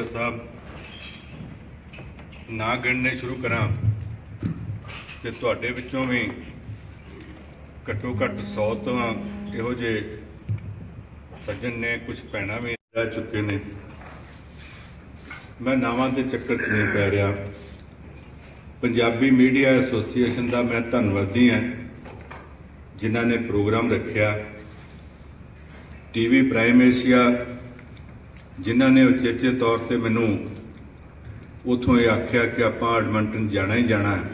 ਸਾਹਿਬ, ਨਾ ਗਿਣਨੇ ਸ਼ੁਰੂ ਕਰਾਂ ਤੇ ਤੁਹਾਡੇ ਵਿੱਚੋਂ ਵੀ ਘੱਟੋ ਘੱਟ 100 ਤੋਂ ਇਹੋ ਜਿਹੇ ਸੱਜਣ ਨੇ, ਕੁਝ ਭੈਣਾਂ ਵੀ ਰਹਿ ਚੁੱਕੇ ਨੇ। ਮੈਂ ਨਾਵਾਂ ਦੇ ਚੱਕਰ 'ਚ ਨਹੀਂ ਪੈ ਰਿਹਾ। ਪੰਜਾਬੀ ਮੀਡੀਆ ਐਸੋਸੀਏਸ਼ਨ ਦਾ ਮੈਂ ਧੰਨਵਾਦੀ ਹਾਂ, ਜਿਨ੍ਹਾਂ ਨੇ ਪ੍ਰੋਗਰਾਮ ਰੱਖਿਆ। ਟੀਵੀ ਪ੍ਰਾਈਮ ਏਸ਼ੀਆ ਜਿਨ੍ਹਾਂ ਨੇ ਉਚੇਚੇ ਤੌਰ ਤੇ ਮੈਨੂੰ ਉਥੋਂ ਇਹ ਆਖਿਆ ਕਿ ਆਪਾਂ ਐਡਮੰਟਨ ਜਾਣਾ ਹੀ ਜਾਣਾ ਹੈ।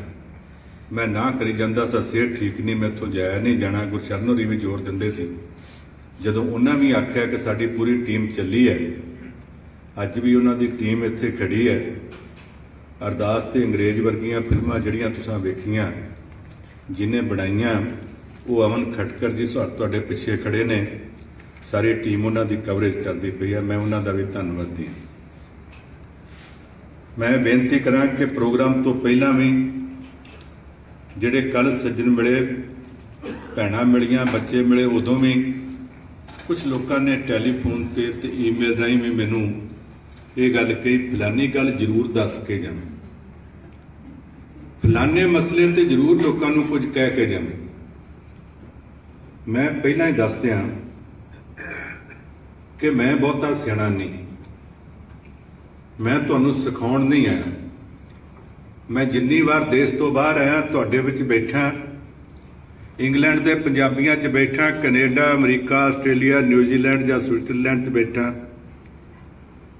ਮੈਂ ਨਾ ਕਰੀ ਜਾਂਦਾ ਸਾਂ ਸਿਹਤ ਠੀਕ ਨਹੀਂ, ਮੈਂ ਇੱਥੋਂ ਜਾਇਆ ਨਹੀਂ ਜਾਣਾ। ਗੁਰਸ਼ਰਨ ਹੋਰੀ ਵੀ ਜ਼ੋਰ ਦਿੰਦੇ ਸੀ। ਜਦੋਂ ਉਹਨਾਂ ਵੀ ਆਖਿਆ ਕਿ ਸਾਡੀ ਪੂਰੀ ਟੀਮ ਚੱਲੀ ਹੈ, ਅੱਜ ਵੀ ਉਹਨਾਂ ਦੀ ਟੀਮ ਇੱਥੇ ਖੜੀ ਹੈ। ਅਰਦਾਸ ਤੇ ਅੰਗਰੇਜ਼ ਵਰਗੀਆਂ ਫਿਲਮਾਂ ਜਿਹੜੀਆਂ ਤੁਸੀਂ ਵੇਖੀਆਂ, ਜਿਨੇ ਬਣਾਈਆਂ, ਉਹ ਅਮਨ ਖਟਕਰ ਜੀ ਸਵਾ- ਤੁਹਾਡੇ ਪਿੱਛੇ ਖੜੇ ਨੇ। ਸਾਰੀ ਟੀਮ ਉਹਨਾਂ ਦੀ ਕਵਰੇਜ ਕਰਦੀ ਪਈ ਹੈ, ਮੈਂ ਉਹਨਾਂ ਦਾ ਵੀ ਧੰਨਵਾਦੀ ਹਾਂ। ਮੈਂ ਬੇਨਤੀ ਕਰਾਂ ਕਿ ਪ੍ਰੋਗਰਾਮ ਤੋਂ ਪਹਿਲਾਂ ਵੀ ਜਿਹੜੇ ਕੱਲ ਸੱਜਣ ਮਿਲੇ ਭੈਣਾਂ ਮਿਲੀਆਂ, ਬੱਚੇ ਮਿਲੇ, ਉਦੋਂ ਵੀ ਕੁਝ ਲੋਕਾਂ ਨੇ ਟੈਲੀਫੋਨ ਤੇ ਤੇ ਈਮੇਲ ਰਾਹੀਂ ਵੀ ਮੈਨੂੰ ਇਹ ਗੱਲ ਕਹੀ, ਫਲਾਨੀ ਗੱਲ ਜ਼ਰੂਰ ਦੱਸ ਕੇ ਜਾਵੇਂ। ਫਲਾਨੇ ਮਸਲੇ ਤੇ ਜ਼ਰੂਰ ਲੋਕਾਂ ਨੂੰ ਕੁਝ ਕਹਿ ਕੇ ਜਾਵੇਂ। ਮੈਂ ਪਹਿਲਾਂ ਹੀ ਦੱਸ ਦਿਆਂ ਕਿ ਮੈਂ ਬਹੁਤਾ ਸਿਆਣਾ ਨਹੀਂ। ਮੈਂ ਤੁਹਾਨੂੰ ਸਿਖਾਉਣ ਨਹੀਂ ਆਇਆ। ਮੈਂ ਜਿੰਨੀ ਵਾਰ ਦੇਸ਼ ਤੋਂ ਬਾਹਰ ਆਇਆ, ਤੁਹਾਡੇ ਵਿੱਚ ਬੈਠਾ। ਇੰਗਲੈਂਡ ਦੇ ਪੰਜਾਬੀਆਂ 'ਚ ਬੈਠਾ, ਕੈਨੇਡਾ, ਅਮਰੀਕਾ, ਆਸਟ੍ਰੇਲੀਆ ਨਿਊਜ਼ੀਲੈਂਡ ਜਾਂ ਸਵਿਟਜ਼ਰਲੈਂਡ 'ਚ ਬੈਠਾ।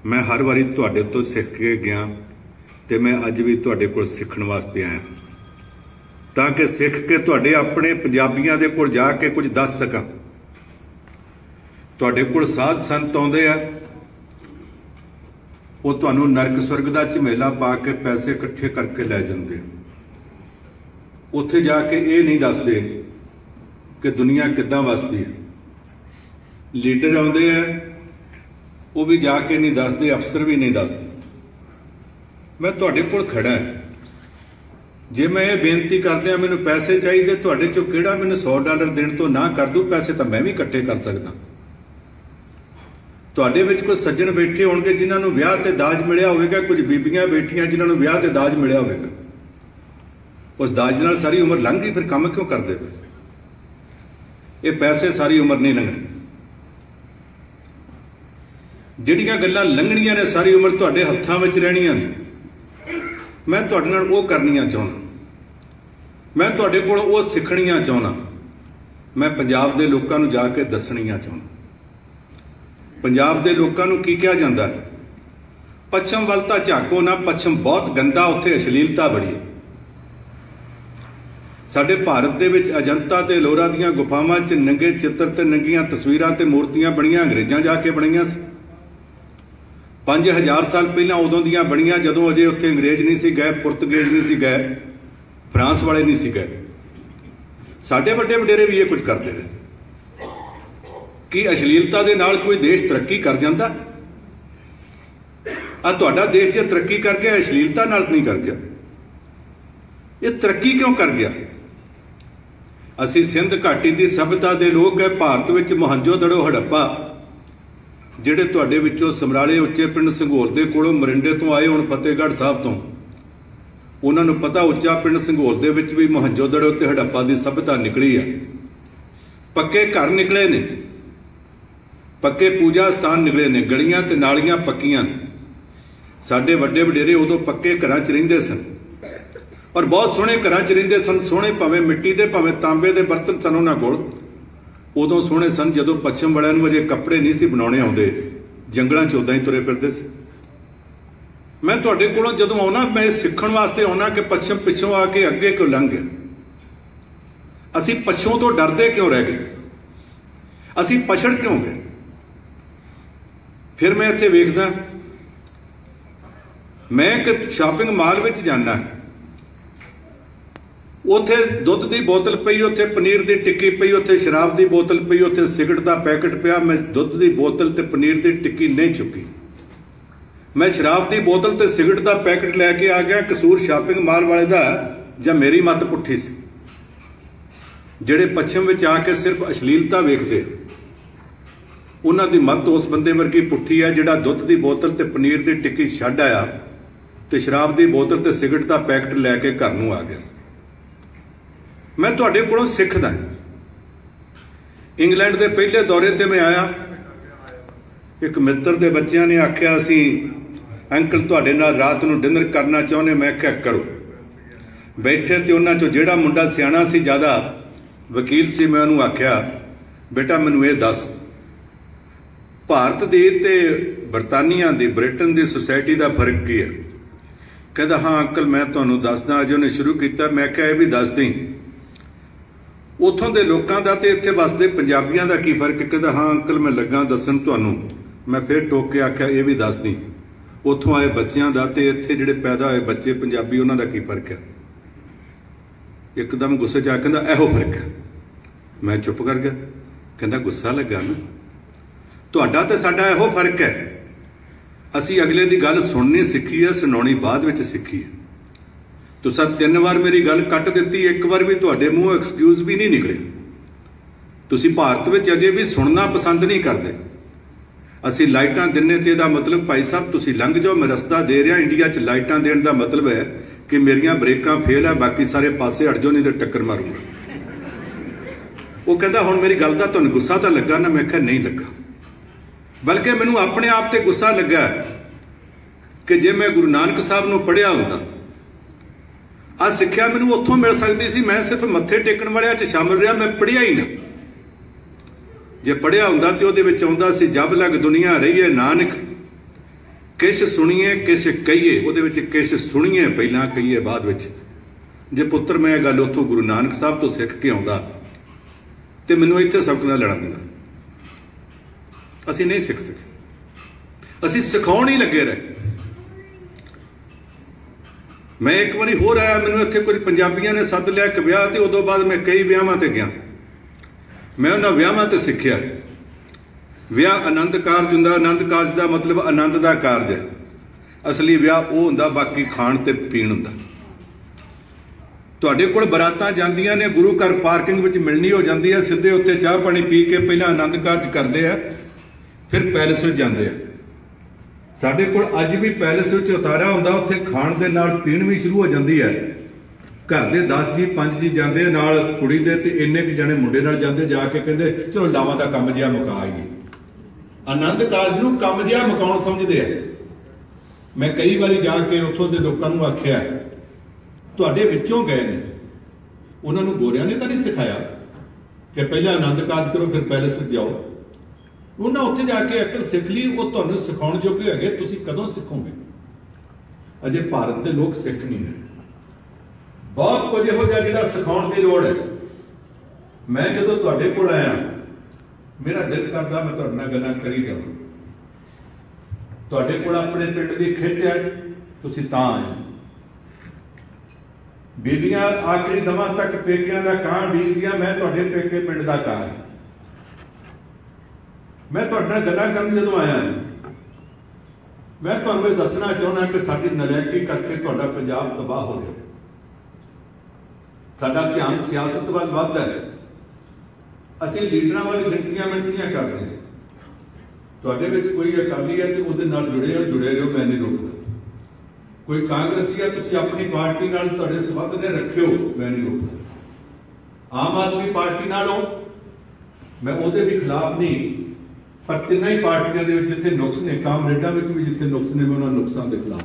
ਮੈਂ ਹਰ ਵਾਰੀ ਤੁਹਾਡੇ ਤੋਂ ਸਿੱਖ ਕੇ ਗਿਆ ਤੇ ਮੈਂ ਅੱਜ ਵੀ ਤੁਹਾਡੇ ਕੋਲ ਸਿੱਖਣ ਵਾਸਤੇ ਆਇਆ। ਤਾਂ ਕਿ ਸਿੱਖ ਕੇ ਤੁਹਾਡੇ ਆਪਣੇ ਪੰਜਾਬੀਆਂ ਦੇ ਕੋਲ ਜਾ ਕੇ ਕੁਝ ਦੱਸ ਸਕਾਂ। ਤੁਹਾਡੇ ਕੋਲ ਸਾਧ ਸੰਤ ਆਉਂਦੇ ਆ। ਉਹ ਤੁਹਾਨੂੰ ਨਰਕ ਸਵਰਗ ਦਾ ਝਮੇਲਾ ਪਾ ਕੇ ਪੈਸੇ ਇਕੱਠੇ ਕਰਕੇ ਲੈ ਜਾਂਦੇ ਉੱਥੇ ਜਾ ਕੇ ਇਹ ਨਹੀਂ ਦੱਸਦੇ ਕਿ ਦੁਨੀਆ ਕਿੱਦਾਂ ਵਸਦੀ ਹੈ। ਲੀਡਰ ਆਉਂਦੇ ਆ, ਉਹ ਵੀ ਜਾ ਕੇ ਨਹੀਂ ਦੱਸਦੇ, ਅਫਸਰ ਵੀ ਨਹੀਂ ਦੱਸਦੇ। ਮੈਂ ਤੁਹਾਡੇ ਕੋਲ ਖੜਾ ਹਾਂ। ਜੇ ਮੈਂ ਇਹ ਬੇਨਤੀ ਕਰਦੇ ਆ ਮੈਨੂੰ ਪੈਸੇ ਚਾਹੀਦੇ, ਤੁਹਾਡੇ ਚੋਂ ਕਿਹੜਾ ਮੈਨੂੰ 100 ਡਾਲਰ ਦੇਣ ਤੋਂ ਨਾ ਕਰ ਦੂ, ਪੈਸੇ ਤਾਂ ਮੈਂ ਵੀ ਇਕੱਠੇ ਕਰ ਸਕਦਾ। ਤੁਹਾਡੇ ਵਿੱਚ ਕੋਈ ਸੱਜਣ ਬੈਠੇ ਹੋਣਗੇ ਜਿਨ੍ਹਾਂ ਨੂੰ ਵਿਆਹ ਤੇ ਦਾਜ ਮਿਲਿਆ ਹੋਵੇਗਾ, ਕੁਝ ਬੀਬੀਆਂ ਬੈਠੀਆਂ ਜਿਨ੍ਹਾਂ ਨੂੰ ਵਿਆਹ ਤੇ ਦਾਜ ਮਿਲਿਆ ਹੋਵੇਗਾ। ਉਸ ਦਾਜ ਨਾਲ ਸਾਰੀ ਉਮਰ ਲੰਘ ਗਈ, ਫਿਰ ਕੰਮ ਕਿਉਂ ਕਰਦੇ ਪਏ? ਇਹ ਪੈਸੇ ਸਾਰੀ ਉਮਰ ਨਹੀਂ ਲੰਘਣੇ। ਜਿਹੜੀਆਂ ਗੱਲਾਂ ਲੰਘਣੀਆਂ ਨੇ, ਸਾਰੀ ਉਮਰ ਤੁਹਾਡੇ ਹੱਥਾਂ ਵਿੱਚ ਰਹਿਣੀਆਂ ਨੇ। ਮੈਂ ਤੁਹਾਡੇ ਨਾਲ ਉਹ ਕਰਨੀਆਂ ਚਾਹੁੰਦਾ। ਮੈਂ ਤੁਹਾਡੇ ਕੋਲ ਉਹ ਸਿੱਖਣੀਆਂ ਚਾਹੁੰਦਾ। ਮੈਂ ਪੰਜਾਬ ਦੇ ਲੋਕਾਂ ਨੂੰ ਜਾ ਕੇ ਦੱਸਣੀਆਂ ਚਾਹੁੰਦਾ। ਪੰਜਾਬ ਦੇ ਲੋਕਾਂ ਨੂੰ ਕੀ ਕਿਹਾ ਜਾਂਦਾ ਹੈ? ਪੱਛਮ ਵੱਲ ਤਾਂ ਝਾਕੋ ਨਾ, ਪੱਛਮ ਬਹੁਤ ਗੰਦਾ, ਉੱਥੇ ਅਸ਼ਲੀਲਤਾ ਬੜੀ ਹੈ। ਸਾਡੇ ਭਾਰਤ ਦੇ ਵਿੱਚ ਅਜੰਤਾ ਤੇ ਲੋਰਾ ਦੀਆਂ ਗੁਫਾਵਾਂ 'ਚ ਨੰਗੇ ਚਿੱਤਰ ਤੇ ਨੰਗੀਆਂ ਤਸਵੀਰਾਂ ਤੇ ਮੂਰਤੀਆਂ ਬਣੀਆਂ, ਅੰਗਰੇਜ਼ਾਂ ਜਾ ਕੇ ਬਣੀਆਂ ਸੀ। 5000 ਸਾਲ ਪਹਿਲਾਂ ਉਦੋਂ ਦੀਆਂ ਬਣੀਆਂ, ਜਦੋਂ ਅਜੇ ਉੱਥੇ ਅੰਗਰੇਜ਼ ਨਹੀਂ ਸੀ ਗਏ, ਪੁਰਤਗੇਜ਼ ਨਹੀਂ ਸੀ ਗਏ, ਫਰਾਂਸ ਵਾਲੇ ਨਹੀਂ ਸੀ ਗਏ। ਸਾਡੇ ਵੱਡੇ ਵਡੇਰੇ ਵੀ ਇਹ ਕੁਝ ਕਰਦੇ ਨੇ ਕਿ ਅਸ਼ਲੀਲਤਾ ਦੇ ਨਾਲ ਕੋਈ ਦੇਸ਼ ਤਰੱਕੀ ਕਰ ਜਾਂਦਾ? ਆ ਤੁਹਾਡਾ ਦੇਸ਼ ਜੇ ਤਰੱਕੀ ਕਰ ਗਿਆ, ਅਸ਼ਲੀਲਤਾ ਨਾਲ ਨਹੀਂ ਕਰ ਗਿਆ। ਇਹ ਤਰੱਕੀ ਕਿਉਂ ਕਰ ਗਿਆ? ਅਸੀਂ ਸਿੰਧ ਘਾਟੀ ਦੀ ਸਭਿਅਤਾ ਦੇ ਲੋਕ ਹੈ, ਭਾਰਤ ਵਿੱਚ ਮਹੰਜੋ ਦੜੋ ਹੜੱਪਾ, ਜਿਹੜੇ ਤੁਹਾਡੇ ਵਿੱਚੋਂ ਸਮਰਾਲੇ ਉੱਚੇ ਪਿੰਡ ਸੰਘੋਲ ਦੇ ਕੋਲੋਂ ਮਰਿੰਡੇ ਤੋਂ ਆਏ ਹੁਣ ਫਤਿਹਗੜ੍ਹ ਸਾਹਿਬ ਤੋਂ। ਉਹਨਾਂ ਨੂੰ ਪਤਾ ਉੱਚਾ ਪਿੰਡ ਸੰਘੋਲ ਦੇ ਵਿੱਚ ਵੀ ਮਹੰਜੋ ਦੜੋ ਤੇ ਹੜੱਪਾ ਦੀ ਸਭਿਅਤਾ ਨਿਕਲੀ ਆ। ਪੱਕੇ ਘਰ ਨਿਕਲੇ ਨੇ। ਪੱਕੇ ਪੂਜਾ ਸਥਾਨ ਨਿਕਲੇ ਨੇ, ਗਲੀਆਂ ਤੇ ਨਾਲੀਆਂ ਪੱਕੀਆਂ ਨੇ। ਸਾਡੇ ਵੱਡੇ ਵਡੇਰੇ ਉਦੋਂ ਪੱਕੇ ਘਰਾਂ 'ਚ ਰਹਿੰਦੇ ਸਨ। ਔਰ ਬਹੁਤ ਸੋਹਣੇ ਘਰਾਂ 'ਚ ਰਹਿੰਦੇ ਸਨ, ਸੋਹਣੇ ਭਾਵੇਂ ਮਿੱਟੀ ਦੇ, ਭਾਵੇਂ ਤਾਂਬੇ ਦੇ ਬਰਤਨ ਸਨ ਉਹਨਾਂ ਕੋਲ। ਉਦੋਂ ਸੋਹਣੇ ਸਨ ਜਦੋਂ ਪੱਛਮ ਵਾਲਿਆਂ ਨੂੰ ਅਜੇ ਕੱਪੜੇ ਨਹੀਂ ਸੀ ਬਣਾਉਣੇ ਆਉਂਦੇ। ਜੰਗਲਾਂ 'ਚ ਉਦਾਂ ਹੀ ਤੁਰੇ ਫਿਰਦੇ ਸੀ। ਮੈਂ ਤੁਹਾਡੇ ਕੋਲੋਂ ਜਦੋਂ ਆਉਣਾ, ਮੈਂ ਇਹ ਸਿੱਖਣ ਵਾਸਤੇ ਆਉਣਾ ਕਿ ਪੱਛਮ ਪਿੱਛੋਂ ਆ ਕੇ ਅੱਗੇ ਕਿਉਂ ਲੰਘ ਗਿਆ? ਅਸੀਂ ਪੱਛੋਂ ਤੋਂ ਡਰਦੇ ਕਿਉਂ ਰਹਿ ਗਏ? ਅਸੀਂ ਪਛੜ ਕਿਉਂ ਗਏ? ਫਿਰ ਮੈਂ ਇੱਥੇ ਵੇਖਦਾ, ਮੈਂ ਇੱਕ ਸ਼ਾਪਿੰਗ ਮਾਲ ਵਿੱਚ ਜਾਂਦਾ। ਉੱਥੇ ਦੁੱਧ ਦੀ ਬੋਤਲ ਪਈ, ਉੱਥੇ ਪਨੀਰ ਦੀ ਟਿੱਕੀ ਪਈ, ਉੱਥੇ ਸ਼ਰਾਬ ਦੀ ਬੋਤਲ ਪਈ, ਉੱਥੇ ਸਿਗਰਟ ਦਾ ਪੈਕੇਟ ਪਿਆ, ਮੈਂ ਦੁੱਧ ਦੀ ਬੋਤਲ ਤੇ ਪਨੀਰ ਦੀ ਟਿੱਕੀ ਨਹੀਂ ਚੁੱਕੀ। ਮੈਂ ਸ਼ਰਾਬ ਦੀ ਬੋਤਲ ਤੇ ਸਿਗਰਟ ਦਾ ਪੈਕਟ ਲੈ ਕੇ ਆ ਗਿਆ, ਕਸੂਰ ਸ਼ਾਪਿੰਗ ਮਾਲ ਵਾਲੇ ਦਾ ਜਾਂ ਮੇਰੀ ਮੱਤ ਪੁੱਠੀ ਸੀ। ਜਿਹੜੇ ਪੱਛਮ ਵਿੱਚ ਆ ਕੇ ਸਿਰਫ ਅਸ਼ਲੀਲਤਾ ਵੇਖਦੇ ਉਹਨਾਂ ਦੀ ਮੱਤ ਉਸ ਬੰਦੇ ਵਰਗੀ ਪੁੱਠੀ ਹੈ ਜਿਹੜਾ ਦੁੱਧ ਦੀ ਬੋਤਲ ਤੇ ਪਨੀਰ ਦੀ ਟਿੱਕੀ ਛੱਡ ਆਇਆ ਤੇ ਸ਼ਰਾਬ ਦੀ ਬੋਤਲ ਤੇ ਸਿਗਰਟ ਦਾ ਪੈਕਟ ਲੈ ਕੇ ਘਰ ਨੂੰ ਆ ਗਿਆ ਸੀ। ਮੈਂ ਤੁਹਾਡੇ ਕੋਲੋਂ ਸਿੱਖਦਾ ਇੰਗਲੈਂਡ ਦੇ ਪਹਿਲੇ ਦੌਰੇ ਤੇ ਮੈਂ ਆਇਆ। ਇੱਕ ਮਿੱਤਰ ਦੇ ਬੱਚਿਆਂ ਨੇ ਆਖਿਆ, ਅਸੀਂ ਅੰਕਲ ਤੁਹਾਡੇ ਨਾਲ ਰਾਤ ਨੂੰ ਡਿਨਰ ਕਰਨਾ ਚਾਹੁੰਦੇ ਮੈਂ ਕਿਹਾ, ਕਰੋ। ਬੈਠੇ ਤੇ ਉਹਨਾਂ ਚੋਂ ਜਿਹੜਾ ਮੁੰਡਾ ਸਿਆਣਾ ਸੀ, ਜ਼ਿਆਦਾ ਵਕੀਲ ਸੀ, ਮੈਂ ਉਹਨੂੰ ਆਖਿਆ, ਬੇਟਾ, ਮੈਨੂੰ ਇਹ ਦੱਸ ਭਾਰਤ ਦੀ ਤੇ ਬਰਤਾਨੀਆ ਦੀ, ਬ੍ਰਿਟਨ ਦੀ ਸੁਸਾਇਟੀ ਦਾ ਫ਼ਰਕ ਕੀ ਹੈ? ਕਹਿੰਦਾ, ਹਾਂ ਅੰਕਲ, ਮੈਂ ਤੁਹਾਨੂੰ ਦੱਸਦਾ, ਅੱਜ ਉਹਨੇ ਸ਼ੁਰੂ ਕੀਤਾ, ਮੈਂ ਕਿਹਾ ਇਹ ਵੀ ਦੱਸ ਦੇਂ ਉਥੋਂ ਦੇ ਲੋਕਾਂ ਦਾ ਤੇ ਇੱਥੇ ਵਸਦੇ ਪੰਜਾਬੀਆਂ ਦਾ ਕੀ ਫ਼ਰਕ ਕਹਿੰਦਾ, ਹਾਂ ਅੰਕਲ, ਮੈਂ ਲੱਗਾ ਦੱਸਣ ਤੁਹਾਨੂੰ। ਮੈਂ ਫਿਰ ਟੋਕ ਕੇ ਆਖਿਆ, ਇਹ ਵੀ ਦੱਸ ਦੇਂ ਉਥੋਂ ਆਏ ਬੱਚਿਆਂ ਦਾ ਤੇ ਇੱਥੇ ਜਿਹੜੇ ਪੈਦਾ ਹੋਏ ਬੱਚੇ ਪੰਜਾਬੀ, ਉਹਨਾਂ ਦਾ ਕੀ ਫ਼ਰਕ ਹੈ? ਇੱਕਦਮ ਗੁੱਸੇ 'ਚ ਆ ਕਹਿੰਦਾ, ਇਹੋ ਫ਼ਰਕ ਹੈ। ਮੈਂ ਚੁੱਪ ਕਰ ਗਿਆ। ਕਹਿੰਦਾ, ਗੁੱਸਾ ਲੱਗਾ ਨਾ? ਤੁਹਾਡਾ ਤੇ ਸਾਡਾ ਇਹੋ ਫ਼ਰਕ ਹੈ। ਅਸੀਂ ਅਗਲੇ ਦੀ ਗੱਲ ਸੁਣਨੀ ਸਿੱਖੀ ਹੈ, ਸੁਣਾਉਣੀ ਬਾਅਦ ਵਿੱਚ ਸਿੱਖੀ ਹੈ। ਤੁਸੀਂ ਤਿੰਨ ਵਾਰ ਮੇਰੀ ਗੱਲ ਕੱਟ ਦਿੱਤੀ, ਇੱਕ ਵਾਰ ਵੀ ਤੁਹਾਡੇ ਮੂੰਹੋਂ ਐਕਸਕਿਊਜ਼ ਵੀ ਨਹੀਂ ਨਿਕਲਿਆ। ਤੁਸੀਂ ਭਾਰਤ ਵਿੱਚ ਅਜੇ ਵੀ ਸੁਣਨਾ ਪਸੰਦ ਨਹੀਂ ਕਰਦੇ। ਅਸੀਂ ਲਾਈਟਾਂ ਦਿੰਨੇ ਤੇ ਇਹਦਾ ਮਤਲਬ ਭਾਈ ਸਾਹਿਬ, ਤੁਸੀਂ ਲੰਘ ਜਾਓ, ਮੈਂ ਰਸਤਾ ਦੇ ਰਿਹਾ, ਇੰਡੀਆ 'ਚ ਲਾਈਟਾਂ ਦੇਣ ਦਾ ਮਤਲਬ ਹੈ ਕਿ ਮੇਰੀਆਂ ਬ੍ਰੇਕਾਂ ਫੇਲ ਹੈ, ਬਾਕੀ ਸਾਰੇ ਪਾਸੇ ਹਟ ਜਾਓ, ਨਹੀਂ ਤੇ ਟੱਕਰ ਮਾਰੂੰਗਾ। ਉਹ ਕਹਿੰਦਾ, ਹੁਣ ਮੇਰੀ ਗੱਲ ਦਾ ਤੁਹਾਨੂੰ ਗੁੱਸਾ ਤਾਂ ਲੱਗਾ ਨਾ? ਮੈਂ ਕਿਹਾ, ਨਹੀਂ ਲੱਗਾ। ਬਲਕਿ ਮੈਨੂੰ ਆਪਣੇ ਆਪ ਤੇ ਗੁੱਸਾ ਲੱਗਾ ਕਿ ਜੇ ਮੈਂ ਗੁਰੂ ਨਾਨਕ ਸਾਹਿਬ ਨੂੰ ਪੜ੍ਹਿਆ ਹੁੰਦਾ ਆ ਸਿੱਖਿਆ ਮੈਨੂੰ ਉੱਥੋਂ ਮਿਲ ਸਕਦੀ ਸੀ, ਮੈਂ ਸਿਰਫ ਮੱਥੇ ਟੇਕਣ ਵਾਲਿਆਂ 'ਚ ਸ਼ਾਮਲ ਰਿਹਾ, ਮੈਂ ਪੜ੍ਹਿਆ ਹੀ ਨਾ। ਜੇ ਪੜ੍ਹਿਆ ਹੁੰਦਾ ਤੇ ਉਹਦੇ ਵਿੱਚ ਆਉਂਦਾ ਸੀ, ਜਬ ਲਗ ਦੁਨੀਆ ਰਹੀਏ ਨਾਨਕ ਕਿਸ਼ ਸੁਣੀਏ ਕਿਸ਼ ਕਹੀਏ, ਉਹਦੇ ਵਿੱਚ ਕਿਸ਼ ਸੁਣੀਏ, ਪਹਿਲਾਂ ਕਹੀਏ, ਬਾਅਦ ਵਿੱਚ। ਜੇ ਪੁੱਤਰ, ਮੈਂ ਇਹ ਗੱਲ ਉੱਥੋਂ ਗੁਰੂ ਨਾਨਕ ਸਾਹਿਬ ਤੋਂ ਸਿੱਖ ਕੇ ਆਉਂਦਾ, ਤੇ ਮੈਨੂੰ ਇੱਥੇ ਸਬਕ ਨਾਲ ਲੈਣਾ ਪੈਂਦਾ ਅਸੀਂ ਨਹੀਂ ਸਿੱਖ ਸਕੇ। ਅਸੀਂ ਸਿਖਾਉਣ ਹੀ ਲੱਗੇ ਰਹੇ। ਮੈਂ ਇੱਕ ਵਾਰੀ ਹੋਰ ਆਇਆ, ਮੈਨੂੰ ਇੱਥੇ ਕੁਝ ਪੰਜਾਬੀਆਂ ਨੇ ਸੱਦ ਲਿਆ ਇੱਕ ਵਿਆਹ ਤੇ, ਉਦੋਂ ਬਾਅਦ ਮੈਂ ਕਈ ਵਿਆਹਾਂ ਤੇ ਗਿਆ। ਮੈਂ ਉਹਨਾਂ ਵਿਆਹਾਂ ਤੇ ਸਿੱਖਿਆ। ਵਿਆਹ ਆਨੰਦ ਕਾਰਜ ਹੁੰਦਾ, ਆਨੰਦ ਕਾਰਜ ਦਾ ਮਤਲਬ ਆਨੰਦ ਦਾ ਕਾਰਜ ਹੈ। ਅਸਲੀ ਵਿਆਹ ਉਹ ਹੁੰਦਾ, ਬਾਕੀ ਖਾਣ ਤੇ ਪੀਣ ਹੁੰਦਾ। ਤੁਹਾਡੇ ਕੋਲ ਬਰਾਤਾਂ ਜਾਂਦੀਆਂ ਨੇ, ਗੁਰੂ ਘਰ ਪਾਰਕਿੰਗ ਵਿੱਚ ਮਿਲਣੀ ਹੋ ਜਾਂਦੀ ਹੈ, ਸਿੱਧੇ ਉੱਤੇ ਚਾਹ ਪਾਣੀ ਪੀ ਕੇ ਪਹਿਲਾਂ ਆਨੰਦ ਕਾਰਜ ਕਰਦੇ ਆ। ਫਿਰ ਪੈਲਸ ਵਿੱਚ ਜਾਂਦੇ ਆ। ਸਾਡੇ ਕੋਲ ਅੱਜ ਵੀ ਪੈਲਸ ਵਿੱਚ ਉਤਾਰਿਆ ਹੁੰਦਾ, ਉੱਥੇ ਖਾਣ ਦੇ ਨਾਲ ਪੀਣ ਵੀ ਸ਼ੁਰੂ ਹੋ ਜਾਂਦੀ ਹੈ। ਘਰ ਦੇ 10 ਜੀ 5 ਜੀ ਜਾਂਦੇ ਨਾਲ ਕੁੜੀ ਦੇ ਤੇ ਇੰਨੇ ਕੁ ਜਣੇ ਮੁੰਡੇ ਨਾਲ ਜਾਂਦੇ ਜਾ ਕੇ ਕਹਿੰਦੇ, ਚਲੋ ਲਾਵਾਂ ਦਾ ਕੰਮ ਜਿਆ ਮੁਕਾ ਆਈਏ। ਆਨੰਦ ਕਾਰਜ ਨੂੰ ਕੰਮ ਜਿਆ ਮੁਕਾਉਣ ਸਮਝਦੇ ਆ। ਮੈਂ ਕਈ ਵਾਰੀ ਜਾ ਕੇ ਉੱਥੋਂ ਦੇ ਲੋਕਾਂ ਨੂੰ ਆਖਿਆ, ਤੁਹਾਡੇ ਵਿੱਚੋਂ ਗਏ ਨੇ। ਉਹਨਾਂ ਨੂੰ ਗੋਰਿਆਂ ਨੇ ਤਾਂ ਨਹੀਂ ਸਿਖਾਇਆ? ਕਿ ਪਹਿਲਾਂ ਆਨੰਦ ਕਾਰਜ ਕਰੋ, ਫਿਰ ਪੈਲਸ ਵਿੱਚ ਜਾਓ। ਉਹਨਾਂ ਉੱਥੇ ਜਾ ਕੇ ਅਕਲ ਸਿੱਖ ਲਈ, ਉਹ ਤੁਹਾਨੂੰ ਸਿਖਾਉਣ ਜੋਗੇ ਹੈਗੇ, ਤੁਸੀਂ ਕਦੋਂ ਸਿੱਖੋਗੇ? ਅਜੇ ਭਾਰਤ ਦੇ ਲੋਕ ਸਿੱਖ ਨਹੀਂ ਨੇ ਬਹੁਤ ਕੁਝ ਇਹੋ ਜਿਹਾ ਜਿਹੜਾ ਸਿਖਾਉਣ ਦੀ ਲੋੜ ਹੈ। ਮੈਂ ਜਦੋਂ ਤੁਹਾਡੇ ਕੋਲ ਆਇਆ, ਮੇਰਾ ਦਿਲ ਕਰਦਾ ਮੈਂ ਤੁਹਾਡੇ ਨਾਲ ਗੱਲਾਂ ਕਰੀ ਜਾਵਾਂ। ਤੁਹਾਡੇ ਕੋਲ ਆਪਣੇ ਪਿੰਡ ਦੀ ਖਿੱਚ ਹੈ, ਤੁਸੀਂ ਤਾਂ ਆਏ ਬੀਬੀਆਂ ਆਖਰੀ ਦਮਾਂ ਤੱਕ ਪੇਕਿਆਂ ਦਾ ਕਾਂ ਡੀਕਦੀਆਂ ਮੈਂ ਤੁਹਾਡੇ ਪੇਕੇ ਪਿੰਡ ਦਾ ਕਾਂ ਮੈਂ ਤੁਹਾਡੇ ਨਾਲ ਗੱਲਾਂ ਕਰਨ ਜਦੋਂ ਆਇਆ ਮੈਂ ਤੁਹਾਨੂੰ ਇਹ ਦੱਸਣਾ ਚਾਹੁੰਦਾ ਕਿ ਸਾਡੀ ਨਲਾਇਕੀ ਕਰਕੇ ਤੁਹਾਡਾ ਪੰਜਾਬ ਤਬਾਹ ਹੋ ਗਿਆ। ਸਾਡਾ ਧਿਆਨ ਸਿਆਸਤ ਵੱਲ ਵੱਧਦਾ ਹੈ। ਅਸੀਂ ਲੀਡਰਾਂ ਵੱਲ ਗਿਣਤੀਆਂ ਮਿੰਟੀਆਂ ਕਰਦੇ ਹਾਂ। ਤੁਹਾਡੇ ਵਿੱਚ ਕੋਈ ਅਕਾਲੀ ਹੈ ਤੇ ਉਹਦੇ ਨਾਲ ਜੁੜੇ ਹੋ, ਜੁੜੇ ਰਹੋ, ਮੈਂ ਨਹੀਂ ਰੋਕਦਾ। ਕੋਈ ਕਾਂਗਰਸੀ ਹੈ, ਤੁਸੀਂ ਆਪਣੀ ਪਾਰਟੀ ਨਾਲ ਤੁਹਾਡੇ ਸਬੰਧ ਨੇ ਰੱਖਿਓ, ਮੈਂ ਨਹੀਂ ਰੋਕਦਾ। ਆਮ ਆਦਮੀ ਪਾਰਟੀ ਨਾਲੋਂ ਮੈਂ ਉਹਦੇ ਵੀ ਖਿਲਾਫ ਨਹੀਂ। ਪਰ ਤਿੰਨਾਂ ਹੀ ਪਾਰਟੀਆਂ ਦੇ ਵਿੱਚ ਜਿੱਥੇ ਨੁਕਸ ਨੇ ਕਾਮਰੇਡਾਂ ਵਿੱਚ ਵੀ ਜਿੱਥੇ ਨੁਕਸ ਨੇ, ਮੈਂ ਉਹਨਾਂ ਨੁਕਸਾਂ ਦੇ ਖਿਲਾਫ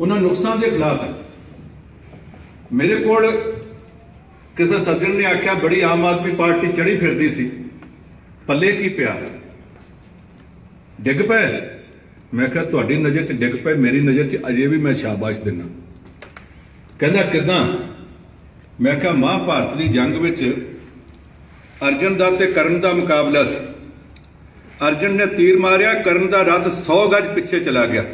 ਉਹਨਾਂ ਨੁਕਸਾਂ ਦੇ ਖਿਲਾਫ ਹੈ। ਮੇਰੇ ਕੋਲ ਕਿਸੇ ਸੱਜਣ ਨੇ ਆਖਿਆ, ਬੜੀ ਆਮ ਆਦਮੀ ਪਾਰਟੀ ਚੜੀ ਫਿਰਦੀ ਸੀ। ਪੱਲੇ ਕੀ ਪਿਆ? ਡਿੱਗ ਪਏ? ਮੈਂ ਕਿਹਾ, ਤੁਹਾਡੀ ਨਜ਼ਰ 'ਚ ਡਿੱਗ ਪਏ, ਮੇਰੀ ਨਜ਼ਰ 'ਚ ਅਜੇ ਵੀ ਮੈਂ ਸ਼ਾਬਾਸ਼ ਦਿੰਦਾ। ਕਹਿੰਦਾ, ਕਿਦਾਂ? ਮੈਂ ਕਿਹਾ, ਮਹਾਭਾਰਤ ਦੀ ਜੰਗ ਵਿੱਚ ਅਰਜਨ ਦਾ ਤੇ ਕਰਨ ਦਾ ਮੁਕਾਬਲਾ ਸੀ। ਅਰਜਨ ਨੇ ਤੀਰ ਮਾਰਿਆ, ਕਰਨ ਦਾ ਰਥ 100 ਗਜ ਪਿੱਛੇ ਚਲਾ ਗਿਆ।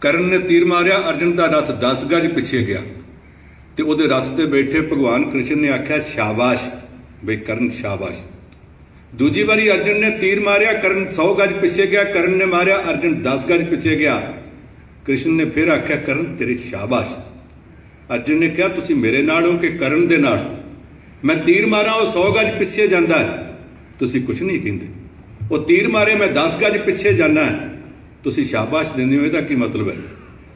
ਕਰਨ ਨੇ ਤੀਰ ਮਾਰਿਆ, ਅਰਜਨ ਦਾ ਰਥ 10 ਗਜ ਪਿੱਛੇ ਗਿਆ। ਤੇ ਉਹਦੇ ਰਥ ਤੇ ਬੈਠੇ ਭਗਵਾਨ ਕ੍ਰਿਸ਼ਨ ਨੇ ਆਖਿਆ, ਸ਼ਾਬਾਸ਼, ਬਈ ਕਰਨ ਸ਼ਾਬਾਸ਼। ਦੂਜੀ ਵਾਰੀ ਅਰਜਨ ਨੇ ਤੀਰ ਮਾਰਿਆ, ਕਰਨ 100 ਗਜ ਪਿੱਛੇ ਗਿਆ, ਕਰਨ ਨੇ ਮਾਰਿਆ, ਅਰਜਨ 10 ਗਜ ਪਿੱਛੇ ਗਿਆ। ਕ੍ਰਿਸ਼ਨ ਨੇ ਫਿਰ ਆਖਿਆ, ਕਰਨ, ਤੇਰੀ ਸ਼ਾਬਾਸ਼। ਅਰਜਨ ਨੇ ਕਿਹਾ, ਤੁਸੀਂ ਮੇਰੇ ਨਾਲ ਹੋ ਕਿ ਕਰਨ ਦੇ ਨਾਲ? ਮੈਂ ਤੀਰ ਮਾਰਾਂ, ਉਹ 100 ਗਜ ਪਿੱਛੇ ਜਾਂਦਾ ਹੈ। ਤੁਸੀਂ ਕੁਝ ਨਹੀਂ ਕਹਿੰਦੇ। ਉਹ ਤੀਰ ਮਾਰੇ, ਮੈਂ 10 ਗਜ ਪਿੱਛੇ ਜਾਣਾ ਤੁਸੀਂ ਸ਼ਾਬਾਸ਼ ਦਿੰਦੇ ਹੋ, ਇਹਦਾ ਕੀ ਮਤਲਬ ਹੈ?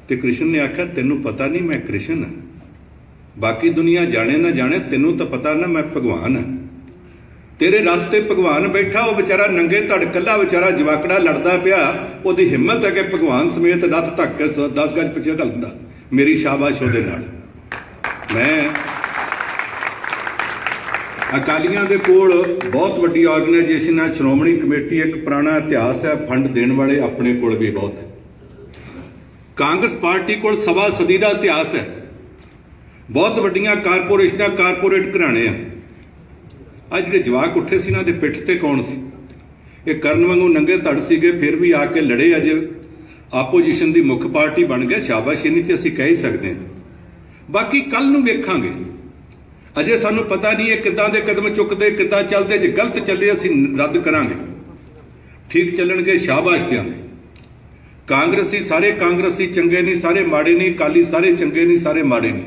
ਤੇ ਕ੍ਰਿਸ਼ਨ ਨੇ ਆਖਿਆ, ਤੈਨੂੰ ਪਤਾ ਨਹੀਂ ਮੈਂ ਕ੍ਰਿਸ਼ਨ ਹਾਂ। ਬਾਕੀ ਦੁਨੀਆ ਜਾਣੇ ਨਾ ਜਾਣੇ, ਤੈਨੂੰ ਤਾਂ ਪਤਾ ਨਾ ਮੈਂ ਭਗਵਾਨ ਹਾਂ। ਤੇਰੇ ਰਥ ਤੇ ਭਗਵਾਨ ਬੈਠਾ, ਉਹ ਵਿਚਾਰਾ ਨੰਗੇ ਧੜ, ਕੱਲਾ ਵਿਚਾਰਾ ਜਵਾਕੜਾ ਲੜਦਾ ਪਿਆ। ਉਹਦੀ ਹਿੰਮਤ ਹੈ ਕਿ ਭਗਵਾਨ ਸਮੇਤ ਰਥ ਧੱਕ ਕੇ 10 ਗਜ ਪਿੱਛੇ ਘਲਦਾ ਮੇਰੀ ਸ਼ਾਬਾਸ਼ ਉਹਦੇ ਨਾਲ। ਮੈਂ ਅਕਾਲੀਆਂ ਦੇ ਕੋਲ ਬਹੁਤ ਵੱਡੀ ਆਰਗੇਨਾਈਜੇਸ਼ਨ ਹੈ, ਸ਼੍ਰੋਮਣੀ ਕਮੇਟੀ, ਇੱਕ ਪੁਰਾਣਾ ਇਤਿਹਾਸ ਹੈ, ਫੰਡ ਦੇਣ ਵਾਲੇ ਆਪਣੇ ਕੋਲ ਵੀ ਬਹੁਤ ਕਾਂਗਰਸ ਪਾਰਟੀ ਕੋਲ ਸਵਾ ਸਦੀ ਦਾ ਇਤਿਹਾਸ ਹੈ। ਬਹੁਤ ਵੱਡੀਆਂ ਕਾਰਪੋਰੇਸ਼ਨਾਂ ਕਾਰਪੋਰੇਟ ਘਰਾਣੇ ਆ। ਅੱਜ ਜਿਹੜੇ ਜਵਾਕ ਉੱਠੇ ਸੀ ਇਹਨਾਂ ਦੇ ਪਿੱਠ ਤੇ ਕੌਣ ਸੀ? ਇਹ ਕਰਨ ਵਾਂਗੂ ਨੰਗੇ ਧੜ ਸੀਗੇ, ਫਿਰ ਵੀ ਆ ਕੇ ਲੜੇ ਅੱਜ ਆਪੋਜੀਸ਼ਨ ਦੀ ਮੁੱਖ ਪਾਰਟੀ ਬਣ ਗਏ, ਸ਼ਾਬਾਸ਼ ਇਹਨੀ ਤੇ ਅਸੀਂ ਕਹਿ ਹੀ ਸਕਦੇ ਹਾਂ। ਬਾਕੀ ਕੱਲ ਨੂੰ ਵੇਖਾਂਗੇ। ਅਜੇ ਸਾਨੂੰ ਪਤਾ ਨਹੀਂ ਇਹ ਕਿੱਦਾਂ ਦੇ ਕਦਮ ਚੁੱਕਦੇ, ਕਿੱਦਾਂ ਚੱਲਦੇ, ਜੇ ਗਲਤ ਚੱਲੇ ਅਸੀਂ ਰੱਦ ਕਰਾਂਗੇ। ਠੀਕ ਚੱਲਣਗੇ, ਸ਼ਾਬਾਸ਼ ਦਿਆਂਗੇ। ਕਾਂਗਰਸੀ ਸਾਰੇ ਕਾਂਗਰਸੀ ਚੰਗੇ ਨਹੀਂ, ਸਾਰੇ ਮਾੜੇ ਨਹੀਂ ਕਾਲੀ ਸਾਰੇ ਚੰਗੇ ਨਹੀਂ, ਸਾਰੇ ਮਾੜੇ ਨਹੀਂ।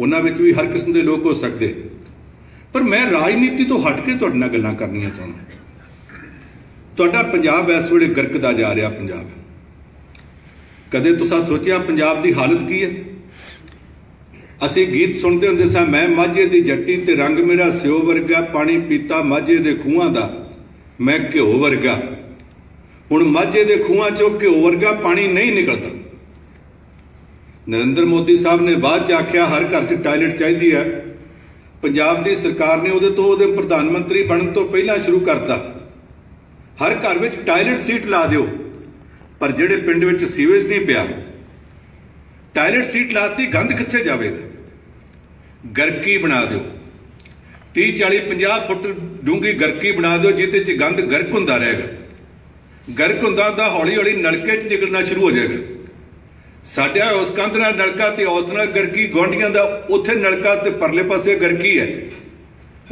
ਉਹਨਾਂ ਵਿੱਚ ਵੀ ਹਰ ਕਿਸਮ ਦੇ ਲੋਕ ਹੋ ਸਕਦੇ। ਪਰ ਮੈਂ ਰਾਜਨੀਤੀ ਤੋਂ ਹਟ ਕੇ ਤੁਹਾਡੇ ਨਾਲ ਗੱਲਾਂ ਕਰਨੀਆਂ ਚਾਹੁੰਦਾ। ਤੁਹਾਡਾ ਪੰਜਾਬ ਇਸ ਵੇਲੇ ਗਰਕਦਾ ਜਾ ਰਿਹਾ, ਪੰਜਾਬ। ਕਦੇ ਤੁਸੀਂ ਸੋਚਿਆ ਪੰਜਾਬ ਦੀ ਹਾਲਤ ਕੀ ਹੈ? ਅਸੀਂ ਗੀਤ ਸੁਣਦੇ ਹੁੰਦੇ ਸਾਂ, ਮੈਂ ਮਾਝੇ ਦੀ ਜੱਟੀ ਤੇ ਰੰਗ ਮੇਰਾ ਸਿਓ ਵਰਗਾ, ਪਾਣੀ ਪੀਤਾ ਮਾਝੇ ਦੇ ਖੂਹਾਂ ਦਾ, ਮੈਂ ਘਿਓ ਵਰਗਾ। ਹੁਣ ਮਾਝੇ ਦੇ ਖੂਹਾਂ ਚੋਂ ਘਿਓ ਵਰਗਾ ਪਾਣੀ ਨਹੀਂ ਨਿਕਲਦਾ। ਨਰਿੰਦਰ ਮੋਦੀ ਸਾਹਿਬ ਨੇ ਬਾਅਦ ਚ ਆਖਿਆ, ਹਰ ਘਰ 'ਚ ਟਾਇਲਟ ਚਾਹੀਦੀ ਹੈ। ਪੰਜਾਬ ਦੀ ਸਰਕਾਰ ਨੇ ਉਹਦੇ ਤੋਂ ਉਹਦੇ ਪ੍ਰਧਾਨ ਮੰਤਰੀ ਬਣਨ ਤੋਂ ਪਹਿਲਾਂ ਸ਼ੁਰੂ ਕਰਤਾ। ਹਰ ਘਰ ਵਿੱਚ ਟਾਇਲਟ ਸੀਟ ਲਾ ਦਿਓ, ਪਰ ਜਿਹੜੇ ਪਿੰਡ ਵਿੱਚ ਸੀਵੇਜ ਨਹੀਂ ਪਿਆ, ਟਾਇਲਟ ਸੀਟ ਲਾਤੀ, ਗੰਦ ਕਿੱਥੇ ਜਾਵੇਗਾ? ਗਰਕੀ ਬਣਾ ਦਿਓ। 30 40 50 ਫੁੱਟ ਡੂੰਗੀ ਗਰਕੀ ਬਣਾ ਦਿਓ, ਜਿਹਦੇ 'ਚ ਗੰਦ ਗਰਕ ਹੁੰਦਾ ਰਹੇਗਾ। ਗਰਕ ਹੁੰਦਾ ਤਾਂ ਹੌਲੀ ਹੌਲੀ ਨਲਕੇ 'ਚ ਨਿਕਲਣਾ ਸ਼ੁਰੂ ਹੋ ਜਾਏਗਾ। ਸਾਡਾ ਉਸ ਕੰਧ ਨਾਲ ਨਲਕਾ ਤੇ ਉਸ ਨਾਲ ਗਰਕੀ ਗੌਂਡੀਆਂ ਦਾ ਉੱਥੇ ਨਲਕਾ ਤੇ ਪਰਲੇ ਪਾਸੇ ਗਰਕੀ ਹੈ।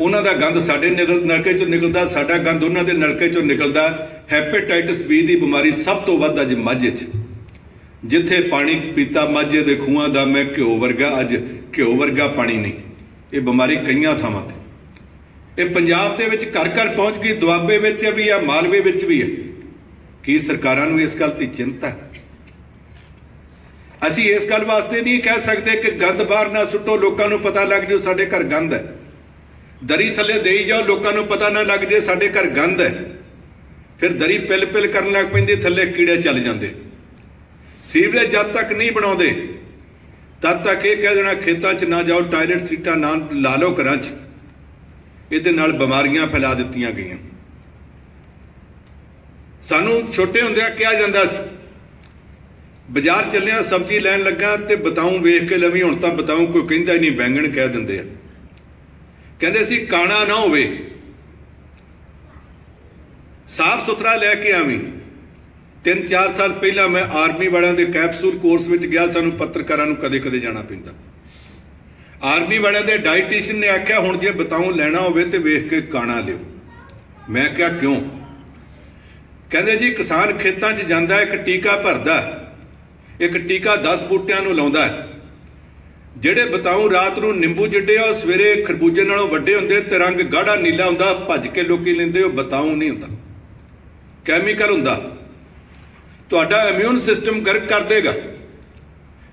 ਉਹਨਾਂ ਦਾ ਗੰਦ ਸਾਡੇ ਨਿਕਲ ਨਲਕੇ 'ਚੋਂ ਨਿਕਲਦਾ, ਸਾਡਾ ਗੰਦ ਉਹਨਾਂ ਦੇ ਨਲਕੇ 'ਚੋਂ ਨਿਕਲਦਾ। ਹੈਪੇਟਾਈਟਸ ਬੀ ਦੀ ਬਿਮਾਰੀ ਸਭ ਤੋਂ ਵੱਧ ਅੱਜ ਮਾਝੇ 'ਚ। ਜਿੱਥੇ ਪਾਣੀ ਪੀਤਾ ਮਾਝੇ ਦੇ ਖੂਹਾਂ ਦਾ ਮੈਂ ਘਿਓ ਵਰਗਾ ਅੱਜ ਘਿਓ ਵਰਗਾ ਪਾਣੀ ਨਹੀਂ। ਇਹ ਬਿਮਾਰੀ ਕਈਆਂ ਥਾਵਾਂ ਤੇ। ਇਹ ਪੰਜਾਬ ਦੇ ਵਿੱਚ ਘਰ ਘਰ ਪਹੁੰਚ ਗਈ ਦੁਆਬੇ ਵਿੱਚ ਵੀ ਆ, ਮਾਲਵੇ ਵਿੱਚ ਵੀ ਹੈ ਕੀ ਸਰਕਾਰਾਂ ਨੂੰ ਇਸ ਗੱਲ ਦੀ ਚਿੰਤਾ ਅਸੀਂ ਇਸ ਗੱਲ ਵਾਸਤੇ ਨਹੀਂ ਕਹਿ ਸਕਦੇ ਕਿ ਗੰਦ ਬਾਹਰ ਨਾ ਸੁੱਟੋ, ਲੋਕਾਂ ਨੂੰ ਪਤਾ ਲੱਗ ਜੂ ਸਾਡੇ ਘਰ ਗੰਦ ਹੈ। ਦਰੀ ਥੱਲੇ ਦੇਈ ਜਾਓ, ਲੋਕਾਂ ਨੂੰ ਪਤਾ ਨਾ ਲੱਗ ਜੇ ਸਾਡੇ ਘਰ ਗੰਦ ਹੈ। ਫਿਰ ਦਰੀ ਪਿਲ ਪਿਲ ਕਰਨ ਲੱਗ ਪੈਂਦੀ, ਥੱਲੇ ਕੀੜੇ ਚੱਲ ਜਾਂਦੇ। ਸੀਵਰੇਜ ਜਦ ਤੱਕ ਨਹੀਂ ਬਣਾਉਂਦੇ ਤਦ ਤੱਕ ਇਹ ਕਹਿ ਦੇਣਾ, ਖੇਤਾਂ 'ਚ ਨਾ ਜਾਓ, ਟਾਇਲਟ ਸੀਟਾਂ ਨਾ ਲਾ ਲਓ ਘਰਾਂ 'ਚ। ਇਹਦੇ ਨਾਲ ਬਿਮਾਰੀਆਂ ਫੈਲਾ ਦਿੱਤੀਆਂ ਗਈਆਂ। ਸਾਨੂੰ ਛੋਟੇ ਹੁੰਦਿਆਂ ਕਿਹਾ ਜਾਂਦਾ ਸੀ, ਬਾਜ਼ਾਰ ਚੱਲਿਆ, ਸਬਜ਼ੀ ਲੈਣ ਲੱਗਾ ਤੇ ਬਤਾਉਂ ਵੇਖ ਕੇ ਲਵੀ, ਹੁਣ ਤਾਂ ਬਤਾਉਂ ਕੋਈ ਕਹਿੰਦਾ ਹੀ ਨਹੀਂ, ਬੈਂਗਣ ਕਹਿ ਦਿੰਦੇ ਆ। ਕਹਿੰਦੇ ਸੀ, ਕਾਣਾ ਨਾ ਹੋਵੇ, ਸਾਫ਼ ਸੁਥਰਾ ਲੈ ਕੇ ਆਵੀਂ। ਤਿੰਨ ਚਾਰ ਸਾਲ ਪਹਿਲਾਂ ਮੈਂ ਆਰਮੀ ਵਾਲਿਆਂ ਦੇ ਕੈਪਸੂਲ ਕੋਰਸ ਵਿੱਚ ਗਿਆ, ਸਾਨੂੰ ਪੱਤਰਕਾਰਾਂ ਨੂੰ ਕਦੇ-ਕਦੇ ਜਾਣਾ ਪੈਂਦਾ। ਆਰਮੀ ਵਾਲਿਆਂ ਦੇ ਡਾਈਟੀਸ਼ੀਅਨ ਨੇ ਆਖਿਆ, ਹੁਣ ਜੇ ਬਤਾਉਂ ਲੈਣਾ ਹੋਵੇ ਤੇ ਵੇਖ ਕੇ ਕਾਣਾ ਲਿਓ। ਮੈਂ ਕਿਹਾ, ਕਿਉਂ? ਕਹਿੰਦੇ, ਜੀ, ਕਿਸਾਨ ਖੇਤਾਂ 'ਚ ਜਾਂਦਾ, ਇੱਕ ਟੀਕਾ ਭਰਦਾ ਇੱਕ ਟੀਕਾ 10 ਬੂਟਿਆਂ ਨੂੰ ਲਾਉਂਦਾ ਜਿਹੜੇ ਬਤਾਉਂ ਰਾਤ ਨੂੰ ਨਿੰਬੂ ਜਿੱਡੇ ਆ, ਉਹ ਸਵੇਰੇ ਖਰਬੂਜੇ ਨਾਲੋਂ ਵੱਡੇ ਹੁੰਦੇ, ਤੇ ਰੰਗ ਗਾੜਾ ਨੀਲਾ ਹੁੰਦਾ, ਭੱਜ ਕੇ ਲੋਕੀ ਲੈਂਦੇ, ਉਹ ਬਤਾਉਂ ਨਹੀਂ ਹੁੰਦਾ। ਕੈਮੀਕਲ ਹੁੰਦਾ। ਤੁਹਾਡਾ ਇਮਿਊਨ ਸਿਸਟਮ ਗਰਕ ਕਰ ਦੇਗਾ।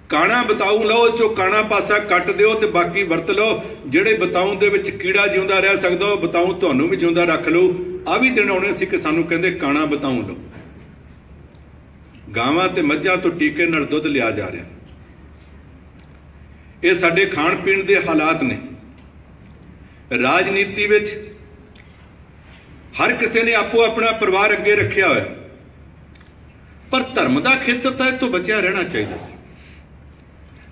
ਕਾਣਾ ਬਤਾਉ ਲਓ, ਚੋ ਕਾਣਾ ਪਾਸਾ ਕੱਟ ਦਿਓ ਤੇ ਬਾਕੀ ਵਰਤ ਲਓ। ਜਿਹੜੇ ਬਤਾਉ ਦੇ ਵਿੱਚ ਕੀੜਾ ਜਿਉਂਦਾ ਰਹਿ ਸਕਦਾ, ਉਹ ਬਤਾਉ ਤੁਹਾਨੂੰ ਵੀ ਜਿਉਂਦਾ ਰੱਖ ਲਓ ਆ ਵੀ ਦਿਨ ਆਉਣੇ ਸੀ ਕਿ ਸਾਨੂੰ ਕਹਿੰਦੇ ਕਾਣਾ ਬਤਾਉ ਲਓ। ਗਾਵਾਂ ਤੇ ਮੱਝਾਂ ਤੋਂ ਟੀਕੇ ਨਾਲ ਦੁੱਧ ਲਿਆ ਜਾ ਰਿਹਾ। ਇਹ ਸਾਡੇ ਖਾਣ ਪੀਣ ਦੇ ਹਾਲਾਤ ਨੇ। ਰਾਜਨੀਤੀ ਵਿੱਚ ਹਰ ਕਿਸੇ ਨੇ ਆਪੋ ਆਪਣਾ ਪਰਿਵਾਰ ਅੱਗੇ ਰੱਖਿਆ ਹੋਇਆ। ਪਰ ਧਰਮ ਦਾ ਖੇਤਰ ਤਾਂ ਇਹ ਤੋਂ ਬਚਿਆ ਰਹਿਣਾ ਚਾਹੀਦਾ ਸੀ।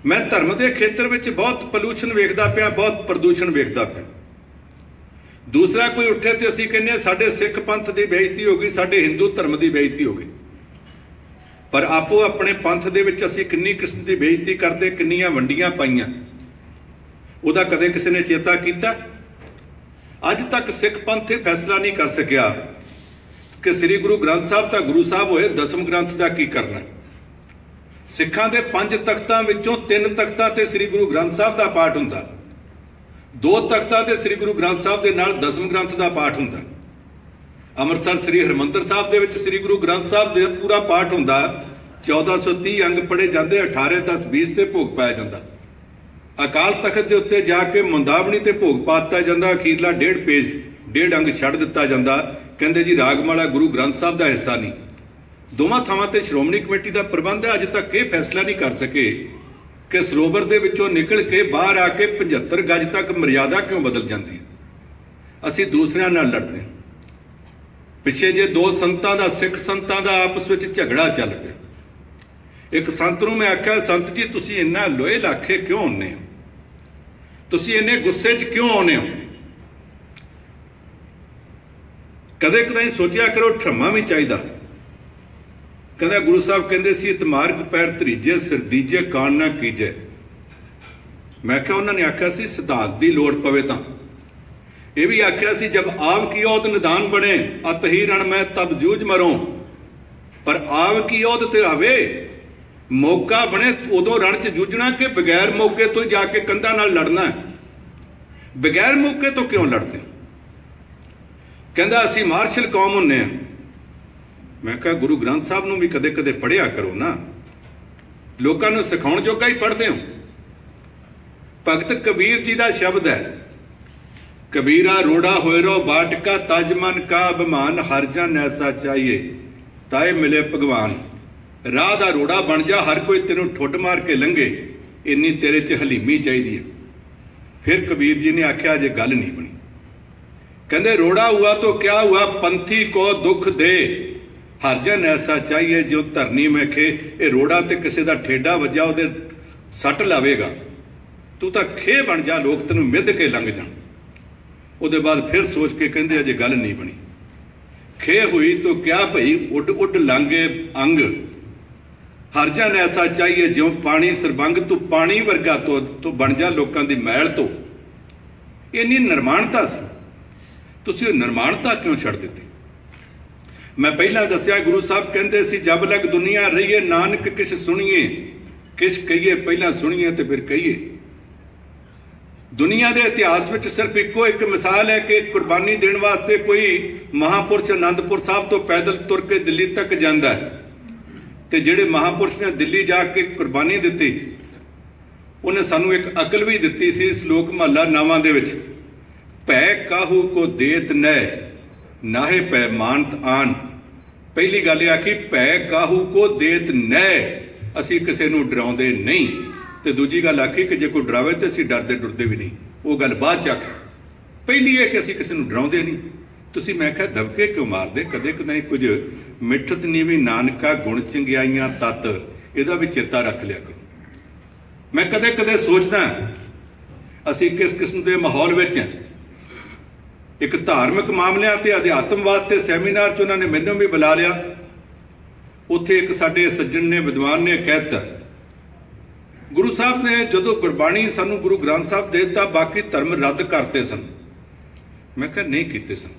ਮੈਂ ਧਰਮ ਦੇ ਖੇਤਰ ਵਿੱਚ ਬਹੁਤ ਪੋਲੂਸ਼ਨ ਵੇਖਦਾ ਪਿਆ, ਬਹੁਤ ਪ੍ਰਦੂਸ਼ਣ ਵੇਖਦਾ ਪਿਆ। ਦੂਸਰਾ ਕੋਈ ਉੱਠੇ ਤੇ ਅਸੀਂ ਕਹਿੰਦੇ ਸਾਡੇ ਸਿੱਖ ਪੰਥ ਦੀ ਬੇਇੱਜ਼ਤੀ ਹੋ ਗਈ, ਸਾਡੇ ਹਿੰਦੂ ਧਰਮ ਦੀ ਬੇਇੱਜ਼ਤੀ ਹੋ ਗਈ। ਪਰ ਆਪੋ ਆਪਣੇ ਪੰਥ ਦੇ ਵਿੱਚ ਅਸੀਂ ਕਿੰਨੀ ਕਿਸਮ ਦੀ ਬੇਇੱਜ਼ਤੀ ਕਰਦੇ, ਕਿੰਨੀਆਂ ਵੰਡੀਆਂ ਪਾਈਆਂ। ਉਹਦਾ ਕਦੇ ਕਿਸੇ ਨੇ ਚੇਤਾ ਕੀਤਾ? ਅੱਜ ਤੱਕ ਸਿੱਖ ਪੰਥ ਇਹ ਫੈਸਲਾ ਨਹੀਂ ਕਰ ਸਕਿਆ। ਕਿ ਸ੍ਰੀ ਗੁਰੂ ਗ੍ਰੰਥ ਸਾਹਿਬ ਤਾਂ ਗੁਰੂ ਸਾਹਿਬ ਹੋਏ, ਦਸਮ ਗ੍ਰੰਥ ਦਾ ਕੀ ਕਰਨਾ ਸਿੱਖਾਂ ਦੇ ਪੰਜ ਤਖਤਾਂ ਵਿੱਚੋਂ ਤਿੰਨ ਤਖਤਾਂ ਤੇ ਸ੍ਰੀ ਗੁਰੂ ਗ੍ਰੰਥ ਸਾਹਿਬ ਦਾ ਪਾਠ ਹੁੰਦਾ। ਦੋ ਤਖਤਾਂ ਤੇ ਸ੍ਰੀ ਗੁਰੂ ਗ੍ਰੰਥ ਸਾਹਿਬ ਦੇ ਨਾਲ ਦਸਮ ਗ੍ਰੰਥ ਦਾ ਪਾਠ ਹੁੰਦਾ। ਅੰਮ੍ਰਿਤਸਰ ਸ੍ਰੀ ਹਰਮੰਦਰ ਸਾਹਿਬ ਦੇ ਵਿੱਚ ਸ੍ਰੀ ਗੁਰੂ ਗ੍ਰੰਥ ਸਾਹਿਬ ਦੇ ਪੂਰਾ ਪਾਠ ਹੁੰਦਾ। 1430 ਅੰਗ ਪੜੇ ਜਾਂਦੇ 18 10 20 ਤੇ ਭੋਗ ਪਾਇਆ ਜਾਂਦਾ। ਅਕਾਲ ਤਖਤ ਦੇ ਉੱਤੇ ਜਾ ਕੇ ਮੁੰਦਾਵਣੀ ਤੇ ਭੋਗ ਪਾਤਾ ਜਾਂਦਾ। ਅਖੀਰਲਾ ਡੇਢ ਪੇਜ, ਡੇਢ ਅੰਗ ਛੱਡ ਦਿੱਤਾ ਜਾਂਦਾ। ਕਹਿੰਦੇ ਜੀ, ਰਾਗਮਾਲਾ ਗੁਰੂ ਗ੍ਰੰਥ ਸਾਹਿਬ ਦਾ ਹਿੱਸਾ ਨਹੀਂ। ਦੋਵਾਂ ਥਾਵਾਂ ਤੇ ਸ਼੍ਰੋਮਣੀ ਕਮੇਟੀ ਦਾ ਪ੍ਰਬੰਧ ਹੈ। ਅਜੇ ਤੱਕ ਇਹ ਫੈਸਲਾ ਨਹੀਂ ਕਰ ਸਕੇ ਕਿ ਸਰੋਵਰ ਦੇ ਵਿੱਚੋਂ ਨਿਕਲ ਕੇ ਬਾਹਰ ਆ ਕੇ 75 ਗਜ ਤੱਕ ਮਰਿਆਦਾ ਕਿਉਂ ਬਦਲ ਜਾਂਦੀ ਹੈ? ਅਸੀਂ ਦੂਸਰਿਆਂ ਨਾਲ ਲੜਦੇ ਹਾਂ। ਪਿੱਛੇ ਜੇ ਦੋ ਸੰਤਾਂ ਦਾ, ਸਿੱਖ ਸੰਤਾਂ ਦਾ ਆਪਸ ਵਿੱਚ ਝਗੜਾ ਚੱਲ ਪਿਆ। ਇੱਕ ਸੰਤ ਨੂੰ ਮੈਂ ਆਖਿਆ, ਸੰਤ ਜੀ, ਤੁਸੀਂ ਇੰਨਾ ਲੋਹੇ ਲਾਖੇ ਕਿਉਂ ਹੁੰਨੇ ਹੋ? ਤੁਸੀਂ ਇੰਨੇ ਗੁੱਸੇ 'ਚ ਕਿਉਂ ਆਉਨੇ ਹੋ? ਕਦੇ ਕਦੇ ਸੋਚਿਆ ਕਰੋ ਠਰਮਾ ਵੀ ਚਾਹੀਦਾ। ਕਹਿੰਦਾ ਗੁਰੂ ਸਾਹਿਬ ਕਹਿੰਦੇ ਸੀ ਇਤਮਾਰਗ ਪੈਰ ਧਰੀਜੇ ਸਰਦੀਜੇ ਕਾਣ ਨਾ ਕੀਜੇ। ਮੈਂ ਕਿਹਾ ਉਹਨਾਂ ਨੇ ਆਖਿਆ ਸੀ, ਸਿਧਾਂਤ ਦੀ ਲੋੜ ਪਵੇ ਤਾਂ। ਇਹ ਵੀ ਆਖਿਆ ਸੀ, ਜਬ ਆਪ ਕੀ ਔਦ ਨਿਦਾਨ ਬਣੇ ਅਤਹੀ ਰਣ ਮੈਂ ਤਬ ਜੂਝ ਮਰੋਂ। ਪਰ ਆਪ ਕੀ ਔਦ ਤੇ ਆਵੇ, ਮੌਕਾ ਬਣੇ ਉਦੋਂ ਰਣ 'ਚ ਜੂਝਣਾ ਕਿ ਬਗੈਰ ਮੌਕੇ ਤੋਂ ਜਾ ਕੇ ਕੰਧਾਂ ਨਾਲ ਲੜਨਾ ਬਗੈਰ ਮੌਕੇ ਤੋਂ ਕਿਉਂ ਲੜਦੇ? ਕਹਿੰਦਾ, ਅਸੀਂ ਮਾਰਸ਼ਲ ਕੌਮ ਹੁੰਨੇ ਆ। ਮੈਂ ਕਿਹਾ, ਗੁਰੂ ਗ੍ਰੰਥ ਸਾਹਿਬ ਨੂੰ ਵੀ ਕਦੇ-ਕਦੇ ਪੜ੍ਹਿਆ ਕਰੋ ਨਾ। ਲੋਕਾਂ ਨੂੰ ਸਿਖਾਉਣ ਜੋਗਾ ਹੀ ਪੜ੍ਹਦੇ ਹੋ। ਭਗਤ ਕਬੀਰ ਜੀ ਦਾ ਸ਼ਬਦ ਹੈ, ਕਬੀਰਾ ਰੋੜਾ ਹੋਏ ਰੋ, ਬਾਟਕਾ ਤਜ ਮਨ ਕਾ ਅਭਿਮਾਨ, ਹਰ ਜਨ ਐਸਾ ਚਾਹੀਏ, ਤਾਏ ਮਿਲੇ ਭਗਵਾਨ। ਰਾਹ ਦਾ ਰੋੜਾ ਬਣ ਜਾ, ਹਰ ਕੋਈ ਤੈਨੂੰ ਠੁੱਟ ਮਾਰ ਕੇ ਲੰਘੇ। ਇੰਨੀ ਤੇਰੇ 'ਚ ਹਲੀਮੀ ਚਾਹੀਦੀ ਹੈ। ਫਿਰ ਕਬੀਰ ਜੀ ਨੇ ਆਖਿਆ ਜੇ ਗੱਲ ਨਹੀਂ ਬਣੀ। ਕਹਿੰਦੇ, ਰੋੜਾ ਹੁਆ ਤਾਂ ਕਿਆ ਹੁਆ, ਪੰਥੀ ਕੋ ਦੁੱਖ ਦੇ। ਹਰ ਜਨ ਐਸਾ ਚਾਹੀਏ ਜੋ ਧਰਨੀ ਮੈਂ ਖੇ ਇਹ ਰੋੜਾ ਤੇ ਕਿਸੇ ਦਾ ਠੇਡਾ ਵੱਜਾ, ਉਹਦੇ ਸੱਟ ਲਾਵੇਗਾ। ਤੂੰ ਤਾਂ ਖੇ ਬਣ ਜਾ, ਲੋਕ ਤੈਨੂੰ ਮਿੱਧ ਕੇ ਲੰਘ ਜਾਣ। ਉਹਦੇ ਬਾਅਦ ਫਿਰ ਸੋਚ ਕੇ ਕਹਿੰਦੇ, ਅਜੇ ਗੱਲ ਨਹੀਂ ਬਣੀ। ਖੇ ਹੋਈ ਤੋ ਕਿਆ ਭਈ, ਉੱਡ ਉੱਡ ਲਾਂਗੇ ਅੰਗ। ਹਰ ਜਨ ਐਸਾ ਚਾਹੀਏ ਜਿਉ ਪਾਣੀ ਸਰਬੰਗ, ਤੂੰ ਪਾਣੀ ਵਰਗਾ ਤੋ ਤੂੰ ਬਣ ਜਾ ਲੋਕਾਂ ਦੀ ਮੈਲ ਤੋਂ। ਇੰਨੀ ਨਿਰਮਾਣਤਾ ਸੀ। ਤੁਸੀਂ ਉਹ ਨਿਰਮਾਣਤਾ ਕਿਉਂ ਛੱਡ ਦਿੱਤੀ? ਮੈਂ ਪਹਿਲਾਂ ਦੱਸਿਆ, ਗੁਰੂ ਸਾਹਿਬ ਕਹਿੰਦੇ ਸੀ, ਜਬ ਲਗ ਦੁਨੀਆ ਰਹੀਏ, ਨਾਨਕ ਕਿਛ ਸੁਣੀਏ। ਕਿਛ ਕਹੀਏ, ਪਹਿਲਾਂ ਸੁਣੀਏ ਤੇ ਫਿਰ ਕਹੀਏ। ਦੁਨੀਆ ਦੇ ਇਤਿਹਾਸ ਵਿੱਚ ਸਿਰਫ ਇੱਕੋ ਇੱਕ ਮਿਸਾਲ ਹੈ ਕਿ ਕੁਰਬਾਨੀ ਦੇਣ ਵਾਸਤੇ ਕੋਈ ਮਹਾਪੁਰਸ਼ ਅਨੰਦਪੁਰ ਸਾਹਿਬ ਤੋਂ ਪੈਦਲ ਤੁਰ ਕੇ ਦਿੱਲੀ ਤੱਕ ਜਾਂਦਾ ਹੈ। ਤੇ ਜਿਹੜੇ ਮਹਾਪੁਰਸ਼ ਨੇ ਦਿੱਲੀ ਜਾ ਕੇ ਕੁਰਬਾਨੀ ਦਿੱਤੀ, ਉਹਨੇ ਸਾਨੂੰ ਇੱਕ ਅਕਲ ਵੀ ਦਿੱਤੀ ਸੀ ਇਸ ਲੋਕ ਮਹੱਲਾ ਨਾਵਾਂ ਦੇ ਵਿੱਚ। ਭੈ ਕਾਹੂ ਕੋ ਦੇਤ ਨੈ ਨਾਹੇ ਪੈ ਮਾਨਤ ਆਨ। ਪਹਿਲੀ ਗੱਲ ਇਹ ਆਖੀ ਭੈ ਕਾਹੂ ਕੋ ਦੇਤ ਨੈ ਅਸੀਂ ਕਿਸੇ ਨੂੰ ਡਰਾਉਂਦੇ ਨਹੀਂ। ਤੇ ਦੂਜੀ ਗੱਲ ਆਖੀ ਕਿ ਜੇ ਕੋਈ ਡਰਾਵੇ ਤੇ ਅਸੀਂ ਡਰਦੇ ਡਰਦੇ ਵੀ ਨਹੀਂ। ਉਹ ਗੱਲ ਬਾਅਦ ਚ ਆਖੀ ਪਹਿਲੀ ਇਹ ਕਿ ਅਸੀਂ ਕਿਸੇ ਨੂੰ ਡਰਾਉਂਦੇ ਨਹੀਂ। ਤੁਸੀਂ ਮੈਂ ਕਿਹਾ ਦਬਕੇ ਕਿਉਂ ਮਾਰਦੇ? ਕਦੇ ਕਦੇ ਕੁਝ ਮਿੱਠਤ ਨੀਵੀਂ ਨਾਨਕਾ ਗੁਣ ਚੰਗਿਆਈਆਂ ਤਤ, ਇਹਦਾ ਵੀ ਚੇਤਾ ਰੱਖ ਲਿਆ ਕਰੋ। ਮੈਂ ਕਦੇ ਕਦੇ ਸੋਚਦਾ, ਅਸੀਂ ਕਿਸ ਕਿਸਮ ਦੇ ਮਾਹੌਲ ਵਿੱਚ ਹਾਂ। ਇੱਕ ਧਾਰਮਿਕ ਮਾਮਲਿਆਂ ਤੇ ਅਧਿਆਤਮਵਾਦ ਤੇ ਸੈਮੀਨਾਰ 'ਚ ਉਹਨਾਂ ਨੇ ਮੈਨੂੰ ਵੀ ਬੁਲਾ ਲਿਆ। ਉੱਥੇ ਇੱਕ ਸਾਡੇ ਸੱਜਣ ਨੇ, ਵਿਦਵਾਨ ਨੇ ਕਹਿਤਾ, ਗੁਰੂ ਸਾਹਿਬ ਨੇ ਜਦੋਂ ਗੁਰਬਾਣੀ ਸਾਨੂੰ ਗੁਰੂ ਗ੍ਰੰਥ ਸਾਹਿਬ ਦੇ ਦਿੱਤਾ, ਬਾਕੀ ਧਰਮ ਰੱਦ ਕਰਤੇ ਸਨ। ਮੈਂ ਕਿਹਾ, ਨਹੀਂ ਕੀਤੇ ਸਨ।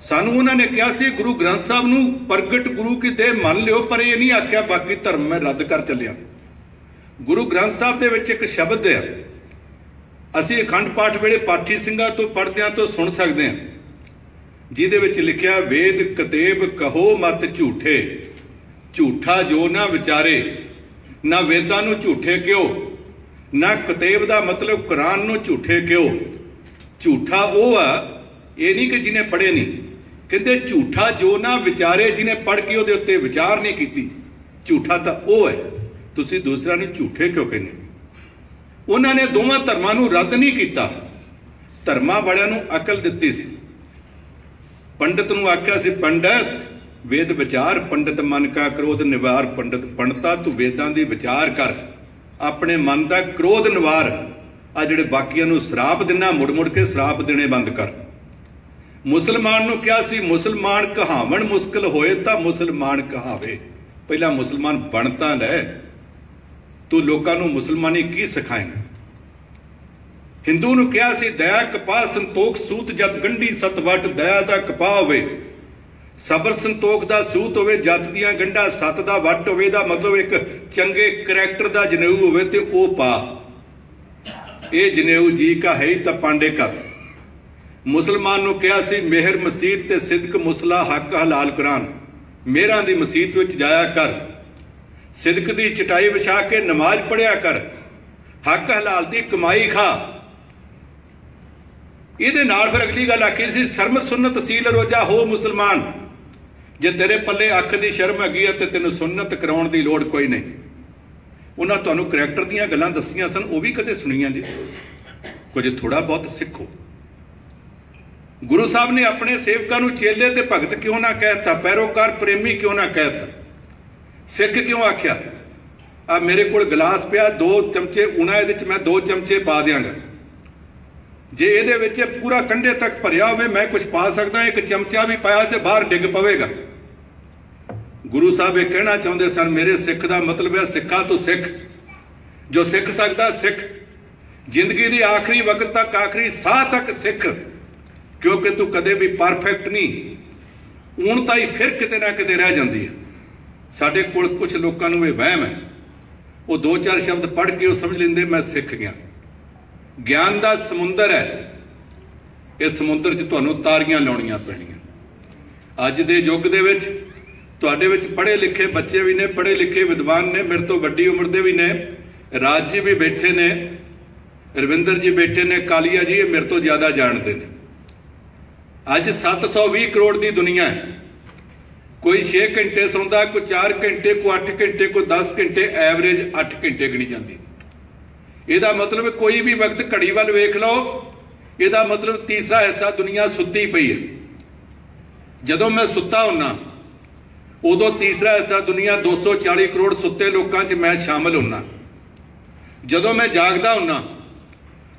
ਸਾਨੂੰ ਉਹਨਾਂ ਨੇ ਕਿਹਾ ਸੀ, ਗੁਰੂ ਗ੍ਰੰਥ ਸਾਹਿਬ ਨੂੰ ਪ੍ਰਗਟ ਗੁਰੂ ਕੀ ਦੇਹ ਮੰਨ ਲਿਓ, ਪਰ ਇਹ ਨਹੀਂ ਆਖਿਆ, ਬਾਕੀ ਧਰਮ ਮੈਂ ਰੱਦ ਕਰ ਚੱਲਿਆ। ਗੁਰੂ ਗ੍ਰੰਥ ਸਾਹਿਬ ਦੇ ਵਿੱਚ ਇੱਕ ਸ਼ਬਦ ਹੈ ਅਸੀਂ ਅਖੰਡ ਪਾਠ ਵੇਲੇ ਪਾਠੀ ਸਿੰਘਾਂ ਤੋਂ ਪੜ੍ਹਦਿਆਂ ਤੋਂ ਸੁਣ ਸਕਦੇ ਹਾਂ। ਜਿਹਦੇ ਵਿੱਚ ਲਿਖਿਆ, ਵੇਦ ਕਤੇਬ ਕਹੋ ਮਤ ਝੂਠੇ, ਝੂਠਾ ਜੋ ਨਾ ਵਿਚਾਰੇ, ਨਾ ਵੇਦਾਂ ਨੂੰ ਝੂਠੇ ਕਿਉ, ਨਾ ਕਤੇਬ ਦਾ ਮਤਲਬ ਕੁਰਾਨ ਨੂੰ ਝੂਠੇ ਕਿਉ। ਝੂਠਾ ਉਹ ਆ, ਇਹ ਨਹੀਂ ਕਿ ਜਿਹਨੇ ਪੜ੍ਹੇ ਨਹੀਂ। ਕਹਿੰਦੇ, ਝੂਠਾ ਜੋ ਨਾ ਵਿਚਾਰੇ ਜਿਹਨੇ ਪੜ੍ਹ ਕੇ ਉਹਦੇ ਉੱਤੇ ਵਿਚਾਰ ਨਹੀਂ ਕੀਤੀ। ਝੂਠਾ ਤਾਂ ਉਹ ਹੈ। ਤੁਸੀਂ ਦੂਸਰਾ ਨੂੰ ਝੂਠੇ ਕਿਉਂ ਕਹਿੰਦੇ ਉਹਨਾਂ ਨੇ ਦੋਵਾਂ ਧਰਮਾਂ ਨੂੰ ਰੱਦ ਨਹੀਂ ਕੀਤਾ। ਧਰਮਾਂ ਵਾਲਿਆਂ ਨੂੰ ਅਕਲ ਦਿੱਤੀ ਸੀ। ਪੰਡਤ ਨੂੰ ਆਖਿਆ ਸੀ, ਪੰਡਤ, ਵੇਦ ਵਿਚਾਰ ਪੰਡਤ ਮਨ ਕਾ ਕ੍ਰੋਧ ਨਿਵਾਰ ਪੰਡਤ ਪੰਡਤਾ ਤੂੰ ਵੇਦਾਂ ਦੀ ਵਿਚਾਰ ਕਰ। ਆਪਣੇ ਮਨ ਦਾ ਕ੍ਰੋਧ ਨਿਵਾਰ। ਆ ਜਿਹੜੇ ਬਾਕੀਆਂ ਨੂੰ ਸ਼ਰਾਪ ਦਿਨਾ ਮੁੜ ਮੁੜ ਕੇ ਸ਼ਰਾਪ ਦੇਣੇ ਬੰਦ ਕਰ। ਮੁਸਲਮਾਨ ਨੂੰ ਕਿਹਾ ਸੀ, ਮੁਸਲਮਾਨ ਕਹਾਵਣ ਮੁਸ਼ਕਲ ਹੋਏ ਤਾਂ ਮੁਸਲਮਾਨ ਕਹਾਵੇ। ਪਹਿਲਾਂ ਮੁਸਲਮਾਨ ਬਣਤਾ ਲੈ ਤੂੰ ਲੋਕਾਂ ਨੂੰ ਮੁਸਲਮਾਨੀ ਕੀ ਸਿਖਾਏਂਗਾ? ਹਿੰਦੂ ਨੂੰ ਕਿਹਾ ਸੀ, ਦਇਆ ਕਪਾਹ ਸੰਤੋਖ ਸੂਤ ਜਤ ਗੰਢੀ ਸਤਵਟ ਦਇਆ ਦਾ ਕਪਾਹ ਹੋਵੇ। ਸਬਰ ਸੰਤੋਖ ਦਾ ਸੂਤ ਹੋਵੇ, ਜਤ ਦੀਆਂ ਗੰਢਾਂ ਸਤ ਦਾ ਵੱਟ ਹੋਵੇ ਦਾ ਮਤਲਬ ਇੱਕ ਚੰਗੇ ਕਰੈਕਟਰ ਦਾ ਜਨੇਊ ਹੋਵੇ ਤੇ ਉਹ ਪਾ। ਇਹ ਜਨੇਊ ਜੀ ਕਾ ਹੈ ਤਾਂ ਪਾਂਡੇ ਕਤ ਮੁਸਲਮਾਨ ਨੂੰ ਕਿਹਾ ਸੀ, ਮਿਹਰ ਮਸਜਿਦ ਤੇ ਸਿਦਕ ਮੁਸਲਾ ਹੱਕ ਹਲਾਲ ਕੁਰਾਨ। ਮਿਹਰਾਂ ਦੀ ਮਸਜਿਦ ਵਿੱਚ ਜਾਇਆ ਕਰ। ਸਿਦਕ ਦੀ ਚਟਾਈ ਵਿਛਾ ਕੇ ਨਮਾਜ਼ ਪੜਿਆ ਕਰ। ਹੱਕ ਹਲਾਲ ਦੀ ਕਮਾਈ ਖਾ। ਇਹਦੇ ਨਾਲ ਫਿਰ ਅਗਲੀ ਗੱਲ ਆਖੀ ਸੀ, ਸ਼ਰਮ ਸੁਨਨਤ ਸੀਲ ਰੋਜਾ ਹੋ ਮੁਸਲਮਾਨ। ਜੇ ਤੇਰੇ ਪੱਲੇ ਅੱਖ ਦੀ ਸ਼ਰਮ ਹੈਗੀ ਹੈ ਤੇ ਤੈਨੂੰ ਸੁਨਨਤ ਕਰਾਉਣ ਦੀ ਲੋੜ ਕੋਈ ਨਹੀਂ। ਉਹਨਾਂ ਤੁਹਾਨੂੰ ਕਰੈਕਟਰ ਦੀਆਂ ਗੱਲਾਂ ਦੱਸੀਆਂ ਸਨ, ਉਹ ਵੀ ਕਦੇ ਸੁਣੀਆਂ ਜੀ। ਕੁਝ ਥੋੜਾ ਬਹੁਤ ਸਿੱਖੋ। ਗੁਰੂ ਸਾਹਿਬ ਨੇ ਆਪਣੇ ਸੇਵਕਾਂ ਨੂੰ ਚੇਲੇ ਤੇ ਭਗਤ ਕਿਉਂ ਨਾ ਕਹਿਤਾ, ਪੈਰੋਕਾਰ ਪ੍ਰੇਮੀ ਕਿਉਂ ਨਾ ਕਹਿਤਾ? ਸਿੱਖ ਕਿਉਂ ਆਖਿਆ? ਆ ਮੇਰੇ ਕੋਲ ਗਲਾਸ ਪਿਆ, ਦੋ ਚਮਚੇ ਉਣਾ ਇਹਦੇ ਚ, ਮੈਂ ਦੋ ਚਮਚੇ ਪਾ ਦਿਆਂਗਾ। ਜੇ ਇਹਦੇ ਵਿੱਚ ਪੂਰਾ ਕੰਢੇ ਤੱਕ ਭਰਿਆ ਹੋਵੇ, ਮੈਂ ਕੁਝ ਪਾ ਸਕਦਾ, ਇੱਕ ਚਮਚਾ ਵੀ ਪਾਇਆ ਤੇ ਬਾਹਰ ਡਿੱਗ ਪਵੇਗਾ। ਗੁਰੂ ਸਾਹਿਬ ਇਹ ਕਹਿਣਾ ਚਾਹੁੰਦੇ ਸਨ, ਮੇਰੇ ਸਿੱਖ ਦਾ ਮਤਲਬ ਹੈ ਸਿੱਖਾ ਤੂੰ ਸਿੱਖ। ਜੋ ਸਿੱਖ ਸਕਦਾ, ਸਿੱਖ। ਜ਼ਿੰਦਗੀ ਦੀ ਆਖਰੀ ਵਕਤ ਤੱਕ, ਆਖਰੀ ਸਾਹ ਤੱਕ ਸਿੱਖ। ਕਿਉਂਕਿ ਤੂੰ ਕਦੇ ਵੀ ਪਰਫੈਕਟ ਨਹੀਂ। ਹੁਣ ਤਾਂ ਹੀ ਫਿਰ ਕਿਤੇ ਨਾ ਕਿਤੇ ਰਹਿ ਜਾਂਦੀ ਹੈ। ਸਾਡੇ ਕੋਲ ਕੁਝ ਲੋਕਾਂ ਨੂੰ ਇਹ ਵਹਿਮ ਹੈ। ਉਹ ਦੋ ਚਾਰ ਸ਼ਬਦ ਪੜ੍ਹ ਕੇ ਉਹ ਸਮਝ ਲੈਂਦੇ, ਮੈਂ ਸਿੱਖ ਗਿਆ। ਗਿਆਨ ਦਾ ਸਮੁੰਦਰ ਹੈ। ਇਸ ਸਮੁੰਦਰ 'ਚ ਤੁਹਾਨੂੰ ਤਾਰੀਆਂ ਲਾਉਣੀਆਂ ਪੈਣੀਆਂ। ਅੱਜ ਦੇ ਯੁੱਗ ਦੇ ਵਿੱਚ ਤੁਹਾਡੇ ਵਿੱਚ ਪੜ੍ਹੇ ਲਿਖੇ ਬੱਚੇ ਵੀ ਨੇ, ਪੜ੍ਹੇ ਲਿਖੇ ਵਿਦਵਾਨ ਨੇ, ਮੇਰੇ ਤੋਂ ਵੱਡੀ ਉਮਰ ਦੇ ਵੀ ਨੇ, ਰਾਜ ਜੀ ਵੀ ਬੈਠੇ ਨੇ, ਰਵਿੰਦਰ ਜੀ ਬੈਠੇ ਨੇ, ਕਾਲੀਆ ਜੀ ਇਹ ਮੇਰੇ ਤੋਂ ਜ਼ਿਆਦਾ ਜਾਣਦੇ ਨੇ। ਅੱਜ 720 ਕਰੋੜ ਦੀ ਦੁਨੀਆ ਹੈ। ਕੋਈ 6 ਘੰਟੇ ਸੌਂਦਾ, ਕੋਈ 4 ਘੰਟੇ, ਕੋਈ 8 ਘੰਟੇ, ਕੋਈ 10 ਘੰਟੇ ਐਵਰੇਜ 8 ਘੰਟੇ ਗਣੀ ਜਾਂਦੀ। ਇਹਦਾ ਮਤਲਬ ਕੋਈ ਵੀ ਵਕਤ ਘੜੀ ਵੱਲ ਵੇਖ ਲਓ, ਇਹਦਾ ਮਤਲਬ ਤੀਸਰਾ ਹਿੱਸਾ ਦੁਨੀਆ ਸੁੱਤੀ ਪਈ ਹੈ। ਜਦੋਂ ਮੈਂ ਸੁੱਤਾ ਹੁੰਨਾ, ਉਦੋਂ ਤੀਸਰਾ ਹਿੱਸਾ ਦੁਨੀਆ 240 ਕਰੋੜ ਸੁੱਤੇ ਲੋਕਾਂ 'ਚ ਮੈਂ ਸ਼ਾਮਲ ਹੁੰਨਾ। ਜਦੋਂ ਮੈਂ ਜਾਗਦਾ ਹੁੰਨਾ,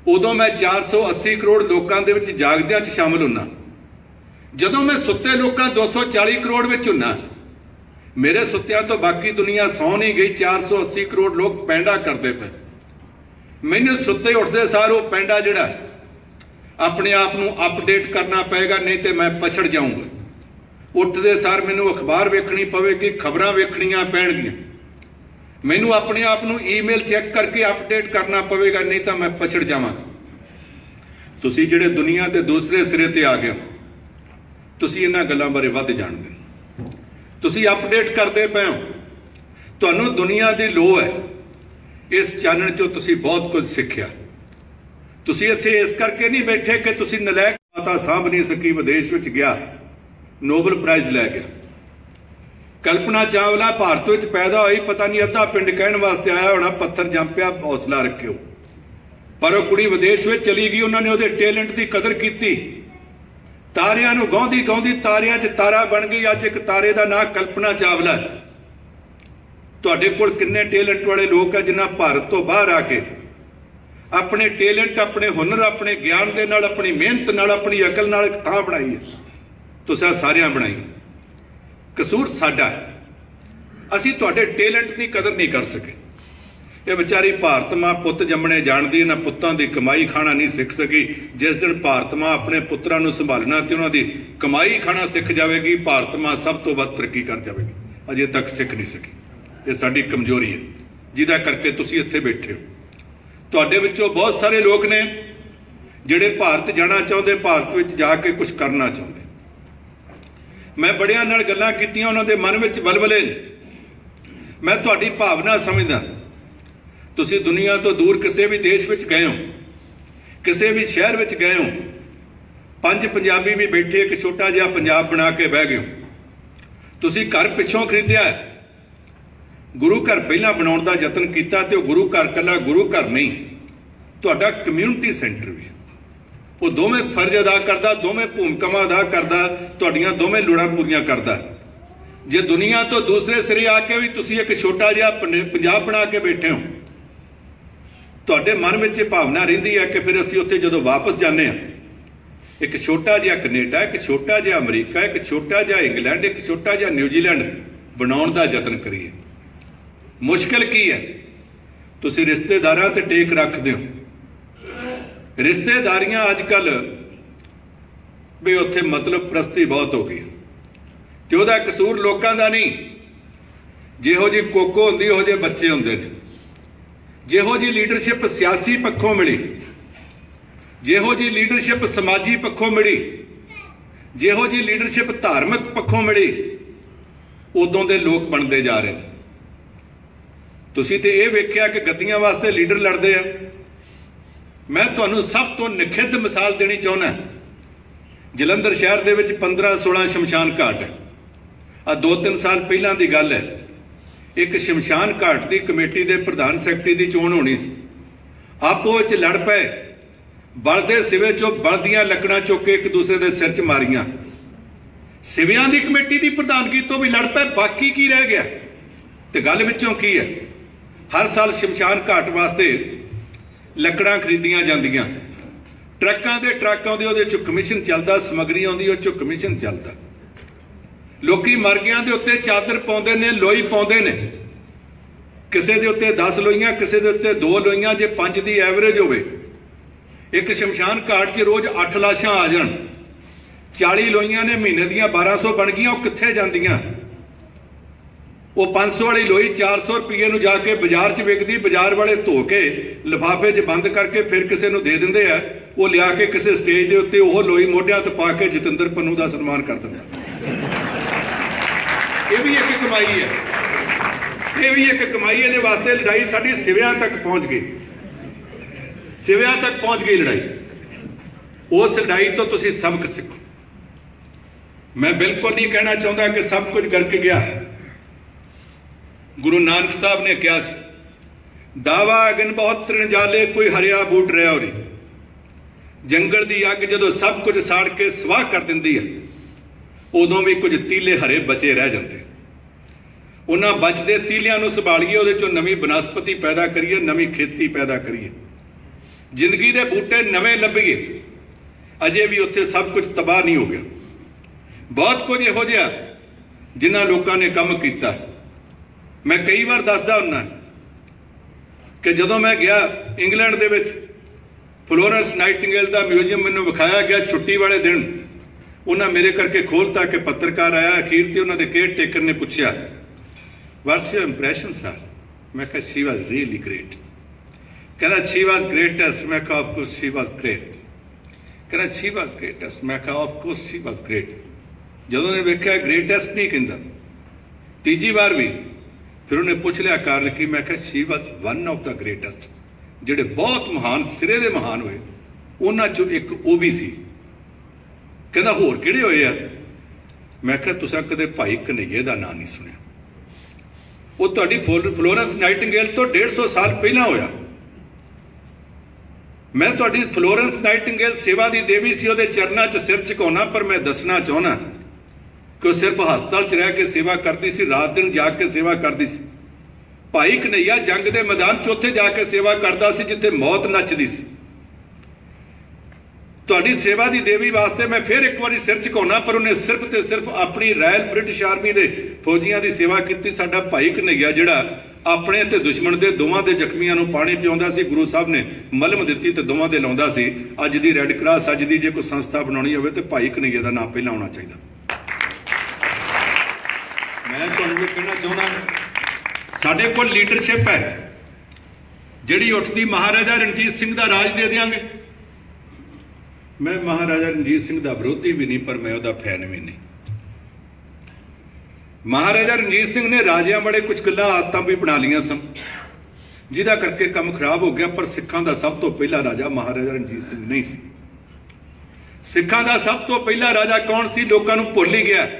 ਉਦੋਂ ਮੈਂ 480 ਕਰੋੜ ਲੋਕਾਂ ਦੇ ਵਿੱਚ ਜਾਗਦਿਆਂ 'ਚ ਸ਼ਾਮਲ ਹੁੰਨਾ। ਜਦੋਂ ਮੈਂ ਸੁੱਤੇ ਲੋਕਾਂ 240 ਕਰੋੜ ਵਿੱਚ ਹੁੰਨਾ, ਮੇਰੇ ਸੁੱਤਿਆਂ ਤੋਂ ਬਾਕੀ ਦੁਨੀਆ ਸੌ ਨਹੀਂ ਗਈ 480 ਕਰੋੜ ਲੋਕ ਪੈਂਡਾ ਕਰਦੇ ਪਏ। ਮੈਨੂੰ ਸੁੱਤੇ ਉੱਠਦੇ ਸਾਰ ਉਹ ਪੈਂਡਾ ਜਿਹੜਾ, ਆਪਣੇ ਆਪ ਨੂੰ ਅਪਡੇਟ ਕਰਨਾ ਪਏਗਾ, ਨਹੀਂ ਤੇ ਮੈਂ ਪਛੜ ਜਾਊਂਗਾ। ਉੱਠਦੇ ਸਾਰ ਮੈਨੂੰ ਅਖਬਾਰ ਵੇਖਣੀ ਪਵੇਗੀ, ਖਬਰਾਂ ਵੇਖਣੀਆਂ ਪੈਣਗੀਆਂ। ਮੈਨੂੰ ਆਪਣੇ ਆਪ ਨੂੰ ਈਮੇਲ ਚੈੱਕ ਕਰਕੇ ਅਪਡੇਟ ਕਰਨਾ ਪਵੇਗਾ, ਨਹੀਂ ਤਾਂ ਮੈਂ ਪਛੜ ਜਾਵਾਂਗਾ। ਤੁਸੀਂ ਜਿਹੜੇ ਦੁਨੀਆ ਦੇ ਦੂਸਰੇ ਸਿਰੇ ਤੇ ਆ ਗਏ ਹੋ ਤੁਸੀਂ ਇਹਨਾਂ ਗੱਲਾਂ ਬਾਰੇ ਵੱਧ ਜਾਣਦੇ ਹੋ। ਤੁਸੀਂ ਅਪਡੇਟ ਕਰਦੇ ਪਏ ਹੋ। ਤੁਹਾਨੂੰ ਦੁਨੀਆ ਦੀ ਲੋੜ ਹੈ। ਇਸ ਚਾਨਣ ਚੋਂ ਤੁਸੀਂ ਬਹੁਤ ਕੁਝ ਸਿੱਖਿਆ। ਤੁਸੀਂ ਇੱਥੇ ਇਸ ਕਰਕੇ ਨਹੀਂ ਬੈਠੇ ਕਿ ਤੁਸੀਂ ਨਲਾਇਕ ਮਾਤਾ ਸਾਂਭ ਨਹੀਂ ਸਕੀ, ਵਿਦੇਸ਼ ਵਿੱਚ ਗਿਆ ਨੋਬਲ ਪ੍ਰਾਈਜ਼ ਲੈ ਗਿਆ। ਕਲਪਨਾ ਚਾਵਲਾ ਭਾਰਤ ਵਿੱਚ ਪੈਦਾ ਹੋਈ, ਪਤਾ ਨਹੀਂ ਅੱਧਾ ਪਿੰਡ ਕਹਿਣ ਵਾਸਤੇ ਆਇਆ ਹੋਣਾ, ਪੱਥਰ ਜੰਪਿਆ ਹੌਸਲਾ ਰੱਖਿਓ। ਪਰ ਉਹ ਕੁੜੀ ਵਿਦੇਸ਼ ਵਿੱਚ ਚਲੀ ਗਈ, ਉਹਨਾਂ ਨੇ ਉਹਦੇ ਟੈਲੈਂਟ ਦੀ ਕਦਰ ਕੀਤੀ। ਤਾਰਿਆਂ ਨੂੰ ਗਾਉਂਦੀ ਗਾਉਂਦੀ ਤਾਰਿਆਂ 'ਚ ਤਾਰਾ ਬਣ ਗਈ। ਅੱਜ ਇੱਕ ਤਾਰੇ ਦਾ ਨਾਂ ਕਲਪਨਾ ਚਾਵਲਾ ਹੈ। ਤੁਹਾਡੇ ਕੋਲ ਕਿੰਨੇ ਟੈਲੈਂਟ ਵਾਲੇ ਲੋਕ ਆ ਜਿਨ੍ਹਾਂ ਭਾਰਤ ਤੋਂ ਬਾਹਰ ਆ ਕੇ ਆਪਣੇ ਟੈਲੈਂਟ, ਆਪਣੇ ਹੁਨਰ, ਆਪਣੇ ਗਿਆਨ ਦੇ ਨਾਲ, ਆਪਣੀ ਮਿਹਨਤ ਨਾਲ, ਆਪਣੀ ਅਕਲ ਨਾਲ ਇੱਕ ਥਾਂ ਬਣਾਈ ਹੈ। ਤੁਸੀਂ ਸਾਰਿਆਂ ਬਣਾਈ। ਕਸੂਰ ਸਾਡਾ ਹੈ। ਅਸੀਂ ਤੁਹਾਡੇ ਟੈਲੈਂਟ ਦੀ ਕਦਰ ਨਹੀਂ ਕਰ ਸਕੇ। ਇਹ ਵਿਚਾਰੀ ਭਾਰਤ ਮਾਂ ਪੁੱਤ ਜੰਮਣੇ ਜਾਣਦੀ, ਇਹਨਾਂ ਪੁੱਤਾਂ ਦੀ ਕਮਾਈ ਖਾਣਾ ਨਹੀਂ ਸਿੱਖ ਸਕੀ। ਜਿਸ ਦਿਨ ਭਾਰਤ ਮਾਂ ਆਪਣੇ ਪੁੱਤਰਾਂ ਨੂੰ ਸੰਭਾਲਣਾ ਤੇ ਉਹਨਾਂ ਦੀ ਕਮਾਈ ਖਾਣਾ ਸਿੱਖ ਜਾਵੇਗੀ, ਭਾਰਤ ਮਾਂ ਸਭ ਤੋਂ ਵੱਧ ਤਰੱਕੀ ਕਰ ਜਾਵੇਗੀ। ਅਜੇ ਤੱਕ ਸਿੱਖ ਨਹੀਂ ਸਕੀ। ਇਹ ਸਾਡੀ ਕਮਜ਼ੋਰੀ ਹੈ। ਜਿਹਦਾ ਕਰਕੇ ਤੁਸੀਂ ਇੱਥੇ ਬੈਠੇ ਹੋ। ਤੁਹਾਡੇ ਵਿੱਚੋਂ ਬਹੁਤ ਸਾਰੇ ਲੋਕ ਨੇ ਜਿਹੜੇ ਭਾਰਤ ਜਾਣਾ ਚਾਹੁੰਦੇ, ਭਾਰਤ ਵਿੱਚ ਜਾ ਕੇ ਕੁਝ ਕਰਨਾ ਚਾਹੁੰਦੇ। ਮੈਂ ਬੜਿਆਂ ਨਾਲ ਗੱਲਾਂ ਕੀਤੀਆਂ, ਉਹਨਾਂ ਦੇ ਮਨ ਵਿੱਚ ਬਲਬਲੇ ਨੇ। ਮੈਂ ਤੁਹਾਡੀ ਭਾਵਨਾ ਸਮਝਦਾ। ਤੁਸੀਂ ਦੁਨੀਆ ਤੋਂ ਦੂਰ ਕਿਸੇ ਵੀ ਦੇਸ਼ ਵਿੱਚ ਗਏ ਹੋ, ਕਿਸੇ ਵੀ ਸ਼ਹਿਰ ਵਿੱਚ ਗਏ ਹੋ, ਪੰਜ ਪੰਜਾਬੀ ਵੀ ਬੈਠੇ, ਇੱਕ ਛੋਟਾ ਜਿਹਾ ਪੰਜਾਬ ਬਣਾ ਕੇ ਬਹਿ ਗਏ ਹੋ। ਤੁਸੀਂ ਘਰ ਪਿੱਛੋਂ ਖਰੀਦਿਆ ਗੁਰੂ ਘਰ ਪਹਿਲਾਂ ਬਣਾਉਣ ਦਾ ਯਤਨ ਕੀਤਾ ਤੇ ਉਹ ਗੁਰੂ ਘਰ ਕੱਲਾ ਗੁਰੂ ਘਰ ਨਹੀਂ। ਤੁਹਾਡਾ ਕਮਿਊਨਿਟੀ ਸੈਂਟਰ ਵੀ। ਉਹ ਦੋਵੇਂ ਫਰਜ਼ ਅਦਾ ਕਰਦਾ, ਦੋਵੇਂ ਭੂਮਿਕਾਵਾਂ ਅਦਾ ਕਰਦਾ, ਤੁਹਾਡੀਆਂ ਦੋਵੇਂ ਲੋੜਾਂ ਪੂਰੀਆਂ ਕਰਦਾ। ਜੇ ਦੁਨੀਆ ਤੋਂ ਦੂਸਰੇ ਸਿਰੇ ਆ ਕੇ ਵੀ ਤੁਸੀਂ ਇੱਕ ਛੋਟਾ ਜਿਹਾ ਪੰਜਾਬ ਬਣਾ ਕੇ ਬੈਠੇ ਹੋ ਤੁਹਾਡੇ ਮਨ ਵਿੱਚ ਇਹ ਭਾਵਨਾ ਰਹਿੰਦੀ ਹੈ ਕਿ ਫਿਰ ਅਸੀਂ ਉੱਥੇ ਜਦੋਂ ਵਾਪਸ ਜਾਂਦੇ ਹਾਂ, ਇੱਕ ਛੋਟਾ ਜਿਹਾ ਕੈਨੇਡਾ, ਇੱਕ ਛੋਟਾ ਜਿਹਾ ਅਮਰੀਕਾ, ਇੱਕ ਛੋਟਾ ਜਿਹਾ ਇੰਗਲੈਂਡ, ਇੱਕ ਛੋਟਾ ਜਿਹਾ ਨਿਊਜ਼ੀਲੈਂਡ ਬਣਾਉਣ ਦਾ ਯਤਨ ਕਰੀਏ। ਮੁਸ਼ਕਲ ਕੀ ਹੈ? ਤੁਸੀਂ ਰਿਸ਼ਤੇਦਾਰਾਂ ਤੇ ਟੇਕ ਰੱਖਦੇ ਹੋ। ਰਿਸ਼ਤੇਦਾਰੀਆਂ ਅੱਜ ਕੱਲ ਵੀ ਉੱਥੇ ਮਤਲਬ ਪ੍ਰਸਤੀ ਬਹੁਤ ਹੋ ਗਈ ਤੇ ਉਹਦਾ ਕਸੂਰ ਲੋਕਾਂ ਦਾ ਨਹੀਂ। ਜਿਹੋ ਜਿਹੀ ਕੋਕੋ ਹੁੰਦੀ, ਉਹ ਜੇ ਬੱਚੇ ਹੁੰਦੇ ਨੇ। ਜਿਹੋ ਜੀ ਲੀਡਰਸ਼ਿਪ ਸਿਆਸੀ ਪੱਖੋਂ ਮਿਲੀ, ਜਿਹੋ ਜੀ ਲੀਡਰਸ਼ਿਪ ਸਮਾਜੀ ਪੱਖੋਂ ਮਿਲੀ, ਜਿਹੋ ਜੀ ਲੀਡਰਸ਼ਿਪ ਧਾਰਮਿਕ ਪੱਖੋਂ ਮਿਲੀ, ਉਦੋਂ ਦੇ ਲੋਕ ਬਣਦੇ ਜਾ ਰਹੇ ਨੇ। ਤੁਸੀਂ ਤੇ ਇਹ ਵੇਖਿਆ ਕਿ ਗੱਦੀਆਂ ਵਾਸਤੇ ਲੀਡਰ ਲੜਦੇ ਆ। ਮੈਂ ਤੁਹਾਨੂੰ ਸਭ ਤੋਂ ਨਿਖਿੱਧ ਮਿਸਾਲ ਦੇਣੀ ਚਾਹੁੰਦਾ ਜਲੰਧਰ ਸ਼ਹਿਰ ਦੇ ਵਿੱਚ 15 16 ਸ਼ਮਸ਼ਾਨ ਘਾਟ ਹੈ। ਆ 2-3 ਸਾਲ ਪਹਿਲਾਂ ਦੀ ਗੱਲ ਹੈ। ਇੱਕ ਸ਼ਮਸ਼ਾਨ ਘਾਟ ਦੀ ਕਮੇਟੀ ਦੇ ਪ੍ਰਧਾਨ ਸੈਕਟਰੀ ਦੀ ਚੋਣ ਹੋਣੀ ਸੀ। ਆਪੋ ਵਿੱਚ ਲੜ ਪਏ। ਬਲਦੇ ਸਿਵੇ ਚੋਂ ਬਲਦੀਆਂ ਲੱਕੜਾਂ ਚੁੱਕ ਕੇ ਇੱਕ ਦੂਸਰੇ ਦੇ ਸਿਰ 'ਚ ਮਾਰੀਆਂ। ਸਿਵਿਆਂ ਦੀ ਕਮੇਟੀ ਦੀ ਪ੍ਰਧਾਨਗੀ ਤੋਂ ਵੀ ਲੜ ਪਏ, ਬਾਕੀ ਕੀ ਰਹਿ ਗਿਆ? ਤੇ ਗੱਲ ਵਿੱਚੋਂ ਕੀ ਹੈ? ਹਰ ਸਾਲ ਸ਼ਮਸ਼ਾਨ ਘਾਟ ਵਾਸਤੇ ਲੱਕੜਾਂ ਖਰੀਦੀਆਂ ਜਾਂਦੀਆਂ। ਟਰੱਕਾਂ ਦੇ ਟਰੱਕ ਆਉਂਦੇ, ਉਹਦੇ ਚੋਂ ਕਮਿਸ਼ਨ ਚੱਲਦਾ, ਸਮਗਰੀ ਆਉਂਦੀ, ਉਹ ਚੋਂ ਕਮਿਸ਼ਨ ਚੱਲਦਾ। ਲੋਕੀ ਮਰਗਿਆਂ ਦੇ ਉੱਤੇ ਚਾਦਰ ਪਾਉਂਦੇ ਨੇ, ਲੋਈ ਪਾਉਂਦੇ ਨੇ। ਕਿਸੇ ਦੇ ਉੱਤੇ 10 ਲੋਈਆਂ, ਕਿਸੇ ਦੇ ਉੱਤੇ 2 ਲੋਈਆਂ, ਜੇ 5 ਦੀ ਐਵਰੇਜ ਹੋਵੇ। ਇੱਕ ਸ਼ਮਸ਼ਾਨ ਘਾਟ 'ਚ ਰੋਜ਼ 8 ਲਾਸ਼ਾਂ ਆ ਜਾਣ। 40 ਲੋਈਆਂ ਨੇ ਮਹੀਨੇ ਦੀਆਂ 1200 ਬਣ ਗਈਆਂ, ਉਹ ਕਿੱਥੇ ਜਾਂਦੀਆਂ? ਉਹ 500 ਵਾਲੀ ਲੋਈ 400 ਰੁਪਏ ਨੂੰ ਜਾ ਕੇ ਬਾਜ਼ਾਰ 'ਚ ਵਿਕਦੀ ਬਾਜ਼ਾਰ ਵਾਲੇ ਧੋ ਕੇ ਲਿਫਾਫੇ 'ਚ ਬੰਦ ਕਰਕੇ ਫਿਰ ਕਿਸੇ ਨੂੰ ਦੇ ਦਿੰਦੇ ਆ। ਉਹ ਲਿਆ ਕੇ ਕਿਸੇ ਸਟੇਜ ਦੇ ਉੱਤੇ ਉਹ ਲੋਈ ਮੋਢਿਆਂ ਤੇ ਪਾ ਕੇ ਜਤਿੰਦਰ ਪੰਨੂ ਦਾ ਸਨਮਾਨ ਕਰ ਦਿੰਦਾ। ਇਹ ਵੀ ਇੱਕ ਕਮਾਈ ਹੈ। ਇਹ ਵੀ ਇੱਕ ਕਮਾਈ ਇਹਦੇ ਵਾਸਤੇ ਲੜਾਈ ਸਾਡੀ ਸਿਵਿਆਂ ਤੱਕ ਪਹੁੰਚ ਗਈ। ਸਿਵਿਆਂ ਤੱਕ ਪਹੁੰਚ ਗਈ ਲੜਾਈ। ਉਸ ਲੜਾਈ ਤੋਂ ਤੁਸੀਂ ਸਬਕ ਸਿੱਖੋ। ਮੈਂ ਬਿਲਕੁਲ ਨਹੀਂ ਕਹਿਣਾ ਚਾਹੁੰਦਾ ਕਿ ਸਭ ਕੁਝ ਕਰਕੇ ਗਿਆ। ਗੁਰੂ ਨਾਨਕ ਸਾਹਿਬ ਨੇ ਕਿਹਾ ਸੀ, ਦਾਵਾ ਅਗਨ ਬਹੁਤ ਤ੍ਰਿਣਜਾਲੇ, ਕੋਈ ਹਰਿਆ ਬੂਟ ਰਿਆ ਹੋਰੀ ਜੰਗਲ ਦੀ ਅੱਗ ਜਦੋਂ ਸਭ ਕੁਝ ਸਾੜ ਕੇ ਸਵਾਹ ਕਰ ਦਿੰਦੀ ਹੈ ਉਦੋਂ ਵੀ ਕੁਝ ਤੀਲੇ ਹਰੇ ਬਚੇ ਰਹਿ ਜਾਂਦੇ। ਉਹਨਾਂ ਬਚਦੇ ਤੀਲਿਆਂ ਨੂੰ ਸੰਭਾਲੀਏ, ਉਹਦੇ ਚੋਂ ਨਵੀਂ ਬਨਸਪਤੀ ਪੈਦਾ ਕਰੀਏ, ਨਵੀਂ ਖੇਤੀ ਪੈਦਾ ਕਰੀਏ। ਜ਼ਿੰਦਗੀ ਦੇ ਬੂਟੇ ਨਵੇਂ ਲੱਭੀਏ। ਅਜੇ ਵੀ ਉੱਥੇ ਸਭ ਕੁਝ ਤਬਾਹ ਨਹੀਂ ਹੋ ਗਿਆ। ਬਹੁਤ ਕੁਝ ਇਹੋ ਜਿਹਾ ਜਿਨ੍ਹਾਂ ਲੋਕਾਂ ਨੇ ਕੰਮ ਕੀਤਾ। ਮੈਂ ਕਈ ਵਾਰ ਦੱਸਦਾ ਹੁੰਨਾ ਕਿ ਜਦੋਂ ਮੈਂ ਗਿਆ ਇੰਗਲੈਂਡ ਦੇ ਵਿੱਚ, ਫਲੋਰੈਂਸ ਨਾਈਟਿੰਗੇਲ ਦਾ ਮਿਊਜ਼ੀਅਮ ਮੈਨੂੰ ਵਿਖਾਇਆ ਗਿਆ ਛੁੱਟੀ ਵਾਲੇ ਦਿਨ ਉਹਨਾਂ ਮੇਰੇ ਕਰਕੇ ਖੋਲਤਾ ਕਿ ਪੱਤਰਕਾਰ ਆਇਆ, ਅਖੀਰ ਤੇ ਉਹਨਾਂ ਦੇ ਕੇਅਰ ਟੇਕਰ ਨੇ ਪੁੱਛਿਆ। ਵਾਟਸ ਯੂਰ ਇੰਪ੍ਰੈਸ਼ਨ ਸਰ ਮੈਂ ਕਿਹਾ ਸ਼ੀ ਵਾਸ ਰੀਲੀ ਗ੍ਰੇਟ ਕਹਿੰਦਾ ਸ਼ੀ ਵਾਸ ਗ੍ਰੇਟੈਸਟ ਮੈਂ ਕਿਹਾ of course she was great ਕਹਿੰਦਾ ਸ਼ੀ ਵਾਸ ਗ੍ਰੇਟੈਸਟ ਮੈਂ ਕਿਹਾ of course she was great ਜਦੋਂ ਨੇ ਵੇਖਿਆ ਗ੍ਰੇਟੈਸਟ ਨਹੀਂ ਕਹਿੰਦਾ। ਤੀਜੀ ਵਾਰ ਵੀ ਫਿਰ ਉਹਨੇ ਪੁੱਛ ਲਿਆ ਕਾਰਨ ਕੀ? ਮੈਂ ਕਿਹਾ she was one of the greatest ਜਿਹੜੇ ਬਹੁਤ ਮਹਾਨ, ਸਿਰੇ ਦੇ ਮਹਾਨ ਹੋਏ, ਉਹਨਾਂ ਚੋਂ ਇੱਕ ਉਹ ਵੀ ਸੀ। ਕਹਿੰਦਾ, ਹੋਰ ਕਿਹੜੇ ਹੋਏ ਆ? ਮੈਂ ਕਿਹਾ, ਤੁਸੀਂ ਕਦੇ ਭਾਈ ਕਨਈਏ ਦਾ ਨਾਂ ਨਹੀਂ ਸੁਣਿਆ। ਉਹ ਤੁਹਾਡੀ ਫਲੋਰੈਂਸ ਨਾਈਟਿੰਗੇਲ ਤੋਂ 150 ਸਾਲ ਪਹਿਲਾਂ ਹੋਇਆ। ਮੈਂ ਤੁਹਾਡੀ ਫਲੋਰੈਂਸ ਨਾਈਟਿੰਗੇਲ ਸੇਵਾ ਦੀ ਦੇਵੀ ਸੀ, ਉਹਦੇ ਚਰਨਾਂ 'ਚ ਸਿਰ ਝੁਕਾਉਣਾ, ਪਰ ਮੈਂ ਦੱਸਣਾ ਚਾਹੁੰਦਾ ਕਿ ਉਹ ਸਿਰਫ ਹਸਪਤਾਲ 'ਚ ਰਹਿ ਕੇ ਸੇਵਾ ਕਰਦੀ ਸੀ, ਰਾਤ ਦਿਨ ਜਾ ਕੇ ਸੇਵਾ ਕਰਦੀ ਸੀ। ਭਾਈ ਕਨਈਆ ਜੰਗ ਦੇ ਮੈਦਾਨ 'ਚ ਉੱਥੇ ਜਾ ਕੇ ਸੇਵਾ ਕਰਦਾ ਸੀ, ਜਿੱਥੇ ਮੌਤ ਨੱਚਦੀ ਸੀ। ਤੁਹਾਡੀ ਸੇਵਾ ਦੀ ਦੇਵੀ ਵਾਸਤੇ ਮੈਂ ਫਿਰ ਇੱਕ ਵਾਰੀ ਸਿਰ ਝੁਕਾਉਣਾ, ਪਰ ਉਹਨੇ ਸਿਰਫ ਤੇ ਸਿਰਫ ਆਪਣੀ ਰਾਇਲ ਬ੍ਰਿਟਿਸ਼ ਆਰਮੀ ਦੇ ਫੌਜੀਆਂ ਦੀ ਸੇਵਾ ਕੀਤੀ, ਸਾਡਾ ਭਾਈ ਕਨਈਆ ਜਿਹੜਾ ਆਪਣੇ ਤੇ ਦੁਸ਼ਮਣ ਦੇ ਦੋਵਾਂ ਦੇ ਜ਼ਖਮੀਆਂ ਨੂੰ ਪਾਣੀ ਪਿਆਉਂਦਾ ਸੀ, ਗੁਰੂ ਸਾਹਿਬ ਨੇ ਮਲਮ ਦਿੱਤੀ ਤੇ ਦੋਵਾਂ ਦੇ ਲਾਉਂਦਾ ਸੀ। ਅੱਜ ਦੀ ਰੈੱਡ ਕਰਾਸ ਅੱਜ ਦੀ ਜੇ ਕੋਈ ਸੰਸਥਾ ਬਣਾਉਣੀ ਹੋਵੇ ਤੇ ਭਾਈ ਕਨਈਆ ਦਾ ਨਾਮ ਪਹਿਲਾਂ ਆਉਣਾ ਚਾਹੀਦਾ। ਮੈਂ ਤੁਹਾਨੂੰ ਇਹ ਕਹਿਣਾ ਚਾਹੁੰਦਾ, ਸਾਡੇ ਕੋਲ ਲੀਡਰਸ਼ਿਪ ਹੈ, ਜਿਹੜੀ ਉੱਠਦੀ ਮਹਾਰਾਜਾ ਰਣਜੀਤ ਸਿੰਘ ਦਾ ਰਾਜ ਦੇ ਦੇਾਂਗੇ ਮੈਂ ਮਹਾਰਾਜਾ ਰਣਜੀਤ ਸਿੰਘ ਦਾ ਵਿਰੋਧੀ ਵੀ ਨਹੀਂ, ਪਰ ਮੈਂ ਉਹਦਾ ਫੈਨ ਵੀ ਨਹੀਂ। ਮਹਾਰਾਜਾ ਰਣਜੀਤ ਸਿੰਘ ਨੇ ਰਾਜਿਆਂ ਬੜੇ ਕੁਝ ਗੱਲਾਂ ਆਦਤਾਂ ਵੀ ਬਣਾ ਲੀਆਂ ਸਨ। ਜਿਹਦਾ ਕਰਕੇ ਕੰਮ ਖਰਾਬ ਹੋ ਗਿਆ, ਪਰ ਸਿੱਖਾਂ ਦਾ ਸਭ ਤੋਂ ਪਹਿਲਾ ਰਾਜਾ ਮਹਾਰਾਜਾ ਰਣਜੀਤ ਸਿੰਘ ਨਹੀਂ ਸੀ। ਸਿੱਖਾਂ ਦਾ ਸਭ ਤੋਂ ਪਹਿਲਾ ਰਾਜਾ ਕੌਣ ਸੀ? ਲੋਕਾਂ ਨੂੰ ਭੁੱਲ ਹੀ ਗਿਆ।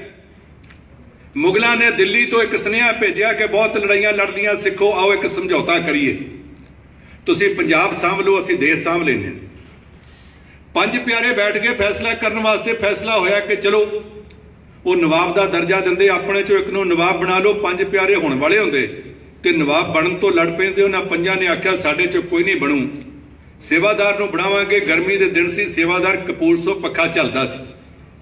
ਮੁਗਲਾਂ ਨੇ ਦਿੱਲੀ ਤੋਂ ਇੱਕ ਸੁਨੇਹਾ ਭੇਜਿਆ ਕਿ ਬਹੁਤ ਲੜਾਈਆਂ ਲੜਦੀਆਂ ਸਿੱਖੋ, ਆਓ ਇੱਕ ਸਮਝੌਤਾ ਕਰੀਏ। ਤੁਸੀਂ ਪੰਜਾਬ ਸਾਂਭ ਲਓ, ਅਸੀਂ ਦੇਸ਼ ਸਾਂਭ ਲੈਨੇ ਪੰਜ ਪਿਆਰੇ ਬੈਠ ਕੇ ਫੈਸਲਾ ਕਰਨ ਵਾਸਤੇ ਫੈਸਲਾ ਹੋਇਆ ਕਿ ਚਲੋ, ਉਹ ਨਵਾਬ ਦਾ ਦਰਜਾ ਦਿੰਦੇ, ਆਪਣੇ ਚੋਂ ਇੱਕ ਨੂੰ ਨਵਾਬ ਬਣਾ ਲਓ, ਪੰਜ ਪਿਆਰੇ ਹੋਣ ਵਾਲੇ ਹੁੰਦੇ। ਤੇ ਨਵਾਬ ਬਣਨ ਤੋਂ ਲੜ ਪੈਂਦੇ, ਉਹਨਾਂ ਪੰਜਾਂ ਨੇ ਆਖਿਆ, ਸਾਡੇ ਚੋਂ ਕੋਈ ਨਹੀਂ ਬਣੂ। ਸੇਵਾਦਾਰ ਨੂੰ ਬਣਾਵਾਂਗੇ, ਗਰਮੀ ਦੇ ਦਿਨ ਸੀ, ਸੇਵਾਦਾਰ ਕਪੂਰ ਸੋ ਪੱਖਾ ਚੱਲਦਾ ਸੀ।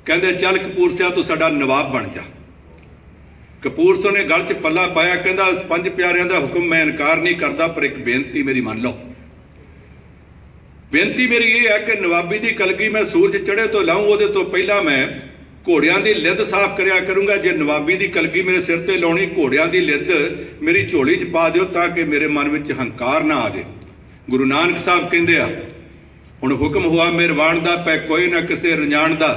ਕਹਿੰਦੇ, ਚੱਲ ਕਪੂਰ ਸਿਆ ਤੂੰ ਸਾਡਾ ਨਵਾਬ ਬਣ ਜਾ। ਕਪੂਰ ਤੋਂ ਨੇ ਗਲ 'ਚ ਪੱਲਾ ਪਾਇਆ, ਕਹਿੰਦਾ, ਪੰਜ ਪਿਆਰਿਆਂ ਦਾ ਹੁਕਮ ਮੈਂ ਇਨਕਾਰ ਨਹੀਂ ਕਰਦਾ, ਪਰ ਇੱਕ ਬੇਨਤੀ ਮੇਰੀ ਮੰਨ ਲਓ। ਬੇਨਤੀ ਮੇਰੀ ਇਹ ਹੈ ਕਿ ਨਵਾਬੀ ਦੀ ਕਲਗੀ ਮੈਂ ਸੂਰਜ ਚੜ੍ਹੇ ਤੋਂ ਲਾਉਂ ਉਹਦੇ ਤੋਂ ਪਹਿਲਾਂ ਮੈਂ ਘੋੜਿਆਂ ਦੀ ਲਿੱਦ ਸਾਫ਼ ਕਰਿਆ ਕਰੂੰਗਾ। ਜੇ ਨਵਾਬੀ ਦੀ ਕਲਗੀ ਮੇਰੇ ਸਿਰ ਤੇ ਲਾਉਣੀ, ਘੋੜਿਆਂ ਦੀ ਲਿੱਦ ਮੇਰੀ ਝੋਲੀ 'ਚ ਪਾ ਦਿਓ ਤਾਂ ਕਿ ਮੇਰੇ ਮਨ ਵਿੱਚ ਹੰਕਾਰ ਨਾ ਆ ਜਾਏ। ਗੁਰੂ ਨਾਨਕ ਸਾਹਿਬ ਕਹਿੰਦੇ ਆ, ਹੁਣ ਹੁਕਮ ਹੋਆ ਮਿਹਰਬਾਨ ਦਾ, ਪੈ ਕੋਈ ਨਾ ਕਿਸੇ ਰੰਜਾਨ ਦਾ।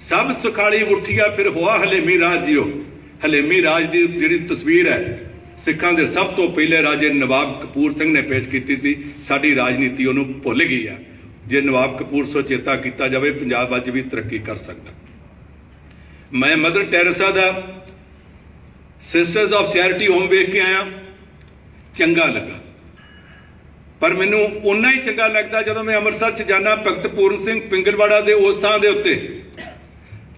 ਸਭ ਸੁਖਾਲੀ ਉਠੀਆ, ਫਿਰ ਹੋਆ ਹਲੇਮੀ ਰਾਜ ਜਿਓ। ਹਲੇਮੀ ਰਾਜ ਦੀ ਜਿਹੜੀ ਤਸਵੀਰ ਹੈ ਸਿੱਖਾਂ ਦੇ ਸਭ ਤੋਂ ਪਹਿਲੇ ਰਾਜੇ ਨਵਾਬ ਕਪੂਰ ਸਿੰਘ ਨੇ ਪੇਸ਼ ਕੀਤੀ ਸੀ। ਸਾਡੀ ਰਾਜਨੀਤੀ ਉਹਨੂੰ ਭੁੱਲ ਗਈ ਆ। ਜੇ ਨਵਾਬ ਕਪੂਰ ਸੋ ਚੇਤਾ ਕੀਤਾ ਜਾਵੇ, ਪੰਜਾਬ ਅੱਜ ਵੀ ਤਰੱਕੀ ਕਰ ਸਕਦਾ। ਮੈਂ ਮਦਰ ਟੈਰੇਸਾ ਦਾ ਸਿਸਟਰਸ ਆਫ ਚੈਰਿਟੀ ਹੋਮ ਵੇਖ ਕੇ ਆਇਆ। ਚੰਗਾ ਲੱਗਾ। ਪਰ ਮੈਨੂੰ ਉਨਾ ਹੀ ਚੰਗਾ ਲੱਗਦਾ ਜਦੋਂ ਮੈਂ ਅੰਮ੍ਰਿਤਸਰ ਚ ਜਾਣਾ ਭਗਤ ਪੂਰਨ ਸਿੰਘ ਪਿੰਗਲਵਾੜਾ ਦੇ ਉਸ ਥਾਂ ਦੇ ਉੱਤੇ,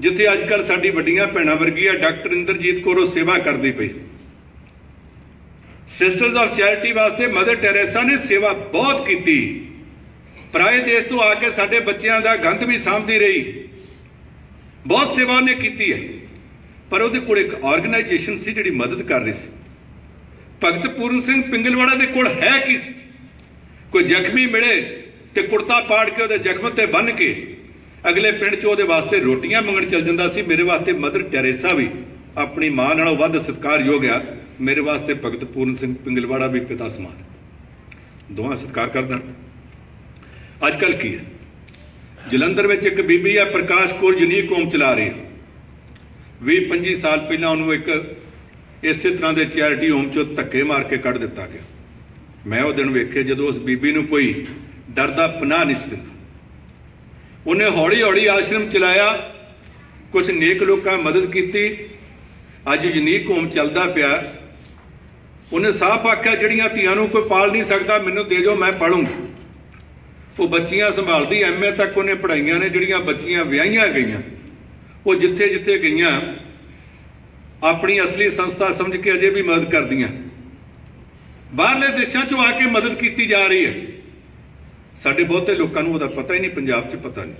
ਜਿੱਥੇ ਅੱਜ ਕੱਲ ਸਾਡੀ ਵੱਡੀਆਂ ਭੈਣਾਂ ਵਰਗੀ ਆ ਡਾਕਟਰ ਇੰਦਰਜੀਤ ਕੌਰ ਉਹ ਸੇਵਾ ਕਰਦੀ ਪਈ। ਸਿਸਟਰਸ ਆਫ ਚੈਰਿਟੀ ਵਾਸਤੇ ਮਦਰ ਟੈਰੇਸਾ ਨੇ ਸੇਵਾ ਬਹੁਤ ਕੀਤੀ। ਪਰਾਏ ਦੇਸ਼ ਤੋਂ ਆ ਕੇ ਸਾਡੇ ਬੱਚਿਆਂ ਦਾ ਗੰਧ ਵੀ ਸਾਂਭਦੀ ਰਹੀ। ਬਹੁਤ ਸੇਵਾ ਉਹਨੇ ਕੀਤੀ ਹੈ। ਪਰ ਉਹਦੇ ਕੋਲ ਇੱਕ ਆਰਗੇਨਾਈਜੇਸ਼ਨ ਸੀ ਜਿਹੜੀ ਮਦਦ ਕਰ ਰਹੀ ਸੀ। ਭਗਤ ਪੂਰਨ ਸਿੰਘ ਪਿੰਗਲਵਾੜਾ ਦੇ ਕੋਲ ਹੈ ਕੀ ਸੀ? ਕੋਈ ਜ਼ਖਮੀ ਮਿਲੇ ਤੇ ਕੁੜਤਾ ਪਾੜ ਕੇ ਉਹਦੇ ਜ਼ਖਮ ਤੇ ਬੰਨ ਕੇ ਅਗਲੇ ਪਿੰਡ 'ਚ ਉਹਦੇ ਵਾਸਤੇ ਰੋਟੀਆਂ ਮੰਗਣ ਚੱਲ ਜਾਂਦਾ ਸੀ। ਮੇਰੇ ਵਾਸਤੇ ਮਦਰ ਟੈਰੇਸਾ ਵੀ ਆਪਣੀ ਮਾਂ ਨਾਲੋਂ ਵੱਧ ਸਤਿਕਾਰਯੋਗ ਆ। ਮੇਰੇ ਵਾਸਤੇ ਭਗਤ ਪੂਰਨ ਸਿੰਘ ਪਿੰਗਲਵਾੜਾ ਵੀ ਪਿਤਾ ਸਮਾਨ ਦੋਹਾਂ ਸਤਿਕਾਰ ਕਰਦਾ ਅੱਜ ਕੱਲ ਕੀ ਹੈ? ਜਲੰਧਰ ਵਿੱਚ ਇੱਕ ਬੀਬੀ ਹੈ ਪ੍ਰਕਾਸ਼ ਕੌਰ ਯੂਨੀਕ ਹੋਮ ਚਲਾ ਰਹੀ ਹੈ। 20 25 ਸਾਲ ਪਹਿਲਾਂ ਉਹਨੂੰ ਇੱਕ ਇਸੇ ਤਰ੍ਹਾਂ ਦੇ ਚੈਰਿਟੀ ਹੋਮ ਚੋਂ ਧੱਕੇ ਮਾਰ ਕੇ ਕੱਢ ਦਿੱਤਾ ਗਿਆ। ਮੈਂ ਉਹ ਦਿਨ ਵੇਖੇ ਜਦੋਂ ਉਸ ਬੀਬੀ ਨੂੰ ਕੋਈ ਡਰ ਦਾ ਪਨਾਹ ਨਹੀਂ ਸੀ ਦਿੰਦਾ। ਉਹਨੇ ਹੌਲੀ ਹੌਲੀ ਆਸ਼ਰਮ ਚਲਾਇਆ। ਕੁਝ ਨੇਕ ਲੋਕਾਂ ਮਦਦ ਕੀਤੀ। ਅੱਜ ਯੂਨੀਕ ਹੋਮ ਚੱਲਦਾ ਪਿਆ। ਉਹਨੇ ਸਾਫ਼ ਆਖਿਆ, ਜਿਹੜੀਆਂ ਧੀਆਂ ਨੂੰ ਕੋਈ ਪਾਲ ਨਹੀਂ ਸਕਦਾ, ਮੈਨੂੰ ਦੇ ਦਿਓ, ਮੈਂ ਪਾਲੂੰਗਾ। ਉਹ ਬੱਚੀਆਂ ਸੰਭਾਲਦੀ, ਐਮਏ ਤੱਕ ਉਹਨੇ ਪੜਾਈਆਂ ਨੇ, ਜਿਹੜੀਆਂ ਬੱਚੀਆਂ ਵਿਆਹੀਆਂ ਗਈਆਂ, ਉਹ ਜਿੱਥੇ ਜਿੱਥੇ ਗਈਆਂ, ਆਪਣੀ ਅਸਲੀ ਸੰਸਥਾ ਸਮਝ ਕੇ ਅਜੇ ਵੀ ਮਦਦ ਕਰਦੀਆਂ। ਬਾਹਰਲੇ ਦੇਸ਼ਾਂ 'ਚੋਂ ਆ ਕੇ ਮਦਦ ਕੀਤੀ ਜਾ ਰਹੀ ਹੈ। ਸਾਡੇ ਬਹੁਤੇ ਲੋਕਾਂ ਨੂੰ ਉਹਦਾ ਪਤਾ ਹੀ ਨਹੀਂ, ਪੰਜਾਬ 'ਚ ਪਤਾ ਨਹੀਂ।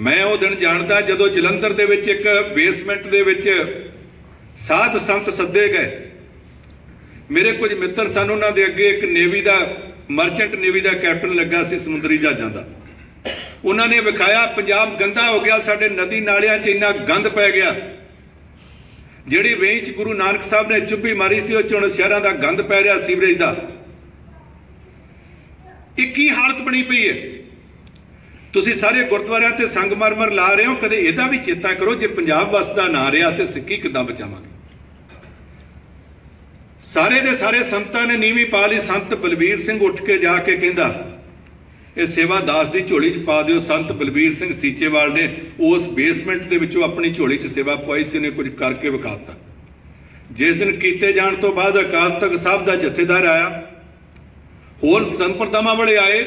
ਮੈਂ ਉਹ ਦਿਨ ਜਾਣਦਾ, ਜਦੋਂ ਜਲੰਧਰ ਦੇ ਵਿੱਚ ਇੱਕ ਬੇਸਮੈਂਟ ਦੇ ਵਿੱਚ ਸਾਧ ਸੰਤ ਸੱਦੇ ਗਏ। ਮੇਰੇ ਕੁਝ ਮਿੱਤਰ ਸਨ, ਉਹਨਾਂ ਦੇ ਅੱਗੇ ਇੱਕ ਨੇਵੀ ਦਾ, ਮਰਚੈਂਟ ਨੇਵੀ ਦਾ ਕੈਪਟਨ ਲੱਗਾ ਸੀ ਸਮੁੰਦਰੀ ਜਹਾਜ਼ਾਂ ਦਾ। ਉਹਨਾਂ ਨੇ ਵਿਖਾਇਆ, ਪੰਜਾਬ ਗੰਦਾ ਹੋ ਗਿਆ, ਸਾਡੇ ਨਦੀ ਨਾਲਿਆਂ 'ਚ ਇੰਨਾ ਗੰਦ ਪੈ ਗਿਆ। ਜਿਹੜੀ ਵੇਈ 'ਚ ਗੁਰੂ ਨਾਨਕ ਸਾਹਿਬ ਨੇ ਚੁੱਪੀ ਮਾਰੀ ਸੀ, ਉਹ ਚੁਣ ਸ਼ਹਿਰਾਂ ਦਾ ਗੰਦ ਪੈ ਰਿਹਾ, ਸੀਵਰੇਜ ਦਾ। ਇਹ ਕੀ ਹਾਲਤ ਬਣੀ ਪਈ ਹੈ? ਤੁਸੀਂ ਸਾਰੇ ਗੁਰਦੁਆਰਿਆਂ ਤੇ ਸੰਗਮਰਮਰ ਲਾ ਰਹੇ ਹੋ, ਕਦੇ ਇਹਦਾ ਵੀ ਚੇਤਾ ਕਰੋ, ਜੇ ਪੰਜਾਬ ਵਸਦਾ ਨਾ ਰਿਹਾ, ਤੇ ਸਿੱਖੀ ਕਿੱਦਾਂ ਬਚਾਵਾਂਗੇ? ਸਾਰੇ ਦੇ ਸਾਰੇ ਸੰਤਾਂ ਨੇ ਨੀਵੀਂ ਪਾ ਲਈ। ਸੰਤ ਬਲਬੀਰ ਸਿੰਘ ਉੱਠ ਕੇ ਜਾ ਕੇ ਕਹਿੰਦਾ, ਇਹ ਸੇਵਾ ਦਾਸ ਦੀ ਝੋਲੀ 'ਚ ਪਾ ਦਿਓ। ਸੰਤ ਬਲਬੀਰ ਸਿੰਘ ਸੀਚੇਵਾਲ ਨੇ ਉਸ ਬੇਸਮੈਂਟ ਦੇ ਵਿੱਚੋਂ ਆਪਣੀ ਝੋਲੀ 'ਚ ਸੇਵਾ ਪਵਾਈ ਸੀ। ਉਹਨੇ ਕੁਝ ਕਰਕੇ ਵਿਖਾਤਾ। ਜਿਸ ਦਿਨ ਕੀਤੇ ਜਾਣ ਤੋਂ ਬਾਅਦ ਅਕਾਲ ਤਖਤ ਸਾਹਿਬ ਦਾ ਜਥੇਦਾਰ ਆਇਆ। ਹੋਰ ਸੰਪਰਦਾਵਾਂ ਵਾਲੇ ਆਏ।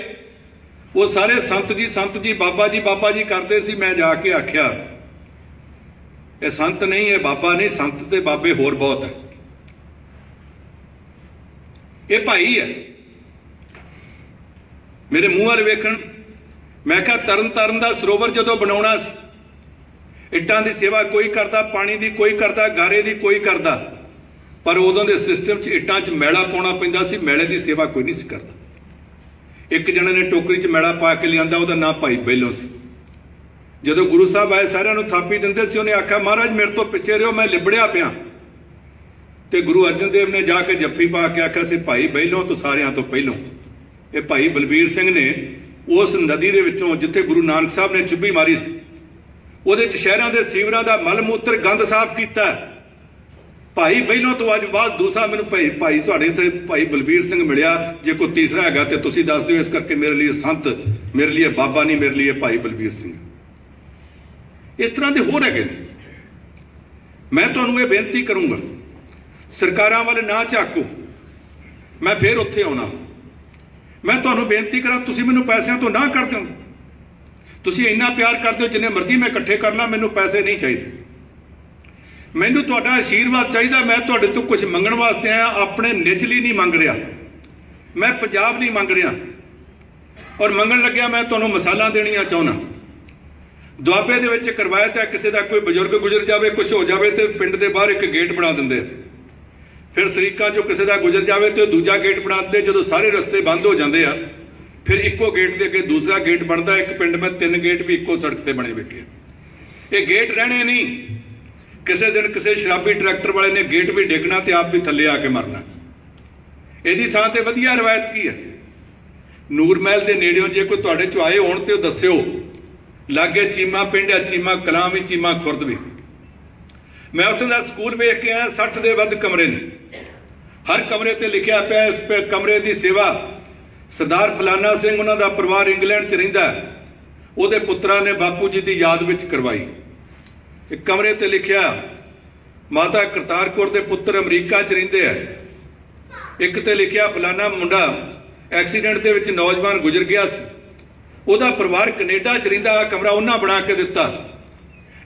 ਉਹ ਸਾਰੇ, ਸੰਤ ਜੀ ਸੰਤ ਜੀ, ਬਾਬਾ ਜੀ ਬਾਬਾ ਜੀ ਕਰਦੇ ਸੀ। ਮੈਂ ਜਾ ਕੇ ਆਖਿਆ, ਇਹ ਸੰਤ ਨਹੀਂ, ਇਹ ਬਾਬਾ ਨਹੀਂ। ਸੰਤ ਤੇ ਬਾਬੇ ਹੋਰ ਬਹੁਤ ਹੈ। ਇਹ ਭਾਈ ਹੈ ਮੇਰੇ ਮੂੰਹ ਵੱਲ ਵੇਖਣ, ਮੈਂ ਕਿਹਾ ਤਰਨ ਤਰਨ ਦਾ ਸਰੋਵਰ ਜਦੋਂ ਬਣਾਉਣਾ ਸੀ, ਇੱਟਾਂ ਦੀ ਸੇਵਾ ਕੋਈ ਕਰਦਾ, ਪਾਣੀ ਦੀ ਕੋਈ ਕਰਦਾ, ਗਾਰੇ ਦੀ ਕੋਈ ਕਰਦਾ, ਪਰ ਉਦੋਂ ਦੇ ਸਿਸਟਮ 'ਚ ਇੱਟਾਂ 'ਚ ਮੈਲਾ ਪਾਉਣਾ ਪੈਂਦਾ ਸੀ, ਮੈਲੇ ਦੀ ਸੇਵਾ ਕੋਈ ਨਹੀਂ ਸੀ ਕਰਦਾ। ਇੱਕ ਜਣੇ ਨੇ ਟੋਕਰੀ 'ਚ ਮੈਲਾ ਪਾ ਕੇ ਲਿਆਂਦਾ, ਉਹਦਾ ਨਾਂ ਭਾਈ ਬੈਲੋਂ ਸੀ। ਜਦੋਂ ਗੁਰੂ ਸਾਹਿਬ ਆਏ, ਸਾਰਿਆਂ ਨੂੰ ਥਾਪੀ ਦਿੰਦੇ ਸੀ, ਉਹਨੇ ਆਖਿਆ, ਮਹਾਰਾਜ, ਮੇਰੇ ਤੋਂ ਪਿੱਛੇ ਰਿਓ ਮੈਂ ਲਿਬੜਿਆ ਪਿਆ। ਤੇ ਗੁਰੂ ਅਰਜਨ ਦੇਵ ਨੇ ਜਾ ਕੇ ਜੱਫੀ ਪਾ ਕੇ ਆਖਿਆ ਸੀ, ਭਾਈ ਬਹਿਲੋਂ ਤੂੰ ਸਾਰਿਆਂ ਤੋਂ ਪਹਿਲੋਂ। ਇਹ ਭਾਈ ਬਲਬੀਰ ਸਿੰਘ ਨੇ ਉਸ ਨਦੀ ਦੇ ਵਿੱਚੋਂ ਜਿੱਥੇ ਗੁਰੂ ਨਾਨਕ ਸਾਹਿਬ ਨੇ ਚੁੱਭੀ ਮਾਰੀ ਸੀ, ਉਹਦੇ ਚ ਸ਼ਹਿਰਾਂ ਦੇ ਸੀਵਰਾਂ ਦਾ ਮਲ ਮੂਤਰ ਗੰਦ ਸਾਫ਼ ਕੀਤਾ। ਭਾਈ ਬਹਿਲੋਂ ਤੋਂ, ਅੱਜ ਬਾਅਦ ਦੂਸਰਾ ਮੈਨੂੰ ਭਾਈ ਭਾਈ ਤੁਹਾਡੇ ਤੇ ਭਾਈ ਬਲਬੀਰ ਸਿੰਘ ਮਿਲਿਆ, ਜੇ ਕੋਈ ਤੀਸਰਾ ਹੈਗਾ ਤੇ ਤੁਸੀਂ ਦੱਸ ਦਿਓ ਇਸ ਕਰਕੇ ਮੇਰੇ ਲਈ ਸੰਤ, ਮੇਰੇ ਲਈ ਬਾਬਾ ਨਹੀਂ, ਮੇਰੇ ਲਈ ਭਾਈ ਬਲਬੀਰ ਸਿੰਘ। ਇਸ ਤਰ੍ਹਾਂ ਦੇ ਹੋਰ ਹੈਗੇ ਨੇ। ਮੈਂ ਤੁਹਾਨੂੰ ਇਹ ਬੇਨਤੀ ਕਰੂੰਗਾ ਸਰਕਾਰਾਂ ਵੱਲ ਨਾ ਝਾਕੋ। ਮੈਂ ਫੇਰ ਉੱਥੇ ਆਉਣਾ। ਮੈਂ ਤੁਹਾਨੂੰ ਬੇਨਤੀ ਕਰਾਂ, ਤੁਸੀਂ ਮੈਨੂੰ ਪੈਸਿਆਂ ਤੋਂ ਨਾ ਕਰ ਦਿਓ ਤੁਸੀਂ ਇੰਨਾ ਪਿਆਰ ਕਰਦੇ ਹੋ, ਜਿੰਨੇ ਮਰਜ਼ੀ ਮੈਂ ਇਕੱਠੇ ਕਰ ਲਾਂ, ਮੈਨੂੰ ਪੈਸੇ ਨਹੀਂ ਚਾਹੀਦੇ। ਮੈਨੂੰ ਤੁਹਾਡਾ ਆਸ਼ੀਰਵਾਦ ਚਾਹੀਦਾ, ਮੈਂ ਤੁਹਾਡੇ ਤੋਂ ਕੁਝ ਮੰਗਣ ਵਾਸਤੇ ਆਇਆ, ਆਪਣੇ ਨਿੱਜ ਲਈ ਨਹੀਂ ਮੰਗ ਰਿਹਾ। ਮੈਂ ਪੰਜਾਬ ਨਹੀਂ ਮੰਗ ਰਿਹਾ। ਔਰ ਮੰਗਣ ਲੱਗਿਆ, ਮੈਂ ਤੁਹਾਨੂੰ ਮਸਾਲਾ ਦੇਣੀਆਂ ਚਾਹੁੰਦਾ। ਦੁਆਬੇ ਦੇ ਵਿੱਚ ਕਰਵਾਇਆ ਤਾਂ ਕਿਸੇ ਦਾ ਕੋਈ ਬਜ਼ੁਰਗ ਗੁਜ਼ਰ ਜਾਵੇ ਕੁਝ ਹੋ ਜਾਵੇ ਤੇ ਪਿੰਡ ਦੇ ਬਾਹਰ ਇੱਕ ਗੇਟ ਬਣਾ ਦਿੰਦੇ ਆ। ਫਿਰ ਸਰੀਕਾ ਚੋਂ ਕਿਸੇ ਦਾ ਗੁਜ਼ਰ ਜਾਵੇ ਤੇ ਉਹ ਦੂਜਾ ਗੇਟ ਬਣਾ ਦਿੰਦੇ। ਜਦੋਂ ਸਾਰੇ ਰਸਤੇ ਬੰਦ ਹੋ ਜਾਂਦੇ ਆ, ਫਿਰ ਇੱਕੋ ਗੇਟ ਦੇ ਅੱਗੇ ਦੂਸਰਾ ਗੇਟ ਬਣਦਾ। ਇੱਕ ਪਿੰਡ ਮੈਂ ਤਿੰਨ ਗੇਟ ਵੀ ਇੱਕੋ ਸੜਕ ਤੇ ਬਣੇ ਵੇਖੇ। ਇਹ ਗੇਟ ਰਹਿਣੇ ਨਹੀਂ। ਕਿਸੇ ਦਿਨ ਕਿਸੇ ਸ਼ਰਾਬੀ ਟਰੈਕਟਰ ਵਾਲੇ ਨੇ ਗੇਟ ਵੀ ਡੇਗਣਾ ਤੇ ਆਪ ਵੀ ਥੱਲੇ ਆ ਕੇ ਮਰਨਾ। ਇਹਦੀ ਥਾਂ ਤੇ ਵਧੀਆ ਰਵਾਇਤ ਕੀ ਹੈ? ਨੂਰ ਮਹਿਲ ਦੇ ਨੇੜਿਓਂ ਜੇ ਕੋਈ ਤੁਹਾਡੇ ਚੋਂ ਆਏ ਹੋਣ ਤੇ ਉਹ ਦੱਸਿਓ। ਲਾਗੇ ਚੀਮਾ ਪਿੰਡ ਹੈ ਚੀਮਾ ਕਲਾਂ ਵੀ, ਚੀਮਾ ਖੁਰਦ ਵੀ। ਮੈਂ ਉੱਥੋਂ ਦਾ ਸਕੂਲ ਵੇਖ ਕੇ ਆਇਆ 60 ਦੇ ਵੱਧ ਕਮਰੇ ਨੇ। ਹਰ ਕਮਰੇ ਤੇ ਲਿਖਿਆ ਪਿਆ ਇਸ ਪ- ਕਮਰੇ ਦੀ ਸੇਵਾ। ਸਰਦਾਰ ਫਲਾਨਾ ਸਿੰਘ ਉਹਨਾਂ ਦਾ ਪਰਿਵਾਰ ਇੰਗਲੈਂਡ 'ਚ ਰਹਿੰਦਾ ਉਹਦੇ ਪੁੱਤਰਾਂ ਨੇ ਬਾਪੂ ਜੀ ਦੀ ਯਾਦ ਵਿੱਚ ਕਰਵਾਈ। ਇੱਕ ਕਮਰੇ ਤੇ ਲਿਖਿਆ, ਮਾਤਾ ਕਰਤਾਰ ਕੌਰ ਦੇ ਪੁੱਤਰ ਅਮਰੀਕਾ 'ਚ ਰਹਿੰਦੇ ਆ। ਇੱਕ ਤੇ ਲਿਖਿਆ, ਫਲਾਨਾ ਮੁੰਡਾ ਐਕਸੀਡੈਂਟ ਦੇ ਵਿੱਚ ਨੌਜਵਾਨ ਗੁਜ਼ਰ ਗਿਆ ਸੀ। ਉਹਦਾ ਪਰਿਵਾਰ ਕੈਨੇਡਾ 'ਚ ਰਹਿੰਦਾ, ਆਹ ਕਮਰਾ ਉਹਨਾਂ ਬਣਾ ਕੇ ਦਿੱਤਾ।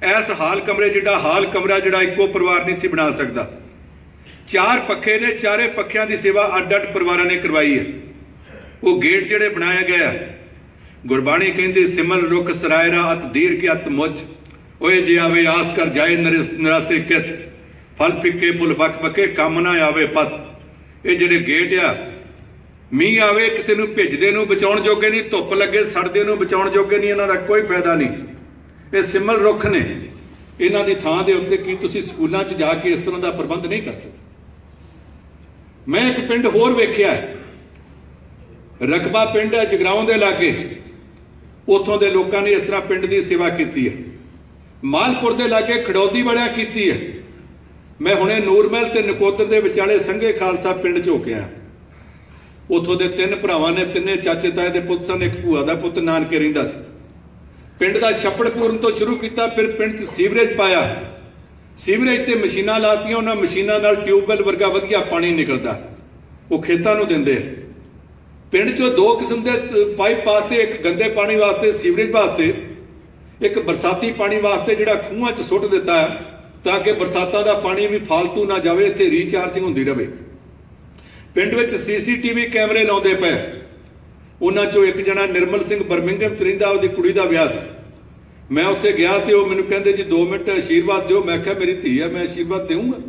ਐਸ ਹਾਲ ਕਮਰੇ ਜਿਹੜਾ ਹਾਲ ਕਮਰਾ ਜਿਹੜਾ ਇੱਕੋ ਪਰਿਵਾਰ ਨਹੀਂ ਸੀ ਬਣਾ ਸਕਦਾ। ਚਾਰ ਪੱਖੇ ਨੇ, ਚਾਰੇ ਪੱਖਿਆਂ ਦੀ ਸੇਵਾ ਅੱਡ-ਅੱਡ ਪਰਿਵਾਰਾਂ ਨੇ ਕਰਵਾਈ ਹੈ। ਉਹ ਗੇਟ ਜਿਹੜੇ ਬਣਾਇਆ ਗਿਆ ਗੁਰਬਾਣੀ ਕਹਿੰਦੀ, ਸਿਮਲ ਰੁਖ ਸਰਾਇਰਾ ਅਤ ਦੀਰ ਕੇ ਅਤ ਮੁੱਚ, ਓਏ ਜੇ ਆਵੇ ਆਸ ਕਰ ਜਾਏ ਨਰਿਸ- ਕਿਤ, ਫਲ ਫਿੱਕੇ ਫੁੱਲ ਬਕ ਬਕੇ ਕੰਮ ਨਾ ਆਵੇ ਪਤ ਇਹ ਜਿਹੜੇ ਗੇਟ ਆ, ਮੀਂਹ ਆਵੇ, ਕਿਸੇ ਨੂੰ ਭਿੱਜਦੇ ਨੂੰ ਬਚਾਉਣ ਜੋਗੇ ਨਹੀਂ, ਧੁੱਪ ਲੱਗੇ, ਸੜਦੇ ਨੂੰ ਬਚਾਉਣ ਜੋਗੇ ਨਹੀਂ, ਇਹਨਾਂ ਦਾ ਕੋਈ ਫਾਇਦਾ ਨਹੀਂ। ਇਹ ਸਿਮਲ ਰੁੱਖ ਨੇ। ਇਹਨਾਂ ਦੀ ਥਾਂ ਦੇ ਉੱਤੇ ਕੀ ਤੁਸੀਂ ਸਕੂਲਾਂ 'ਚ ਜਾ ਕੇ ਇਸ ਤਰ੍ਹਾਂ ਦਾ ਪ੍ਰਬੰਧ ਨਹੀਂ ਕਰ ਸਕਦੇ? ਮੈਂ ਇੱਕ ਪਿੰਡ ਹੋਰ ਵੇਖਿਆ ਹੈ। ਰਕਬਾ ਪਿੰਡ ਹੈ ਜਗਰਾਉਂ ਦੇ ਲਾਗੇ। ਉੱਥੋਂ ਦੇ ਲੋਕਾਂ ਨੇ ਇਸ ਤਰ੍ਹਾਂ ਪਿੰਡ ਦੀ ਸੇਵਾ ਕੀਤੀ ਹੈ। ਮਾਲਪੁਰ ਦੇ ਲਾਗੇ ਖੜੌਦੀ ਵਾਲਿਆਂ ਕੀਤੀ ਹੈ। ਮੈਂ ਹੁਣੇ ਨੂਰਮਹਿਲ ਤੇ ਨਕੋਦਰ ਦੇ ਵਿਚਾਲੇ ਸੰਘੇ ਖਾਲਸਾ ਪਿੰਡ 'ਚ ਹੋ ਕੇ ਆਇਆ। ਉੱਥੋਂ ਦੇ ਤਿੰਨ ਭਰਾਵਾਂ ਨੇ, ਤਿੰਨੇ ਚਾਚੇ ਤਾਏ ਦੇ ਪੁੱਤ ਸਨ, ਇੱਕ ਭੂਆ ਦਾ ਪੁੱਤ, ਨਾਨਕੇ ਰਹਿੰਦਾ ਸੀ। ਪਿੰਡ ਦਾ ਛੱਪੜ ਪੂਰਨ ਤੋਂ ਸ਼ੁਰੂ ਕੀਤਾ ਫਿਰ ਪਿੰਡ 'ਚ ਸੀਵਰੇਜ ਪਾਇਆ। ਸੀਵਰੇਜ ਤੇ ਮਸ਼ੀਨਾਂ ਲਾਤੀਆਂ ਉਹਨਾਂ ਮਸ਼ੀਨਾਂ ਨਾਲ ਟਿਊਬਵੈਲ ਵਰਗਾ ਵਧੀਆ ਪਾਣੀ ਨਿਕਲਦਾ। ਉਹ ਖੇਤਾਂ ਨੂੰ ਦਿੰਦੇ ਆ। ਪਿੰਡ 'ਚੋਂ ਦੋ ਕਿਸਮ ਦੇ ਪਾਈਪ ਪਾਤੇ ਇੱਕ ਗੰਦੇ ਪਾਣੀ ਵਾਸਤੇ ਸੀਵਰੇਜ ਵਾਸਤੇ ਇੱਕ ਬਰਸਾਤੀ ਪਾਣੀ ਵਾਸਤੇ ਜਿਹੜਾ ਖੂਹਾਂ 'ਚ ਸੁੱਟ ਦਿੱਤਾ ਹੈ, ਤਾਂ ਕਿ ਬਰਸਾਤਾਂ ਦਾ ਪਾਣੀ ਵੀ ਫालतू ਨਾ ਜਾਵੇ ਤੇ ਰੀਚਾਰਜਿੰਗ ਹੁੰਦੀ ਰਹੇ ਪਿੰਡ ਵਿੱਚ ਸੀਸੀਟੀਵੀ ਕੈਮਰੇ ਲਾਉਂਦੇ ਪਏ। ਉਹਨਾਂ 'ਚੋਂ ਇੱਕ ਜਣਾ ਨਿਰਮਲ ਸਿੰਘ ਬਰਮਿੰਗਮ 'ਚ ਰਹਿੰਦਾ ਉਹਦੀ ਕੁੜੀ ਦਾ ਵਿਆਹ ਸੀ। ਮੈਂ ਉੱਥੇ ਗਿਆ ਤੇ ਉਹ ਮੈਨੂੰ ਕਹਿੰਦੇ, ਜੀ 2 ਮਿੰਟ ਆਸ਼ੀਰਵਾਦ ਦਿਓ। ਮੈਂ ਕਿਹਾ, ਮੇਰੀ ਧੀ ਹੈ, ਮੈਂ ਆਸ਼ੀਰਵਾਦ ਦੇਵਾਂਗਾ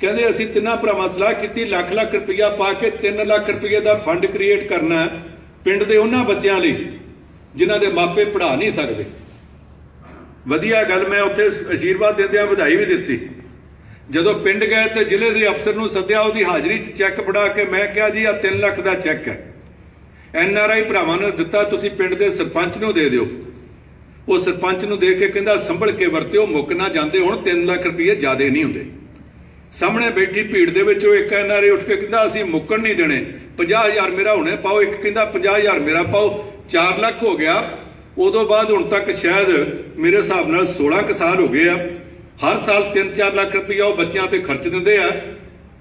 ਕਹਿੰਦੇ, ਅਸੀਂ ਤਿੰਨਾਂ ਭਰਾਵਾਂ ਸਲਾਹ ਕੀਤੀ, ਲੱਖ ਲੱਖ ਰੁਪਈਆ ਪਾ ਕੇ 3 ਲੱਖ ਰੁਪਈਏ ਦਾ ਫੰਡ ਕ੍ਰੀਏਟ ਕਰਨਾ ਹੈ ਪਿੰਡ ਦੇ ਉਹਨਾਂ ਬੱਚਿਆਂ ਲਈ, ਜਿਨ੍ਹਾਂ ਦੇ ਮਾਪੇ ਪੜ੍ਹਾ ਨਹੀਂ ਸਕਦੇ। ਵਧੀਆ ਗੱਲ, ਮੈਂ ਉੱਥੇ ਆਸ਼ੀਰਵਾਦ ਦਿੰਦਿਆਂ ਵਧਾਈ ਵੀ ਦਿੱਤੀ। ਜਦੋਂ ਪਿੰਡ ਗਏ ਤੇ ਜ਼ਿਲ੍ਹੇ ਦੇ ਅਫਸਰ ਨੂੰ ਸੱਦਿਆ, ਉਹਦੀ ਹਾਜ਼ਰੀ 'ਚ ਚੈੱਕ ਫੜਾ ਕੇ ਮੈਂ ਕਿਹਾ, ਜੀ ਆ 3 ਲੱਖ ਦਾ ਚੈੱਕ ਹੈ। ਐਨ ਆਰ ਆਈ ਭਰਾਵਾਂ ਨੇ ਦਿੱਤਾ, ਤੁਸੀਂ ਪਿੰਡ ਦੇ ਸਰਪੰਚ ਨੂੰ ਦੇ ਦਿਓ। ਉਹ ਸਰਪੰਚ ਨੂੰ ਦੇ ਕੇ ਕਹਿੰਦਾ, ਸੰਭਲ ਕੇ ਵਰਤਿਓ, ਮੁੱਕ ਨਾ ਜਾਂਦੇ, ਹੁਣ 3 ਲੱਖ ਰੁਪਏ ਜ਼ਿਆਦੇ ਨਹੀਂ ਹੁੰਦੇ। ਸਾਹਮਣੇ ਬੈਠੀ ਭੀੜ ਦੇ ਵਿੱਚ ਉਹ ਇੱਕ ਐਨਆਰਏ ਉੱਠ ਕੇ ਕਹਿੰਦਾ, ਅਸੀਂ ਮੁੱਕਣ ਨਹੀਂ ਦੇਣੇ 50000 ਮੇਰਾ ਹੁਣੇ ਪਾਓ। ਇੱਕ ਕਹਿੰਦਾ 50000 ਮੇਰਾ ਪਾਓ। 4 ਲੱਖ ਹੋ ਗਿਆ। ਉਦੋਂ ਬਾਅਦ ਹੁਣ ਤੱਕ ਸ਼ਾਇਦ ਮੇਰੇ ਹਿਸਾਬ ਨਾਲ 16 ਕੁ ਸਾਲ ਹੋ ਗਏ ਆ। ਹਰ ਸਾਲ 3-4 ਲੱਖ ਰੁਪਈਆ ਉਹ ਬੱਚਿਆਂ ਤੇ ਖਰਚ ਦਿੰਦੇ ਆ।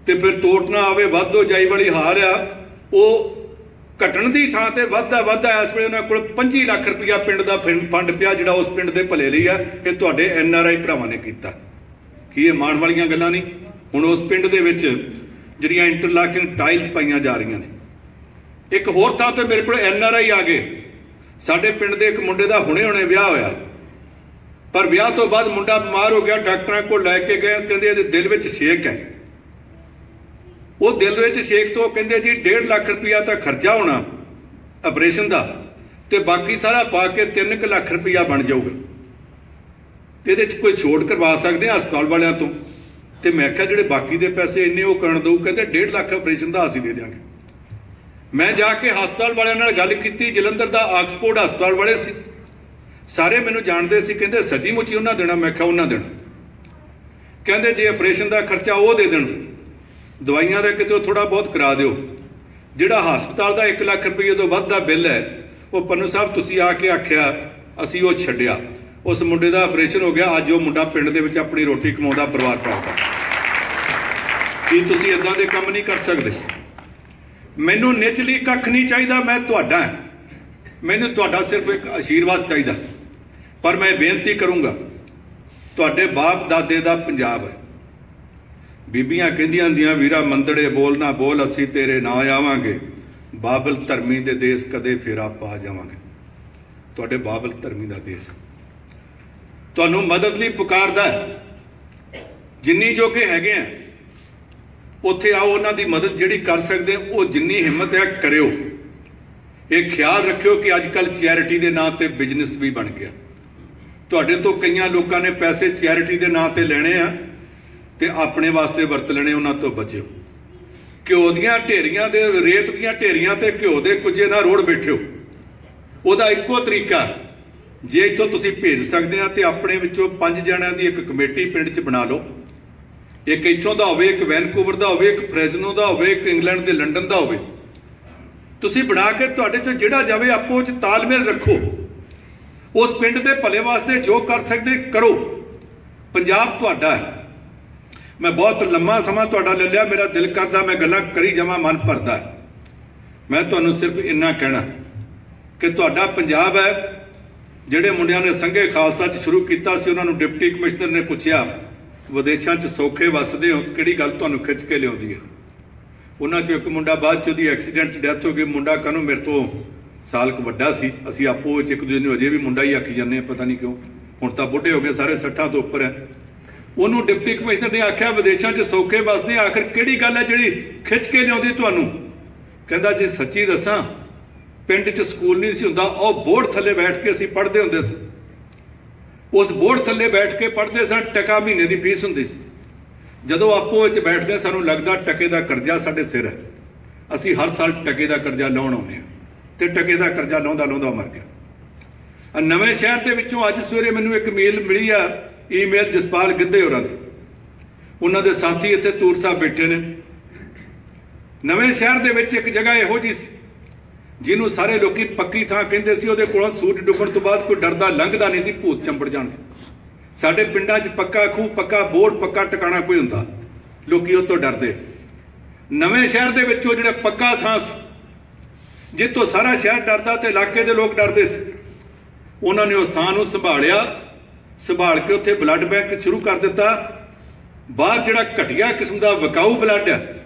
ਤੇ ਫਿਰ ਤੋਟ ਨਾ ਆਵੇ, ਵੱਧ ਹੋ ਜਾਈ ਵਾਲੀ ਹਾਰ ਆ। ਉਹ ਘਟਣ ਦੀ ਥਾਂ ਤੇ ਵੱਧਦਾ ਵੱਧਦਾ ਇਸ ਵੇਲੇ ਉਹਨਾਂ ਕੋਲ 25 ਲੱਖ ਰੁਪਇਆ ਪਿੰਡ ਦਾ ਫੰ- ਫੰਡ ਪਿਆ, ਜਿਹੜਾ ਉਸ ਪਿੰਡ ਦੇ ਭਲੇ ਲਈ ਆ, ਇਹ ਤੁਹਾਡੇ ਐੱਨ ਆਰ ਆਈ ਭਰਾਵਾਂ ਨੇ ਕੀਤਾ। ਕੀ ਇਹ ਮਾਣ ਵਾਲੀਆਂ ਗੱਲਾਂ ਨਹੀਂ ਹੁਣ ਉਸ ਪਿੰਡ ਦੇ ਵਿੱਚ ਜਿਹੜੀਆਂ ਇੰਟਰਲਾਕਿੰਗ ਟਾਈਲਸ ਪਾਈਆਂ ਜਾ ਰਹੀਆਂ ਨੇ। ਇੱਕ ਹੋਰ ਥਾਂ ਤੇ ਮੇਰੇ ਕੋਲ ਐੱਨ ਆਰ ਆਈ ਆ ਗਏ। ਸਾਡੇ ਪਿੰਡ ਦੇ ਇੱਕ ਮੁੰਡੇ ਦਾ ਹੁਣੇ ਹੁਣੇ ਵਿਆਹ ਹੋਇਆ। ਪਰ ਵਿਆਹ ਤੋਂ ਬਾਅਦ ਮੁੰਡਾ ਬਿਮਾਰ ਹੋ ਗਿਆ, ਡਾਕਟਰਾਂ ਕੋਲ ਲੈ ਕੇ ਗਏ, ਕਹਿੰਦੇ ਇਹਦੇ ਦਿਲ ਵਿੱਚ ਛੇਕ ਹੈ। ਉਹ ਦਿਲ ਵਿੱਚ ਛੇਕ ਤੋਂ ਕਹਿੰਦੇ ਜੀ 1.5 ਲੱਖ ਰੁਪਇਆ ਤਾਂ ਖਰਚਾ ਹੋਣਾ ਆਪਰੇਸ਼ਨ ਦਾ ਤੇ ਬਾਕੀ ਸਾਰਾ ਪਾ ਕੇ 3 ਲੱਖ ਰੁਪਇਆ ਬਣ ਜਾਊਗਾ। ਇਹਦੇ 'ਚ ਕੋਈ ਛੋਟ ਕਰਵਾ ਸਕਦੇ ਆ ਹਸਪਤਾਲ ਵਾਲਿਆਂ ਤੋਂ? ਤੇ ਮੈਂ ਕਿਹਾ ਜਿਹੜੇ ਬਾਕੀ ਦੇ ਪੈਸੇ ਇੰਨੇ ਉਹ ਕਰਨ ਦਊ, ਕਹਿੰਦੇ 1.5 ਲੱਖ ਆਪਰੇਸ਼ਨ ਦਾ ਅਸੀਂ ਦੇ ਦਿਆਂਗੇ। ਮੈਂ ਜਾ ਕੇ ਹਸਪਤਾਲ ਵਾਲਿਆਂ ਨਾਲ ਗੱਲ ਕੀਤੀ, ਜਲੰਧਰ ਦਾ ਆਕਸਫੋਰਡ ਹਸਪਤਾਲ ਵਾਲੇ ਸੀ। ਸਾਰੇ ਮੈਨੂੰ ਜਾਣਦੇ ਸੀ, ਕਹਿੰਦੇ ਸੱਚੀ ਮੁੱਚੀ ਉਹਨਾਂ ਦੇਣਾ, ਮੈਂ ਕਿਹਾ ਉਹਨਾਂ ਦੇਣਾ। ਕਹਿੰਦੇ ਜੇ ਆਪਰੇਸ਼ਨ ਦਾ ਖਰਚਾ ਉਹ ਦੇ ਦੇਣ ਦਵਾਈਆਂ ਦਾ ਕਿਤੇ ਥੋੜਾ ਬਹੁਤ ਕਰਾ ਦਿਓ। ਜਿਹੜਾ ਹਸਪਤਾਲ ਦਾ 1 ਲੱਖ ਰੁਪਏ ਤੋਂ ਵੱਧ ਦਾ ਬਿੱਲ ਹੈ, ਉਹ ਪੰਨੂ ਸਾਹਿਬ ਤੁਸੀਂ ਆ ਕੇ ਆਖਿਆ, ਅਸੀਂ ਉਹ ਛੱਡਿਆ। ਉਸ ਮੁੰਡੇ ਦਾ ਆਪਰੇਸ਼ਨ ਹੋ ਗਿਆ, ਅੱਜ ਉਹ ਮੁੰਡਾ ਪਿੰਡ ਦੇ ਵਿੱਚ ਆਪਣੀ ਰੋਟੀ ਕਮਾਉਂਦਾ, ਪਰਿਵਾਰ ਪਾਲਦਾ। ਕੀ ਤੁਸੀਂ ਇਦਾਂ ਦੇ ਕੰਮ ਨਹੀਂ ਕਰ ਸਕਦੇ? ਮੈਨੂੰ ਨਿਚਲੀ ਕੱਖ ਨਹੀਂ ਚਾਹੀਦਾ, ਮੈਂ ਤੁਹਾਡਾ ਮੈਨੂੰ ਤੁਹਾਡਾ ਸਿਰਫ ਇੱਕ ਆਸ਼ੀਰਵਾਦ ਚਾਹੀਦਾ। ਪਰ ਮੈਂ ਬੇਨਤੀ ਕਰੂੰਗਾ, ਤੁਹਾਡੇ ਬਾਪ ਦਾਦੇ ਦਾ ਪੰਜਾਬ ਹੈ। ਬੀਬੀਆਂ ਕਹਿੰਦੀਆਂ ਹੁੰਦੀਆਂ, ਵੀਰਾ ਮੰਦੜੇ ਬੋਲ ਨਾ ਬੋਲ, ਅਸੀਂ ਤੇਰੇ ਨਾ ਆਵਾਂਗੇ। ਬਾਬਲ ਧਰਮੀ ਦੇ ਦੇਸ਼ ਕਦੇ ਫੇਰਾ ਪਾ ਜਾਵਾਂਗੇ। ਤੁਹਾਡੇ ਬਾਬਲ ਧਰਮੀ ਦਾ ਦੇਸ਼ ਹੈ। ਤੁਹਾਨੂੰ ਮਦਦ ਲਈ ਪੁਕਾਰਦਾ ਜਿੰਨੀ ਜੋਗੇ ਹੈਗੇ ਆ, ਉੱਥੇ ਆਓ, ਉਹਨਾਂ ਦੀ ਮਦਦ ਜਿਹੜੀ ਕਰ ਸਕਦੇ ਉਹ ਜਿੰਨੀ ਹਿੰਮਤ ਹੈ, ਕਰਿਓ। ਇਹ ਖਿਆਲ ਰੱਖਿਓ ਕਿ ਅੱਜ ਕੱਲ ਚੈਰਿਟੀ ਦੇ ਨਾਂ ਤੇ ਬਿਜ਼ਨਸ ਵੀ ਬਣ ਗਿਆ। ਤੁਹਾਡੇ ਤੋਂ ਕਈਆਂ ਲੋਕਾਂ ਨੇ ਪੈਸੇ ਚੈਰਿਟੀ ਦੇ ਨਾਂ ਤੇ ਲੈਣੇ ਆ। ਤੇ ਆਪਣੇ ਵਾਸਤੇ ਵਰਤ ਲੈਣੇ, ਉਹਨਾਂ ਤੋਂ ਬਚਿਓ। ਘਿਓ ਦੀਆਂ ਢੇਰੀਆਂ ਦੇ, ਰੇਤ ਦੀਆਂ ਢੇਰੀਆਂ ਤੇ ਘਿਓ ਦੇ ਕੁਝੇ ਨਾਲ ਰੋੜ ਬੈਠਿਓ। ਉਹਦਾ ਇੱਕੋ ਤਰੀਕਾ, ਜੇ ਇੱਥੋਂ ਤੁਸੀਂ ਭੇਜ ਸਕਦੇ ਆ ਤੇ ਆਪਣੇ ਵਿੱਚੋਂ ਪੰਜ ਜਣਿਆਂ ਦੀ ਇੱਕ ਕਮੇਟੀ ਪਿੰਡ 'ਚ ਬਣਾ ਲਓ। ਇੱਕ ਇੱਥੋਂ ਦਾ ਹੋਵੇ, ਇੱਕ ਵੈਨਕੂਵਰ ਦਾ ਹੋਵੇ, ਇੱਕ ਫ੍ਰੈਜ਼ਨੋ ਦਾ ਹੋਵੇ, ਇੱਕ ਇੰਗਲੈਂਡ ਦੇ ਲੰਡਨ ਦਾ ਹੋਵੇ। ਤੁਸੀਂ ਬਣਾ ਕੇ ਤੁਹਾਡੇ ਚੋਂ ਜਿਹੜਾ ਜਾਵੇ, ਆਪੋ ਵਿੱਚ ਤਾਲਮੇਲ ਰੱਖੋ। ਉਸ ਪਿੰਡ ਦੇ ਭਲੇ ਵਾਸਤੇ ਜੋ ਕਰ ਸਕਦੇ ਕਰੋ। ਪੰਜਾਬ ਤੁਹਾਡਾ ਹੈ। ਮੈਂ ਬਹੁਤ ਲੰਮਾ ਸਮਾਂ ਤੁਹਾਡਾ ਲੈ ਲਿਆ, ਮੇਰਾ ਦਿਲ ਕਰਦਾ ਮੈਂ ਗੱਲਾਂ ਕਰੀ ਜਾਵਾਂ, ਮਨ ਭਰਦਾ ਮੈਂ ਤੁਹਾਨੂੰ ਸਿਰਫ ਇੰਨਾ ਕਹਿਣਾ ਕਿ ਤੁਹਾਡਾ ਪੰਜਾਬ ਹੈ, ਜਿਹੜੇ ਮੁੰਡਿਆਂ ਨੇ ਸੰਘੇ ਖਾਲਸਾ ਚ ਸ਼ੁਰੂ ਕੀਤਾ ਸੀ, ਉਹਨਾਂ ਨੂੰ ਡਿਪਟੀ ਕਮਿਸ਼ਨਰ ਨੇ ਪੁੱਛਿਆ, ਵਿਦੇਸ਼ਾਂ ਚ ਸੌਖੇ ਵਸਦੇ ਹੋ, ਕਿਹੜੀ ਗੱਲ ਤੁਹਾਨੂੰ ਖਿੱਚ ਕੇ ਲਿਆਉਂਦੀ ਹੈ? ਉਹਨਾਂ ਚੋਂ ਇੱਕ ਮੁੰਡਾ ਬਾਅਦ ਚ ਉਹਦੀ ਐਕਸੀਡੈਂਟ ਚ ਡੈਥ ਹੋ ਗਈ, ਮੁੰਡਾ ਕਾਹਨੂੰ ਮੇਰੇ ਤੋਂ ਸਾਲ ਕੁ ਵੱਡਾ ਸੀ, ਅਸੀਂ ਆਪੋ ਵਿੱਚ ਇੱਕ ਦੂਜੇ ਨੂੰ ਅਜੇ ਵੀ ਮੁੰਡਾ ਹੀ ਆਖੀ ਜਾਂਦੇ ਆ ਪਤਾ ਨਹੀਂ ਕਿਉਂ। ਹੁਣ ਤਾਂ ਬੁੱਢੇ ਹੋ ਗਏ, ਸਾਰੇ 60 ਤੋਂ ਉੱਪਰ ਹੈ। ਉਹਨੂੰ ਡਿਪਟੀ ਕਮਿਸ਼ਨਰ ਨੇ ਆਖਿਆ ਵਿਦੇਸ਼ਾਂ 'ਚ ਸੌਖੇ ਵਸਦੇ ਆ, ਆਖਰ ਕਿਹੜੀ ਗੱਲ ਹੈ ਜਿਹੜੀ ਖਿੱਚ ਕੇ ਲਿਆਉਂਦੀ ਤੁਹਾਨੂੰ? ਕਹਿੰਦਾ ਜੀ ਸੱਚੀ ਦੱਸਾਂ ਪਿੰਡ 'ਚ ਸਕੂਲ ਨਹੀਂ ਸੀ ਹੁੰਦਾ ਉਹ ਬੋਰਡ ਥੱਲੇ ਬੈਠ ਕੇ ਅਸੀਂ ਪੜ੍ਹਦੇ ਹੁੰਦੇ ਸੀ। ਉਸ ਬੋਰਡ ਥੱਲੇ ਬੈਠ ਕੇ ਪੜ੍ਹਦੇ ਸਨ ਟਕਾ ਮਹੀਨੇ ਦੀ ਫੀਸ ਹੁੰਦੀ ਸੀ। ਜਦੋਂ ਆਪੋ ਵਿੱਚ ਬੈਠਦੇ ਸਾਨੂੰ ਲੱਗਦਾ ਟਕੇ ਦਾ ਕਰਜ਼ਾ ਸਾਡੇ ਸਿਰ ਹੈ। ਅਸੀਂ ਹਰ ਸਾਲ ਟਕੇ ਦਾ ਕਰਜ਼ਾ ਲਾਉਣ ਆਉਂਦੇ ਹਾਂ ਤੇ ਟਕੇ ਦਾ ਕਰਜ਼ਾ ਲਾਉਂਦਾ ਲਾਉਂਦਾ ਮਰ ਗਿਆ। ਨਵੇਂ ਸ਼ਹਿਰ ਦੇ ਵਿੱਚੋਂ ਅੱਜ ਸਵੇਰੇ ਮੈਨੂੰ ਇੱਕ ਮੇਲ ਮਿਲੀ ਆ ਈਮੇਲ ਜਸਪਾਲ ਗਿੱਧੇ ਹੋਰਾਂ ਦੀ। ਉਹਨਾਂ ਦੇ ਸਾਥੀ ਇੱਥੇ ਤੂਰ ਸਾਹਿਬ ਬੈਠੇ ਨੇ। ਨਵੇਂ ਸ਼ਹਿਰ ਦੇ ਵਿੱਚ ਇੱਕ ਜਗ੍ਹਾ ਇਹੋ ਜੀ ਸੀ, ਜਿਹਨੂੰ ਸਾਰੇ ਲੋਕੀ ਪੱਕੀ ਥਾਂ ਕਹਿੰਦੇ ਸੀ, ਉਹਦੇ ਕੋਲੋਂ ਸੂਟ ਡੁੱਬਣ ਤੋਂ ਬਾਅਦ ਕੋਈ ਡਰਦਾ ਲੰਘਦਾ ਨਹੀਂ ਸੀ ਭੂਤ ਚੰਬੜ ਜਾਣ ਸਾਡੇ ਪਿੰਡਾਂ 'ਚ ਪੱਕਾ ਖੂਹ, ਪੱਕਾ ਬੋਰਡ, ਪੱਕਾ ਟਿਕਾਣਾ ਕੋਈ ਹੁੰਦਾ। ਲੋਕੀ ਉਹ ਤੋਂ ਡਰਦੇ। ਨਵੇਂ ਸ਼ਹਿਰ ਦੇ ਵਿੱਚ ਉਹ ਜਿਹੜਾ ਪੱਕਾ ਥਾਂ ਸੀ, ਜਿੱਥੋਂ ਸਾਰਾ ਸ਼ਹਿਰ ਡਰਦਾ ਤੇ ਇਲਾਕੇ ਦੇ ਲੋਕ ਡਰਦੇ ਸੀ, ਉਹਨਾਂ ਨੇ ਉਸ ਥਾਂ ਨੂੰ ਸੰਭਾਲਿਆ ਸੰਭਾਲ ਕੇ ਉੱਥੇ ਬਲੱਡ ਬੈਂਕ ਸ਼ੁਰੂ ਕਰ ਦਿੱਤਾ। ਬਾਹਰ ਜਿਹੜਾ ਘਟੀਆ ਕਿਸਮ ਦਾ ਵਿਕਾਊ ਬਲੱਡ ਹੈ,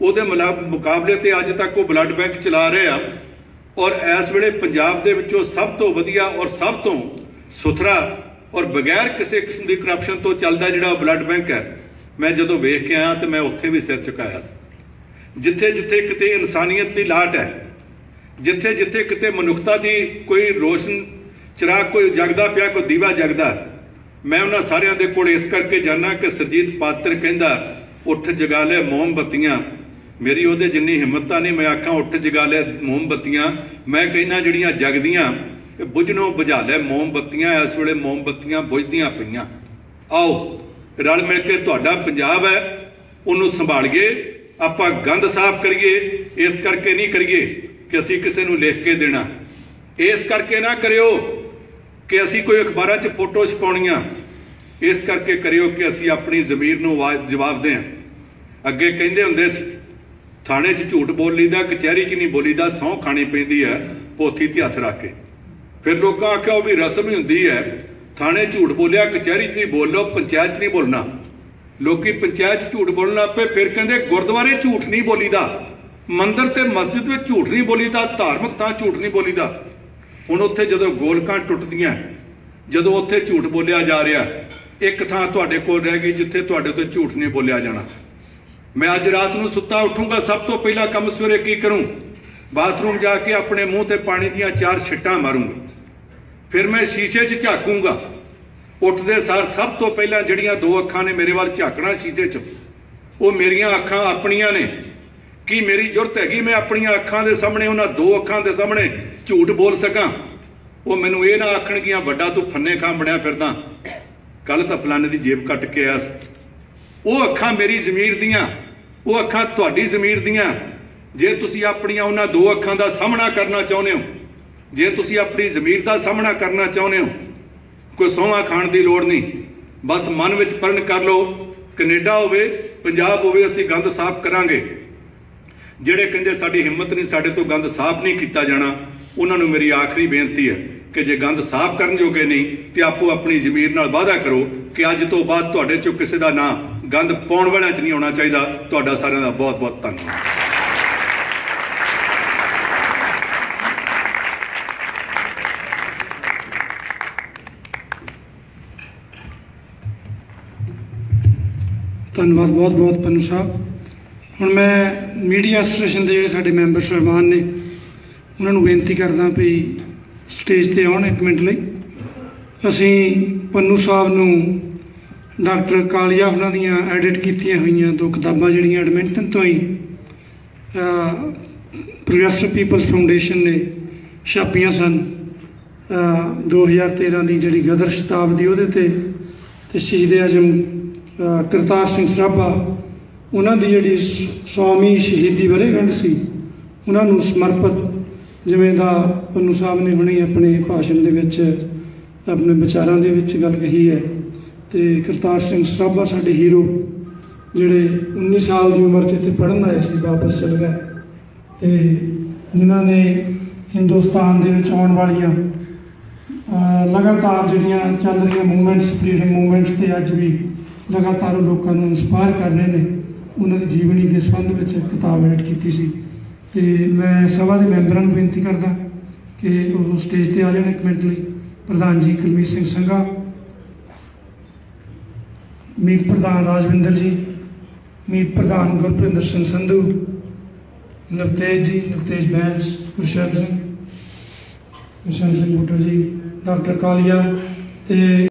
ਉਹਦੇ ਮੁਲਾ- ਮੁਕਾਬਲੇ ਤੇ ਅੱਜ ਤੱਕ ਉਹ ਬਲੱਡ ਬੈਂਕ ਚਲਾ ਰਹੇ ਆ। ਔਰ ਇਸ ਵੇਲੇ ਪੰਜਾਬ ਦੇ ਵਿੱਚੋਂ ਸਭ ਤੋਂ ਵਧੀਆ ਔਰ ਸਭ ਤੋਂ ਸੁਥਰਾ ਔਰ ਬਗੈਰ ਕਿਸੇ ਕਿਸਮ ਦੀ ਕਰਪਸ਼ਨ ਤੋਂ ਚੱਲਦਾ ਜਿਹੜਾ ਬਲੱਡ ਬੈਂਕ ਹੈ, ਮੈਂ ਜਦੋਂ ਵੇਖ ਕੇ ਆਇਆ ਤੇ ਮੈਂ ਉੱਥੇ ਵੀ ਸਿਰ ਝੁਕਾਇਆ ਸੀ। ਜਿੱਥੇ ਜਿੱਥੇ ਕਿਤੇ ਇਨਸਾਨੀਅਤ ਦੀ ਲਾਟ ਹੈ, ਜਿੱਥੇ ਜਿੱਥੇ ਕਿਤੇ ਮਨੁੱਖਤਾ ਦੀ ਕੋਈ ਰੋਸ਼ਨ ਚਿਰਾਗ ਕੋਈ ਜਗਦਾ ਪਿਆ, ਕੋਈ ਦੀਵਾ ਜਗਦਾ। ਮੈਂ ਉਹਨਾਂ ਸਾਰਿਆਂ ਦੇ ਕੋਲ ਇਸ ਕਰਕੇ ਜਾਣਾ ਕਿ ਸਰਜੀਤ ਪਾਤਰ ਕਹਿੰਦਾ, ਉੱਠ ਜਗਾ ਲੈ ਮੋਮਬੱਤੀਆਂ। ਮੇਰੀ ਉਹਦੇ ਜਿੰਨੀ ਹਿੰਮਤ ਤਾਂ ਨਹੀਂ, ਮੈਂ ਆਖਾਂ ਉੱਠ ਜਗਾ ਲੈ ਮੋਮਬੱਤੀਆਂ। ਮੈਂ ਕਹਿੰਦਾ ਜਿਹੜੀਆਂ ਜਗਦੀਆਂ, ਇਹ ਬੁਝਣੋਂ ਬੁਝਾ ਲੈ ਮੋਮਬੱਤੀਆਂ, ਇਸ ਵੇਲੇ ਮੋਮਬੱਤੀਆਂ ਬੁਝਦੀਆਂ ਪਈਆਂ। ਆਓ, ਰਲ ਮਿਲ ਕੇ ਤੁਹਾਡਾ ਪੰਜਾਬ ਹੈ, ਉਹਨੂੰ ਸੰਭਾਲੀਏ, ਆਪਾਂ ਗੰਦ ਸਾਫ਼ ਕਰੀਏ, ਇਸ ਕਰਕੇ ਨਹੀਂ ਕਰੀਏ ਕਿ ਅਸੀਂ ਕਿਸੇ ਨੂੰ ਲਿਖ ਕੇ ਦੇਣਾ। ਇਸ ਕਰਕੇ ਨਾ ਕਰਿਓ। ਕਿ ਅਸੀਂ ਕੋਈ ਅਖਬਾਰਾਂ 'ਚ ਫੋਟੋ ਛਪਾਉਣੀਆਂ ਇਸ ਕਰਕੇ ਕਰਿਓ ਕਿ ਅਸੀਂ ਆਪਣੀ ਜ਼ਮੀਰ ਨੂੰ ਆਵਾਜ਼- ਜਵਾਬ ਦੇਂ ਅੱਗੇ ਕਹਿੰਦੇ ਹੁੰਦੇ ਸੀ, ਥਾਣੇ 'ਚ ਝੂਠ ਬੋਲ ਲਈਦਾ ਕਚਹਿਰੀ 'ਚ ਨਹੀਂ ਬੋਲੀਦਾ, ਸਹੁੰ ਖਾਣੀ ਪੈਂਦੀ ਹੈ, ਪੋਥੀ ਤੇ ਹੱਥ ਰੱਖ ਕੇ। ਫਿਰ ਲੋਕਾਂ ਆਖਿਆ, ਉਹ ਵੀ ਰਸਮ ਹੀ ਹੁੰਦੀ ਹੈ, ਥਾਣੇ ਝੂਠ ਬੋਲਿਆ, ਕਚਹਿਰੀ 'ਚ ਨਹੀਂ ਬੋਲੋ, ਪੰਚਾਇਤ 'ਚ ਨਹੀਂ ਬੋਲਣਾ। ਲੋਕੀ ਪੰਚਾਇਤ 'ਚ ਝੂਠ ਬੋਲਣ ਲੱਗ ਪਏ, ਫਿਰ ਕਹਿੰਦੇ, ਗੁਰਦੁਆਰੇ ਝੂਠ ਨਹੀਂ ਬੋਲੀਦਾ, ਮੰਦਰ ਤੇ ਮਸਜਿਦ ਵਿੱਚ ਝੂਠ ਨਹੀਂ ਬੋਲੀਦਾ, ਧਾਰਮਿਕ ਥਾਂ ਝੂਠ ਨਹੀਂ ਬੋਲੀਦਾ। ਹੁਣ ਉੱਥੇ ਜਦੋਂ ਗੋਲਕਾਂ ਟੁੱਟਦੀਆਂ, ਜਦੋਂ ਉੱਥੇ ਝੂਠ ਬੋਲਿਆ ਜਾ ਰਿਹਾ, ਇੱਕ ਥਾਂ ਤੁਹਾਡੇ ਕੋਲ ਰਹਿ ਗਈ ਜਿੱਥੇ ਤੁਹਾਡੇ ਤੋਂ ਝੂਠ ਨਹੀਂ ਬੋਲਿਆ ਜਾਣਾ। ਮੈਂ ਅੱਜ ਰਾਤ ਨੂੰ ਸੁੱਤਾ ਉੱਠੂੰਗਾ, ਸਭ ਤੋਂ ਪਹਿਲਾਂ ਕੰਮ ਸਵੇਰੇ ਕੀ ਕਰੂੰ? ਬਾਥਰੂਮ ਜਾ ਕੇ ਆਪਣੇ ਮੂੰਹ ਤੇ ਪਾਣੀ ਦੀਆਂ ਚਾਰ ਛਿੱਟਾਂ ਮਾਰੂੰਗਾ। ਫਿਰ ਮੈਂ ਸ਼ੀਸ਼ੇ 'ਚ ਝਾਕੂੰਗਾ। ਉੱਠਦੇ ਸਾਰ ਸਭ ਤੋਂ ਪਹਿਲਾਂ ਜਿਹੜੀਆਂ ਦੋ ਅੱਖਾਂ ਨੇ ਮੇਰੇ ਵੱਲ ਝਾਕਣਾ ਸ਼ੀਸ਼ੇ 'ਚ, ਉਹ ਮੇਰੀਆਂ ਅੱਖਾਂ ਆਪਣੀਆਂ ਨੇ। ਕੀ ਮੇਰੀ ਜ਼ਰੂਰਤ ਹੈਗੀ? ਮੈਂ ਆਪਣੀਆਂ ਅੱਖਾਂ ਦੇ ਸਾਹਮਣੇ, ਉਹਨਾਂ ਦੋ ਅੱਖਾਂ ਦੇ ਸਾਹਮਣੇ ਝੂਠ ਬੋਲ ਸਕਾਂ? ਉਹ ਮੈਨੂੰ ਇਹ ਨਾ ਆਖਣ ਆਖਣਗੀਆਂ ਵੱਡਾ ਤੂੰ ਫੰਨੇ ਖਾਂ ਬਣਿਆ ਫਿਰਦਾ। ਕੱਲ ਤਾਂ ਫਲਾਣੇ ਦੀ ਜੇਬ ਕੱਟ ਕੇ ਆਇਆ ਉਹ ਅੱਖਾਂ ਮੇਰੀ ਜ਼ਮੀਰ ਦੀਆਂ, ਉਹ ਅੱਖਾਂ ਤੁਹਾਡੀ ਜ਼ਮੀਰ ਦੀਆਂ। ਜੇ ਤੁਸੀਂ ਆਪਣੀਆਂ ਉਹਨਾਂ ਦੋ ਅੱਖਾਂ ਦਾ ਸਾਹਮਣਾ ਕਰਨਾ ਚਾਹੁੰਦੇ ਹੋ, ਜੇ ਤੁਸੀਂ ਆਪਣੀ ਜ਼ਮੀਰ ਦਾ ਸਾਹਮਣਾ ਕਰਨਾ ਚਾਹੁੰਦੇ ਹੋ, ਕੋਈ ਸੋਹਾ ਖਾਣ ਦੀ ਲੋੜ ਨਹੀਂ। ਬਸ ਮਨ ਵਿੱਚ ਪਰਨ ਕਰ ਲਓ, ਕੈਨੇਡਾ ਹੋਵੇ, ਪੰਜਾਬ ਹੋਵੇ, ਅਸੀਂ ਗੰਦ ਸਾਫ਼ ਕਰਾਂਗੇ। ਜਿਹੜੇ ਕਹਿੰਦੇ ਸਾਡੀ ਹਿੰਮਤ ਨਹੀਂ, ਸਾਡੇ ਤੋਂ ਗੰਦ ਸਾਫ਼ ਨਹੀਂ ਕੀਤਾ ਜਾਣਾ, ਉਹਨਾਂ ਨੂੰ ਮੇਰੀ ਆਖਰੀ ਬੇਨਤੀ ਹੈ ਕਿ ਜੇ ਗੰਦ ਸਾਫ਼ ਕਰਨ ਜੋਗੇ ਨਹੀਂ, ਤੇ ਆਪੋ ਆਪਣੀ ਜ਼ਮੀਰ ਨਾਲ ਵਾਅਦਾ ਕਰੋ ਕਿ ਅੱਜ ਤੋਂ ਬਾਅਦ ਤੁਹਾਡੇ ਚੋਂ ਕਿਸੇ ਦਾ ਨਾਂ ਗੰਦ ਪਾਉਣ ਵਾਲਿਆਂ 'ਚ ਨਹੀਂ ਆਉਣਾ ਚਾਹੀਦਾ। ਤੁਹਾਡਾ ਸਾਰਿਆਂ ਦਾ ਬਹੁਤ ਬਹੁਤ ਧੰਨਵਾਦ। ਧੰਨਵਾਦ ਬਹੁਤ ਬਹੁਤ ਪੰਨੂ ਸਾਹਿਬ। ਹੁਣ ਮੈਂ ਮੀਡੀਆ ਐਸੋਸੀਏਸ਼ਨ ਦੇ ਜਿਹੜੇ ਸਾਡੇ ਮੈਂਬਰ ਸਹਿਬਾਨ ਨੇ ਉਹਨਾਂ ਨੂੰ ਬੇਨਤੀ ਕਰਦਾ ਵੀ ਸਟੇਜ ਤੇ ਆਉਣ ਇੱਕ ਮਿੰਟ ਲਈ। ਅਸੀਂ ਪੰਨੂ ਸਾਹਿਬ ਨੂੰ ਡਾਕਟਰ ਕਾਲੀਆ ਉਹਨਾਂ ਦੀਆਂ ਐਡਿਟ ਕੀਤੀਆਂ ਹੋਈਆਂ ਦੋ ਕਿਤਾਬਾਂ ਜਿਹੜੀਆਂ ਐਡਮਿੰਟਨ ਤੋਂ ਹੀ ਪ੍ਰੋਗਰੈਸਿਵ ਪੀਪਲਸ ਫਾਊਂਡੇਸ਼ਨ ਨੇ ਛਾਪੀਆਂ ਸਨ। ਅ, 2013 ਦੀ ਜਿਹੜੀ ਗਦਰ ਸ਼ਤਾਬਦੀ ਉਹਦੇ ਤੇ ਤੇ ਸ਼ਹੀਦ ਆਜਮ ਕਰਤਾਰ ਸਿੰਘ ਸਰਾਭਾ ਉਹਨਾਂ ਦੀ ਜਿਹੜੀ ਸ- ਸੌਵੀਂ ਸ਼ਹੀਦੀ ਵਰੇਗੰਢ ਸੀ, ਉਹਨਾਂ ਨੂੰ ਸਮਰਪਿਤ ਜਿਵੇਂ ਦਾ ਪੰਨੂ ਸਾਹਿਬ ਨੇ ਹੁਣੇ ਆਪਣੇ ਭਾਸ਼ਣ ਦੇ ਵਿੱਚ, ਆਪਣੇ ਵਿਚਾਰਾਂ ਦੇ ਵਿੱਚ ਗੱਲ ਕਹੀ ਹੈ, ਤੇ ਕਰਤਾਰ ਸਿੰਘ ਸਰਾਭਾ ਸਾਡੇ ਹੀਰੋ, ਜਿਹੜੇ 19 ਸਾਲ ਦੀ ਉਮਰ 'ਚ ਇੱਥੇ ਪੜ੍ਹਨ ਆਏ ਸੀ, ਵਾਪਸ ਚਲੇ ਗਏ, ਤੇ ਜਿਨ੍ਹਾਂ ਨੇ ਹਿੰਦੁਸਤਾਨ ਦੇ ਵਿੱਚ ਆਉਣ ਵਾਲੀਆਂ ਲਗਾਤਾਰ ਜਿਹੜੀਆਂ ਚੱਲ ਰਹੀਆਂ ਮੂਵਮੈਂਟਸ ਫਰੀडम ਮੂਵਮੈਂਟਸ ਤੇ ਅੱਜ ਵੀ ਲਗਾਤਾਰ ਉਹ ਲੋਕਾਂ ਨੂੰ ਇਨਸਪਾਇਰ ਕਰ ਰਹੇ ਨੇ ਉਹਨਾਂ ਦੀ ਜੀਵਨੀ ਦੇ ਸੰਬੰਧ ਵਿੱਚ ਕਿਤਾਬ ਐਡਿਟ ਕੀਤੀ ਸੀ। ਤੇ ਮੈਂ ਸਭਾ ਦੇ ਮੈਂਬਰਾਂ ਨੂੰ ਬੇਨਤੀ ਕਰਦਾ ਕਿ ਉਹ ਸਟੇਜ ਤੇ ਆ ਜਾਣ ਇੱਕ ਮਿੰਟ ਲਈ। ਪ੍ਰਧਾਨ ਜੀ ਕੁਲਮੀਤ ਸਿੰਘ ਸੰਘਾ, ਮੀਤ ਪ੍ਰਧਾਨ ਰਾਜਵਿੰਦਰ ਜੀ, ਮੀਤ ਪ੍ਰਧਾਨ ਗੁਰਪ੍ਰਿੰਦਰ ਸਿੰਘ ਸੰਧੂ, ਨਵਤੇਜ ਜੀ, ਨਵਤੇਜ ਬੈਂਸ, ਗੁਰਸ਼ਰਨ ਸਿੰਘ ਗੁਰਸ਼ਰਨ ਸਿੰਘ ਬੁੱਟਰ ਜੀ, ਡਾਕਟਰ ਕਾਲੀਆ ਤੇ